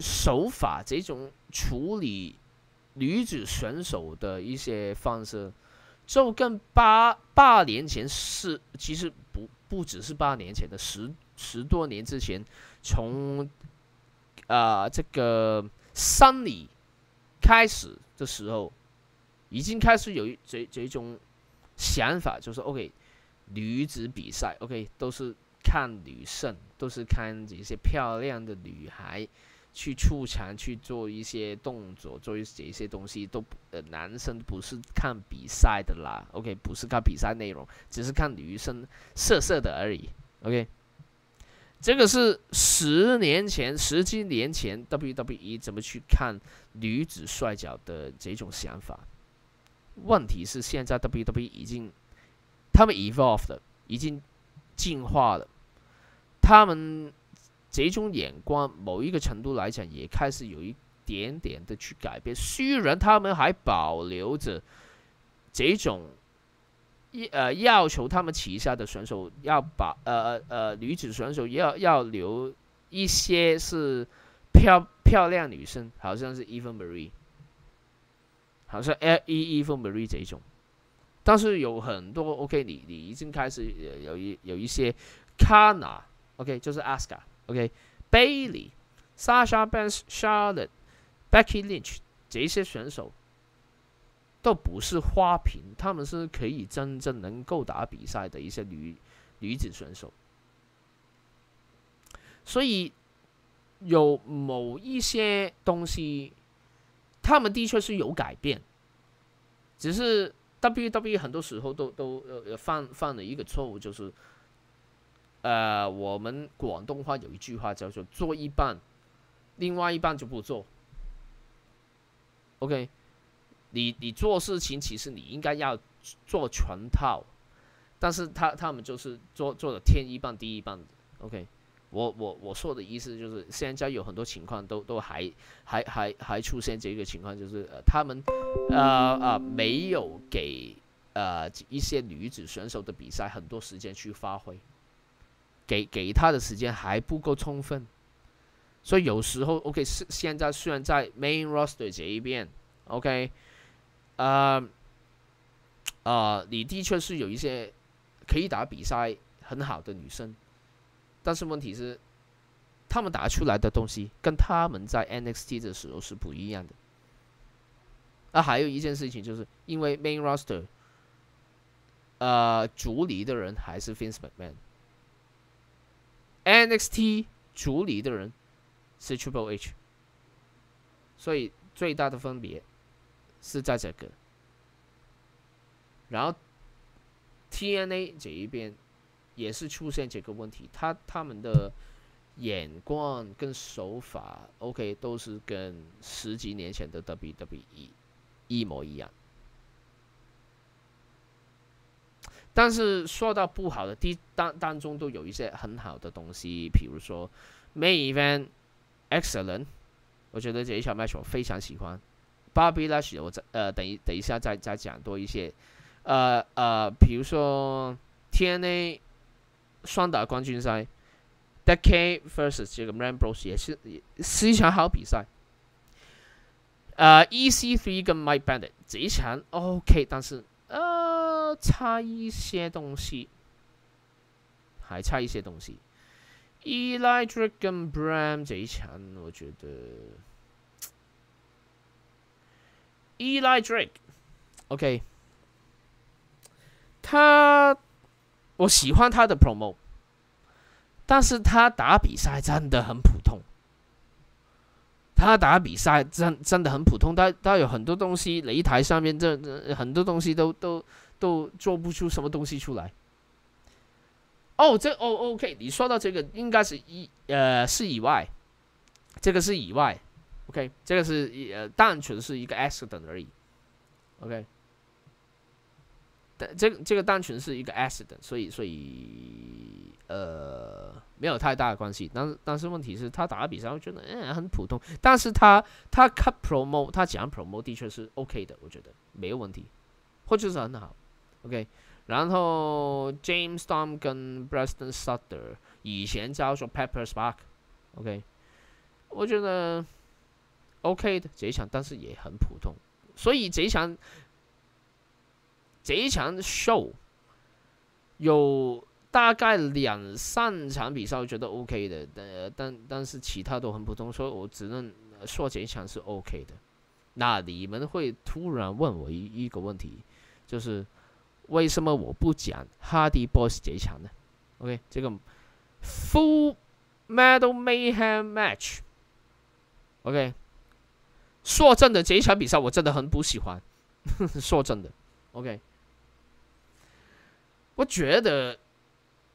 手法，这种处理女子选手的一些方式，就跟八八年前是其实不不只是八年前的十十多年之前，从啊这个山里开始的时候，已经开始有这这种。想法就是 OK，女子比赛 OK 都是看女生，都是看这些漂亮的女孩去出场去做一些动作，做一些一些东西都呃男生不是看比赛的啦 OK 不是看比赛内容，只是看女生色色的而已 OK，这个是十年前十几年前 WWE 怎么去看女子摔跤的这种想法。问题是现在 WWE 已经，他们 evolved，已经进化了，他们这种眼光某一个程度来讲也开始有一点点的去改变。虽然他们还保留着这种一呃要求，他们旗下的选手要把呃呃女子选手要要留一些是漂漂亮女生，好像是 Even Marie。好像 L E Even Marie 这一种，但是有很多 OK，你你已经开始有一有一些 Kana OK，就是 Aska OK，Bailey，Sasha Banks，Charlotte，Becky Lynch 这些选手都不是花瓶，他们是可以真正能够打比赛的一些女女子选手，所以有某一些东西。他们的确是有改变，只是 WWE 很多时候都都犯犯了一个错误，就是，呃，我们广东话有一句话叫做“做一半，另外一半就不做”。OK，你你做事情其实你应该要做全套，但是他他们就是做做的天一半地一半。OK。我我我说的意思就是，现在有很多情况都都还还还还出现这个情况，就是呃他们呃呃没有给呃一些女子选手的比赛很多时间去发挥，给给他的时间还不够充分，所以有时候 OK 是现在虽然在 Main Roster 这一边 OK，呃呃 (tsk) 你的确是有一些可以打比赛很好的女生。但是问题是，他们打出来的东西跟他们在 NXT 的时候是不一样的。啊，还有一件事情就是，因为 Main Roster，呃，主理的人还是 Vince McMahon，NXT 主理的人是 Triple H，所以最大的分别是在这个。然后 TNA 这一边。也是出现这个问题，他他们的眼光跟手法，OK，都是跟十几年前的 WWE 一模一样。但是说到不好的，第当当中都有一些很好的东西，比如说 Main Event Excellent，我觉得这一场 match 我非常喜欢。Bobby Lashley，我再呃等一等一下再再讲多一些，呃呃，比如说 TNA。双打冠军赛，Decade vs 这个 Rambros 也是也是一场好比赛。呃，EC3 跟 Mike Bennett 这一场 OK，但是呃差一些东西，还差一些东西。Eli Drake 跟 Bram 这一场，我觉得 Eli Drake OK，他。我喜欢他的 promo，但是他打比赛真的很普通。他打比赛真真的很普通，他他有很多东西擂台上面这很多东西都都都做不出什么东西出来。哦，这哦 OK，你说到这个应该是以呃是以外，这个是以外，OK，这个是呃单纯是一个 accident 而已，OK 但。这个这个单纯是一个 accident，所以所以呃没有太大的关系。但是但是问题是，他打的比赛我觉得嗯很普通。但是他他 cut promo，他讲 promo 的确是 OK 的，我觉得没有问题，或者是很好。OK，然后 James Storm 跟 breston Sutter 以前叫做 Pepper Spark，OK，我觉得 OK 的这一场，但是也很普通，所以这一场这一场 show 有大概两三场比赛我觉得 OK 的，但但但是其他都很普通，所以我只能说这一场是 OK 的。那你们会突然问我一一个问题，就是为什么我不讲 Hardy Boys 这一场呢？OK，这个 Full Metal Mayhem Match，OK，说真的，这一场比赛我真的很不喜欢。(laughs) 说真的，OK，我觉得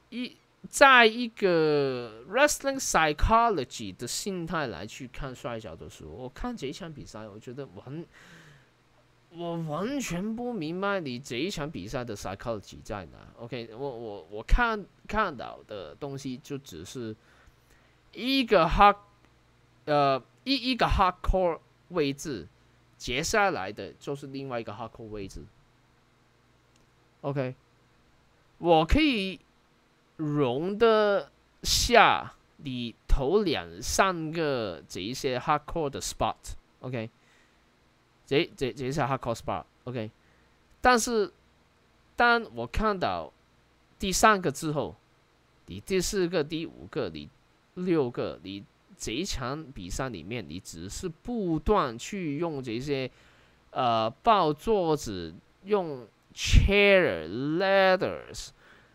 一。在一个 wrestling psychology 的心态来去看摔跤的时候，我看这一场比赛，我觉得完，我完全不明白你这一场比赛的 psychology 在哪。OK，我我我看看到的东西就只是一个 hard，呃，一一个 hardcore 位置，接下来的就是另外一个 hardcore 位置。OK，我可以。容得下你头两三个这一些 hardcore 的 spot，OK，这这这些 hardcore spot，OK，但是当我看到第三个之后，你第四个、第五个、你六个，你这一场比赛里面，你只是不断去用这些呃抱桌子，用 chair ladders。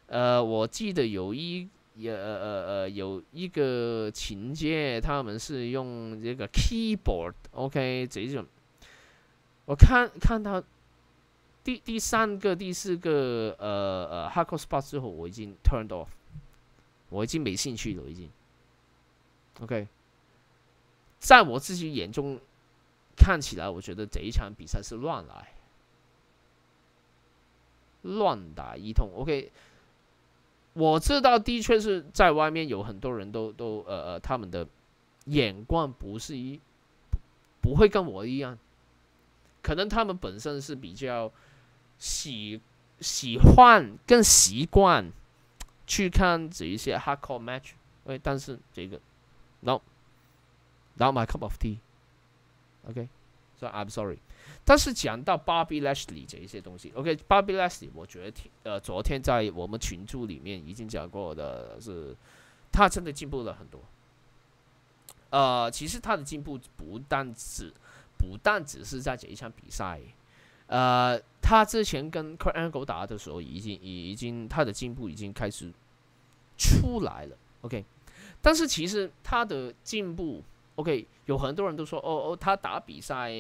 呃，我记得有一呃呃呃有一个情节，他们是用这个 keyboard，OK，这种，我看看到第第三个、第四个呃呃 hardcore spot 之后，我已经 turned off，我已经没兴趣了，已经。，OK，在我自己眼中看起来，我觉得这一场比赛是乱来，乱打一通，OK。我知道，的确是在外面有很多人都都呃呃，他们的眼光不是一不会跟我一样，可能他们本身是比较喜喜欢更习惯去看这一些 hardcore match，哎，但是这个 no，not my cup of tea，OK，so I'm sorry。但是讲到 Bobby Lashley 这一些东西，OK，Bobby Lashley，我觉得挺呃，昨天在我们群组里面已经讲过的是，他真的进步了很多。呃，其实他的进步不但只不但只是在这一场比赛，呃，他之前跟 Kurt Angle 打的时候，已经已经他的进步已经开始出来了，OK。但是其实他的进步，OK，有很多人都说，哦哦，他打比赛。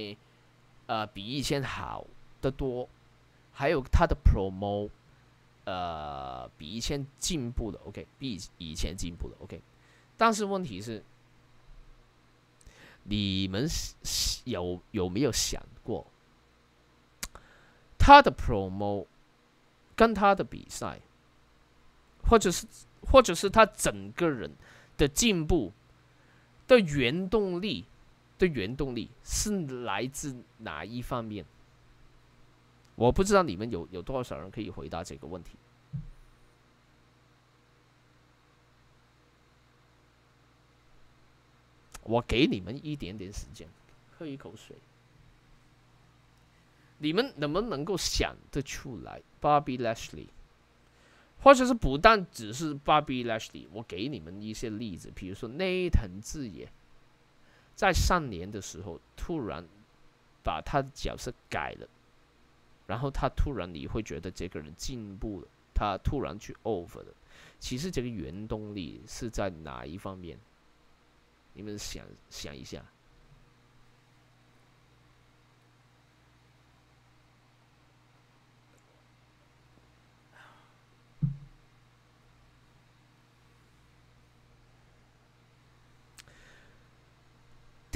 呃，比以前好的多，还有他的 promo，呃，比以前进步了，OK，比以前进步了，OK。但是问题是，你们有有没有想过，他的 promo 跟他的比赛，或者是或者是他整个人的进步的原动力？的原动力是来自哪一方面？我不知道你们有有多少人可以回答这个问题。我给你们一点点时间，喝一口水。你们能不能够想得出来，Bobby Lashley，或者是不但只是 Bobby Lashley，我给你们一些例子，比如说内藤智也。在上年的时候，突然把他的角色改了，然后他突然你会觉得这个人进步了，他突然去 over 了。其实这个原动力是在哪一方面？你们想想一下。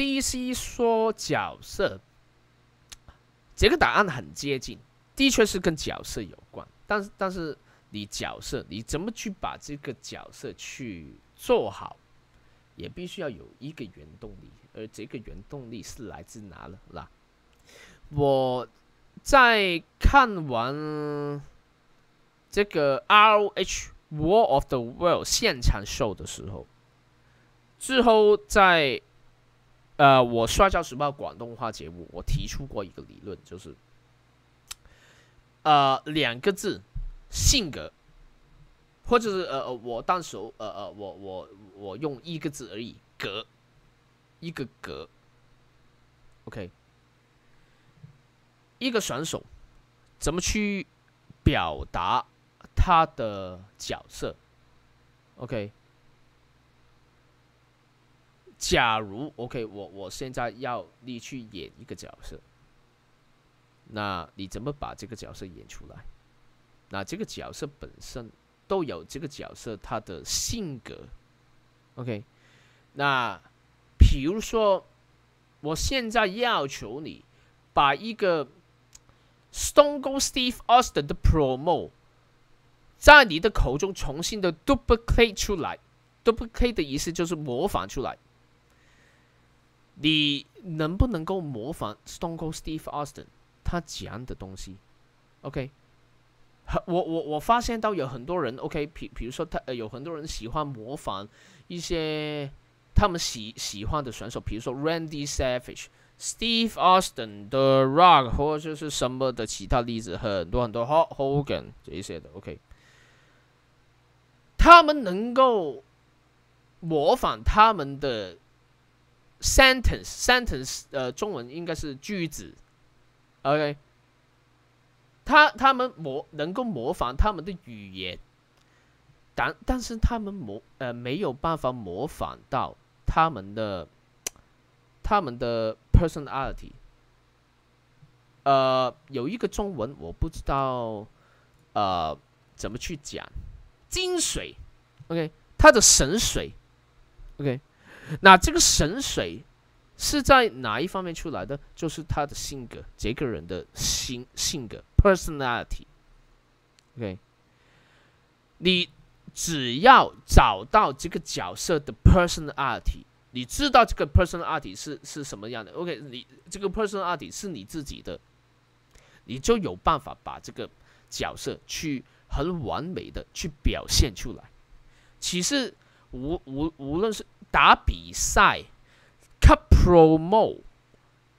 D.C. 说角色，这个答案很接近，的确是跟角色有关。但是，但是你角色你怎么去把这个角色去做好，也必须要有一个原动力，而这个原动力是来自哪了？啦，我在看完这个 ROH War of the World 现场秀的时候，之后在呃我摔跤时报广东话节目，我提出过一个理论，就是呃两个字性格，或者是呃呃我当时呃呃我我我用一个字而已，格，一个格，OK，一个选手怎么去表达他的角色？OK，假如 OK，我我现在要你去演一个角色，那你怎么把这个角色演出来？那这个角色本身都有这个角色他的性格，OK，那比如说，我现在要求你把一个 Stone Cold Steve Austin 的 promo 在你的口中重新的 duplicate 出来，duplicate 的意思就是模仿出来。你能不能够模仿 Stone Cold Steve Austin 他讲的东西？OK，我我我发现到有很多人 OK，比比如说他呃有很多人喜欢模仿一些他们喜喜欢的选手，比如说 Randy Savage、Steve Austin 的 Rock 或者是什么的其他例子，很多很多 Hogan 这一些的 OK，他们能够模仿他们的。Sentence sentence 呃，中文应该是句子，OK。他他们模能够模仿他们的语言，但但是他们模呃没有办法模仿到他们的他们的 personality。呃，有一个中文我不知道呃怎么去讲，精髓，OK，他的神髓，OK。那这个神水是在哪一方面出来的？就是他的性格，这个人的性性格 （personality）。OK，你只要找到这个角色的 personality，你知道这个 personality 是是什么样的？OK，你这个 personality 是你自己的，你就有办法把这个角色去很完美的去表现出来。其实无无无论是打比赛，cut promo，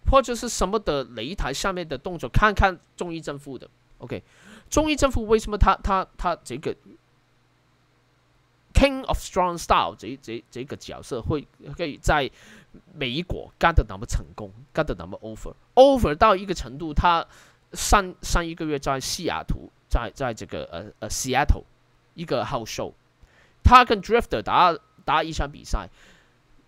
或者是什么的擂台下面的动作，看看综艺正负的，OK，综艺正负为什么他他他这个 King of Strong Style 这这这个角色会可以在美国干的那么成功，干的那么 over，over 到一个程度，他上上一个月在西雅图，在在这个呃呃 Seattle 一个 house show，他跟 Drifter 打。打一场比赛，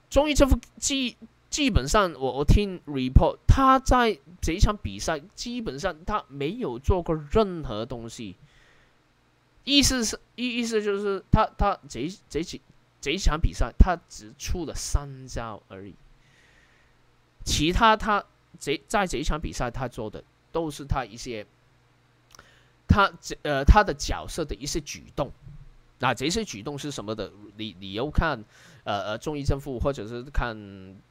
终于这副基基本上，我我听 report，他在这一场比赛基本上他没有做过任何东西，意思是意意思就是他他这这几这一场比赛他只出了三招而已，其他他这在这一场比赛他做的都是他一些他这呃他的角色的一些举动。那这些举动是什么的？你你又看，呃呃，中医正负，或者是看，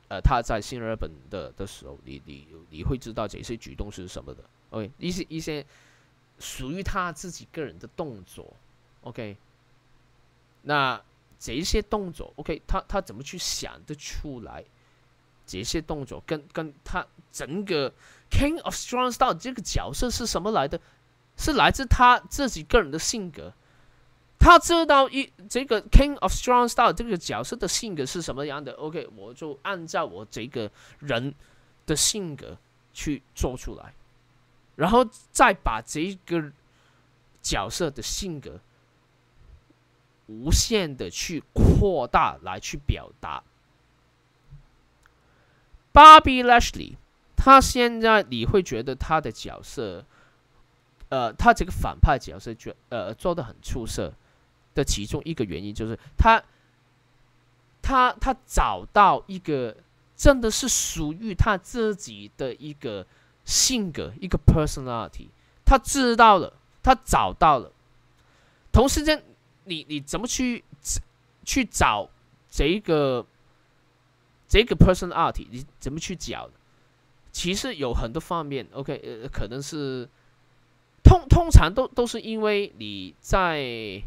呃，他在新日本的的时候，你你你会知道这些举动是什么的。OK，一些一些属于他自己个人的动作。OK，那这些动作，OK，他他怎么去想得出来？这些动作跟跟他整个 King of Strong Style 这个角色是什么来的？是来自他自己个人的性格。他知道一这个 King of Strong Style 这个角色的性格是什么样的，OK，我就按照我这个人的性格去做出来，然后再把这个角色的性格无限的去扩大来去表达。Bobby Lashley，他现在你会觉得他的角色，呃，他这个反派角色觉呃做的很出色。的其中一个原因就是他，他他找到一个真的是属于他自己的一个性格，一个 personality，他知道了，他找到了。同时间，你你怎么去去找这个这个 personality？你怎么去找？其实有很多方面。OK，呃，可能是。通通常都都是因为你在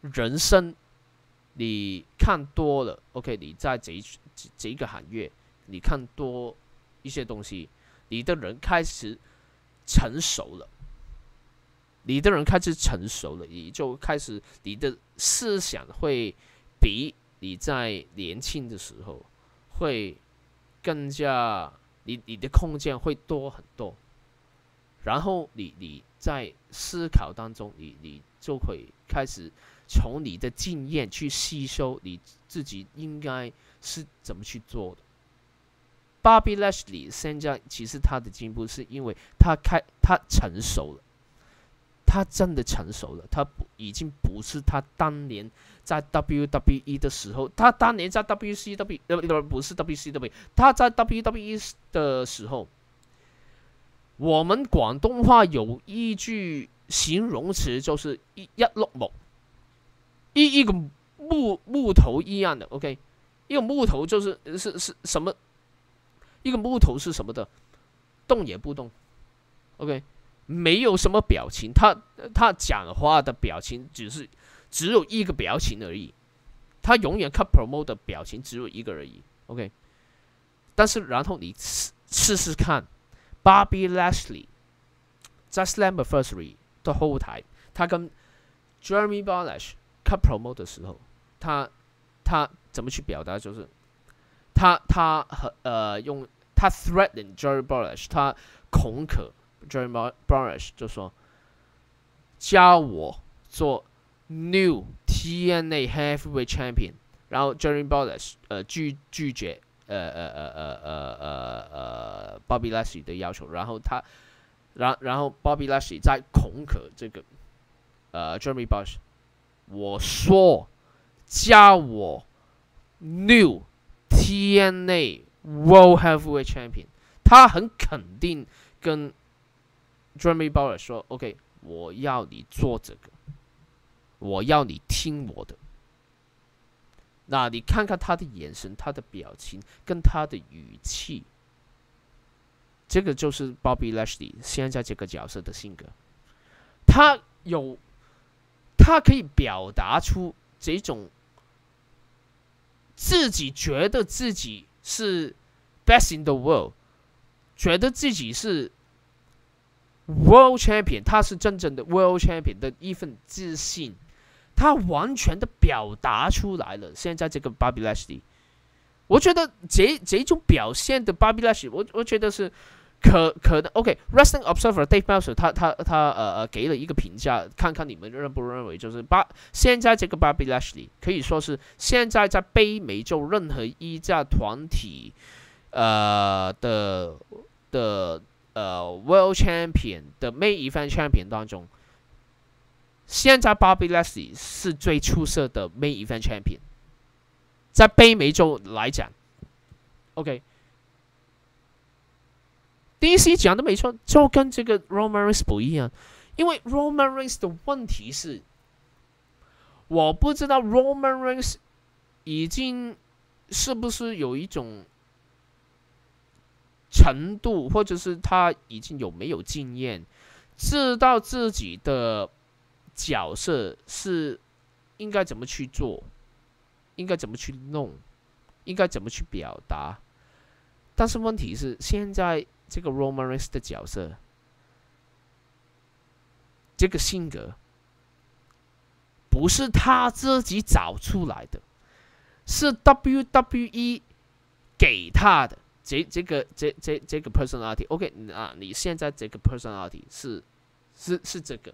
人生你看多了，OK，你在这一这这一个行业你看多一些东西，你的人开始成熟了，你的人开始成熟了，你就开始你的思想会比你在年轻的时候会更加，你你的空间会多很多，然后你你在思考当中，你你就会开始从你的经验去吸收你自己应该是怎么去做的。Bobby Lashley 现在其实他的进步是因为他开他成熟了，他真的成熟了，他不已经不是他当年在 WWE 的时候，他当年在 WCW 呃不是 WCW，他在 WWE 的时候，我们广东话有一句形容词就是一一碌木，一一个木木头一样的，OK，一个木头就是是是什么？一个木头是什么的，动也不动，OK，没有什么表情，他他讲话的表情只是只有一个表情而已，他永远看 promo 的表情只有一个而已，OK，但是然后你试试试看，Bobby Lashley 在 Slammiversary 的后台，他跟 Jeremy Balas 他 promote 的时候，他他怎么去表达？就是他他和呃用。他 threaten Jerry b o r i s h 他恐吓 Jerry b o r i s h 就说加我做 new TNA Heavyweight Champion，然后 Jerry b o r i s h 呃拒拒绝呃呃呃呃呃呃呃 Bobby Lashley 的要求，然后他，然然后 Bobby Lashley 在恐吓这个呃 Jeremy b o r i s h 我说加我 new TNA。World Heavyweight Champion，他很肯定跟 Jeremy Bauer 说：“OK，我要你做这个，我要你听我的。”那你看看他的眼神、他的表情跟他的语气，这个就是 Bobby Lashley 现在这个角色的性格。他有，他可以表达出这种自己觉得自己。是 best in the world，觉得自己是 world champion，他是真正的 world champion 的一份自信，他完全的表达出来了。现在这个 Bobby Lashley，我觉得这这种表现的 Bobby Lashley，我我觉得是。可可能，OK，Wrestling Observer Dave Meltzer 他他他呃呃给了一个评价，看看你们认不认为，就是巴现在这个 Bobby Lashley 可以说是现在在北美洲任何一家团体呃的的呃 World Champion 的 Main Event Champion 当中，现在 Bobby Lashley 是最出色的 Main Event Champion，在北美洲来讲，OK。D.C. 讲的没错，就跟这个 Roman Reigns 不一样，因为 Roman Reigns 的问题是，我不知道 Roman Reigns 已经是不是有一种程度，或者是他已经有没有经验，知道自己的角色是应该怎么去做，应该怎么去弄，应该怎么去表达，但是问题是现在。这个 Roman Reigns 的角色，这个性格，不是他自己找出来的，是 WWE 给他的。这这个这这这个 personality。OK 啊，你现在这个 personality 是是是这个。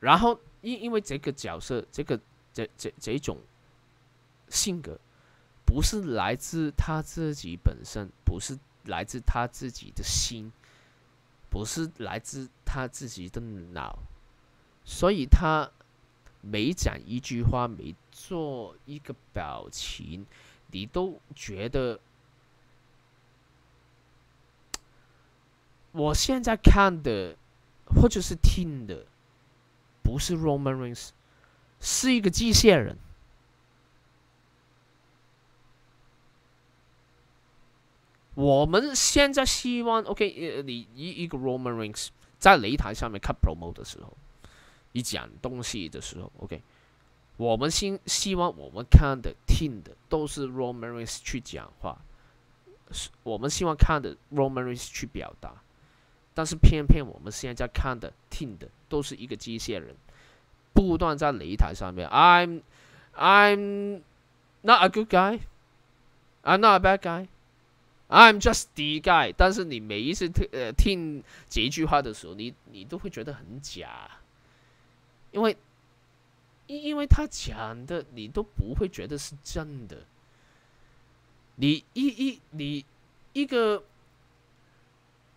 然后因因为这个角色，这个这这这种性格。不是来自他自己本身，不是来自他自己的心，不是来自他自己的脑，所以他每讲一句话，每做一个表情，你都觉得，我现在看的或者是听的，不是 Roman Reigns，是一个机械人。我们现在希望，OK，呃，你一一个 Roman Reigns 在擂台上面 cut promo 的时候，你讲东西的时候，OK，我们希希望我们看的听的都是 Roman Reigns 去讲话，是我们希望看的 Roman Reigns 去表达，但是偏偏我们现在看的听的都是一个机械人，不断在擂台上面，I'm I'm not a good guy。I'm not a bad guy. I'm just the guy. 但是你每一次听呃听这句话的时候，你你都会觉得很假，因为因因为他讲的你都不会觉得是真的。你一一你一个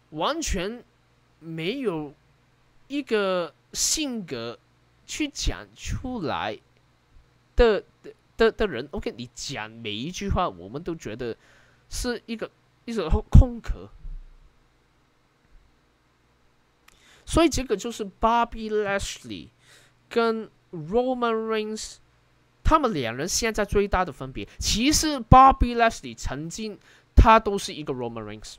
完全没有一个性格去讲出来的的。的的人，OK，你讲每一句话，我们都觉得是一个一种空壳。所以这个就是 Bobby Lashley 跟 Roman Reigns 他们两人现在最大的分别。其实 Bobby Lashley 曾经他都是一个 Roman Reigns。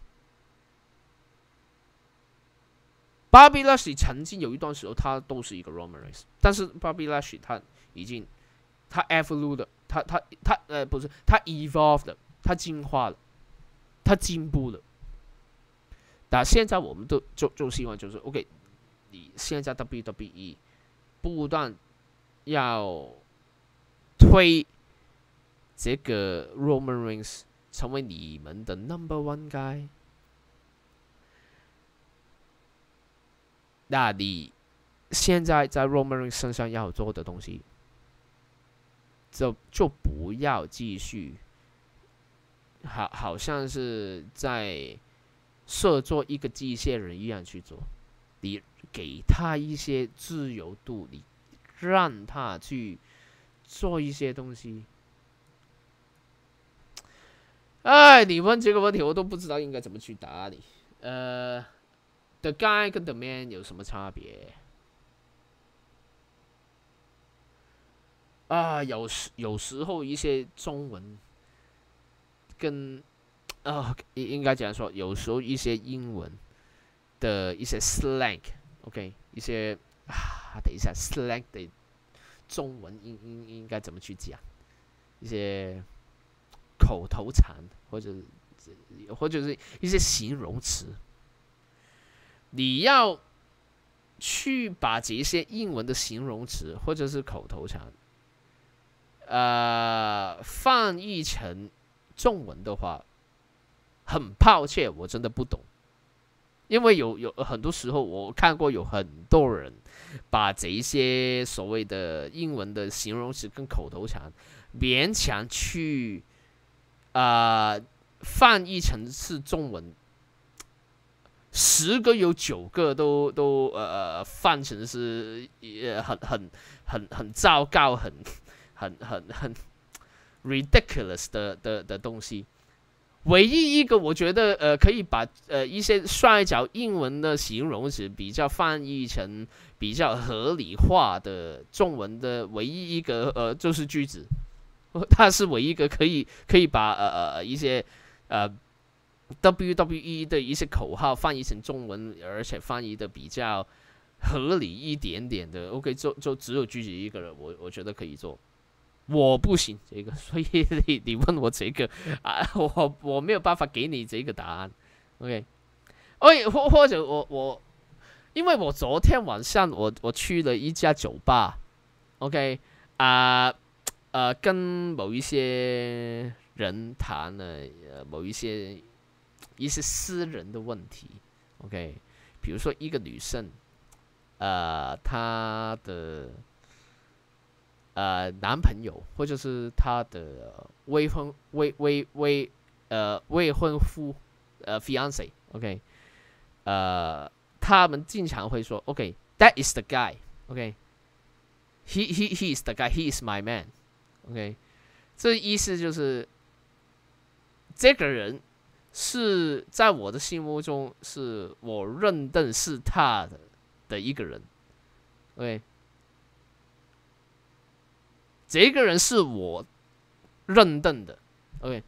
Bobby Lashley 曾经有一段时候他都是一个 Roman Reigns，但是 Bobby Lashley 他已经。他 evolve 的，他他他呃不是，他 evolved，，他进化了，他进步了。那现在我们都就就希望就是 OK，你现在 WWE 不断要推这个 Roman Reigns 成为你们的 Number One guy，那你现在在 Roman Reigns 身上要做的东西。就就不要继续，好好像是在设做一个机械人一样去做，你给他一些自由度，你让他去做一些东西。哎，你问这个问题，我都不知道应该怎么去答你。呃，The guy 跟 The man 有什么差别？啊，有时有时候一些中文跟啊，(tsk) 应应该讲说，有时候一些英文的一些 slang，OK，一些啊，等一下 slang 的中文应应应该怎么去讲？一些口头禅或者或者是一些形容词，你要去把这些英文的形容词或者是口头禅。呃，翻译成中文的话，很抱歉，我真的不懂，因为有有很多时候我看过有很多人把这一些所谓的英文的形容词跟口头禅勉强去啊翻译成是中文，十个有九个都都呃翻成是呃很很很很糟糕很。很很很 ridiculous 的的的东西，唯一一个我觉得呃可以把呃一些摔跤英文的形容词比较翻译成比较合理化的中文的唯一一个呃就是句子，(laughs) 它是唯一一个可以可以把呃呃一些呃 WWE 的一些口号翻译成中文，而且翻译的比较合理一点点的，OK 就就只有句子一个人，我我觉得可以做。我不行这个，(laughs) 所以你你问我这个啊，(laughs) 我我没有办法给你这个答案，OK，哎或或者我我，因为我昨天晚上我我去了一家酒吧，OK。啊呃跟某一些人谈了呃某一些一些私人的问题，OK，比如说一个女生，呃她的。呃，男朋友或者是他的未婚未未未呃未婚夫呃 fiance，OK，呃，他们经常会说，OK，that is the guy，OK，he he he is the guy，he is my man，OK，这意思就是这个人是在我的心目中是我认定是他的的一个人，OK。这个人是我认定的，OK，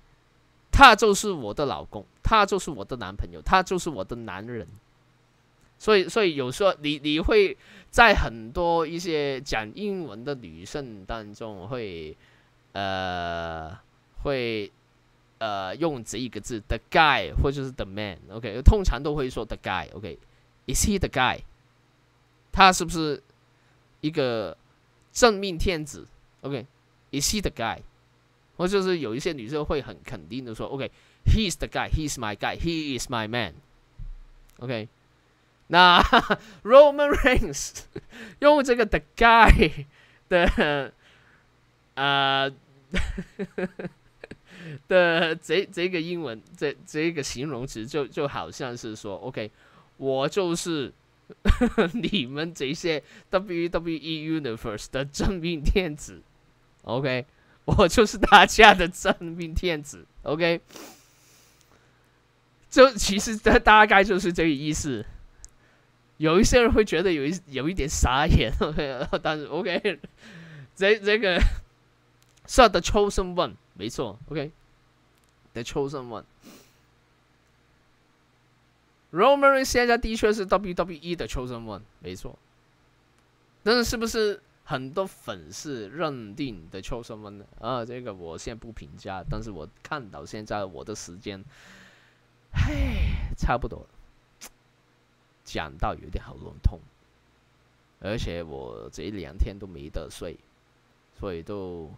他就是我的老公，他就是我的男朋友，他就是我的男人。所以，所以有时候你你会在很多一些讲英文的女生当中会，呃，会呃用这一个字 the guy 或者是 the man，OK，通常都会说 the guy，OK，is he the guy？他是不是一个真命天子？OK，is he the guy？或者是有一些女生会很肯定的说，OK，he is the guy，he is my guy，he is my man，OK。那 Roman Reigns 用这个 the guy 的呃的这这个英文这这个形容词就就好像是说，OK，我就是你们这些 WWE Universe 的真命天子，OK，(laughs) 我就是大家的真命天子，OK，就其实这大概就是这个意思。有一些人会觉得有一有一点傻眼，OK，(laughs) 但是 OK，这这个是 The Chosen One，没错，OK，The Chosen One。Roman 现在的确是 WWE 的 Chosen One，没错。但是是不是很多粉丝认定的 Chosen One 呢？啊，这个我先不评价，但是我看到现在我的时间，唉，差不多。讲到有点喉咙痛，而且我这两天都没得睡，所以都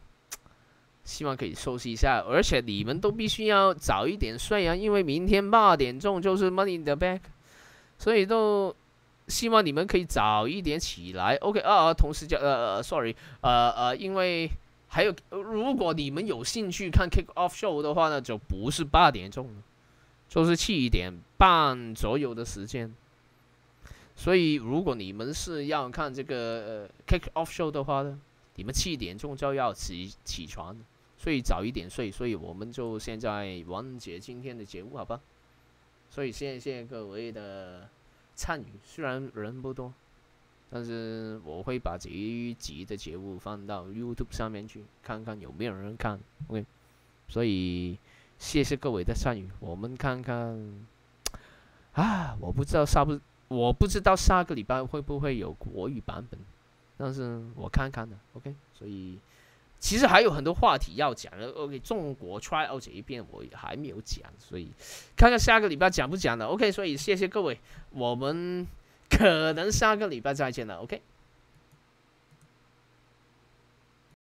(tsk) 希望可以休息一下。而且你们都必须要早一点睡啊，因为明天八点钟就是 Money in the Bank，所以都希望你们可以早一点起来。OK 啊，同时叫呃，Sorry，呃呃，因为还有，如果你们有兴趣看 Kick Off Show 的话呢，就不是八点钟了，就是七点半左右的时间。所以，如果你们是要看这个 kick off show 的话呢，你们七点钟就要起起床，所以早一点睡。所以我们就现在完结今天的节目，好吧？所以谢谢各位的参与，虽然人不多，但是我会把这一集的节目放到 YouTube 上面去，看看有没有人看。OK，所以谢谢各位的参与，我们看看啊，我不知道下不。我不知道下个礼拜会不会有国语版本，但是我看看的，OK。所以其实还有很多话题要讲的，OK。中国 try out 这一边我也还没有讲，所以看看下个礼拜讲不讲的，OK。所以谢谢各位，我们可能下个礼拜再见了，OK。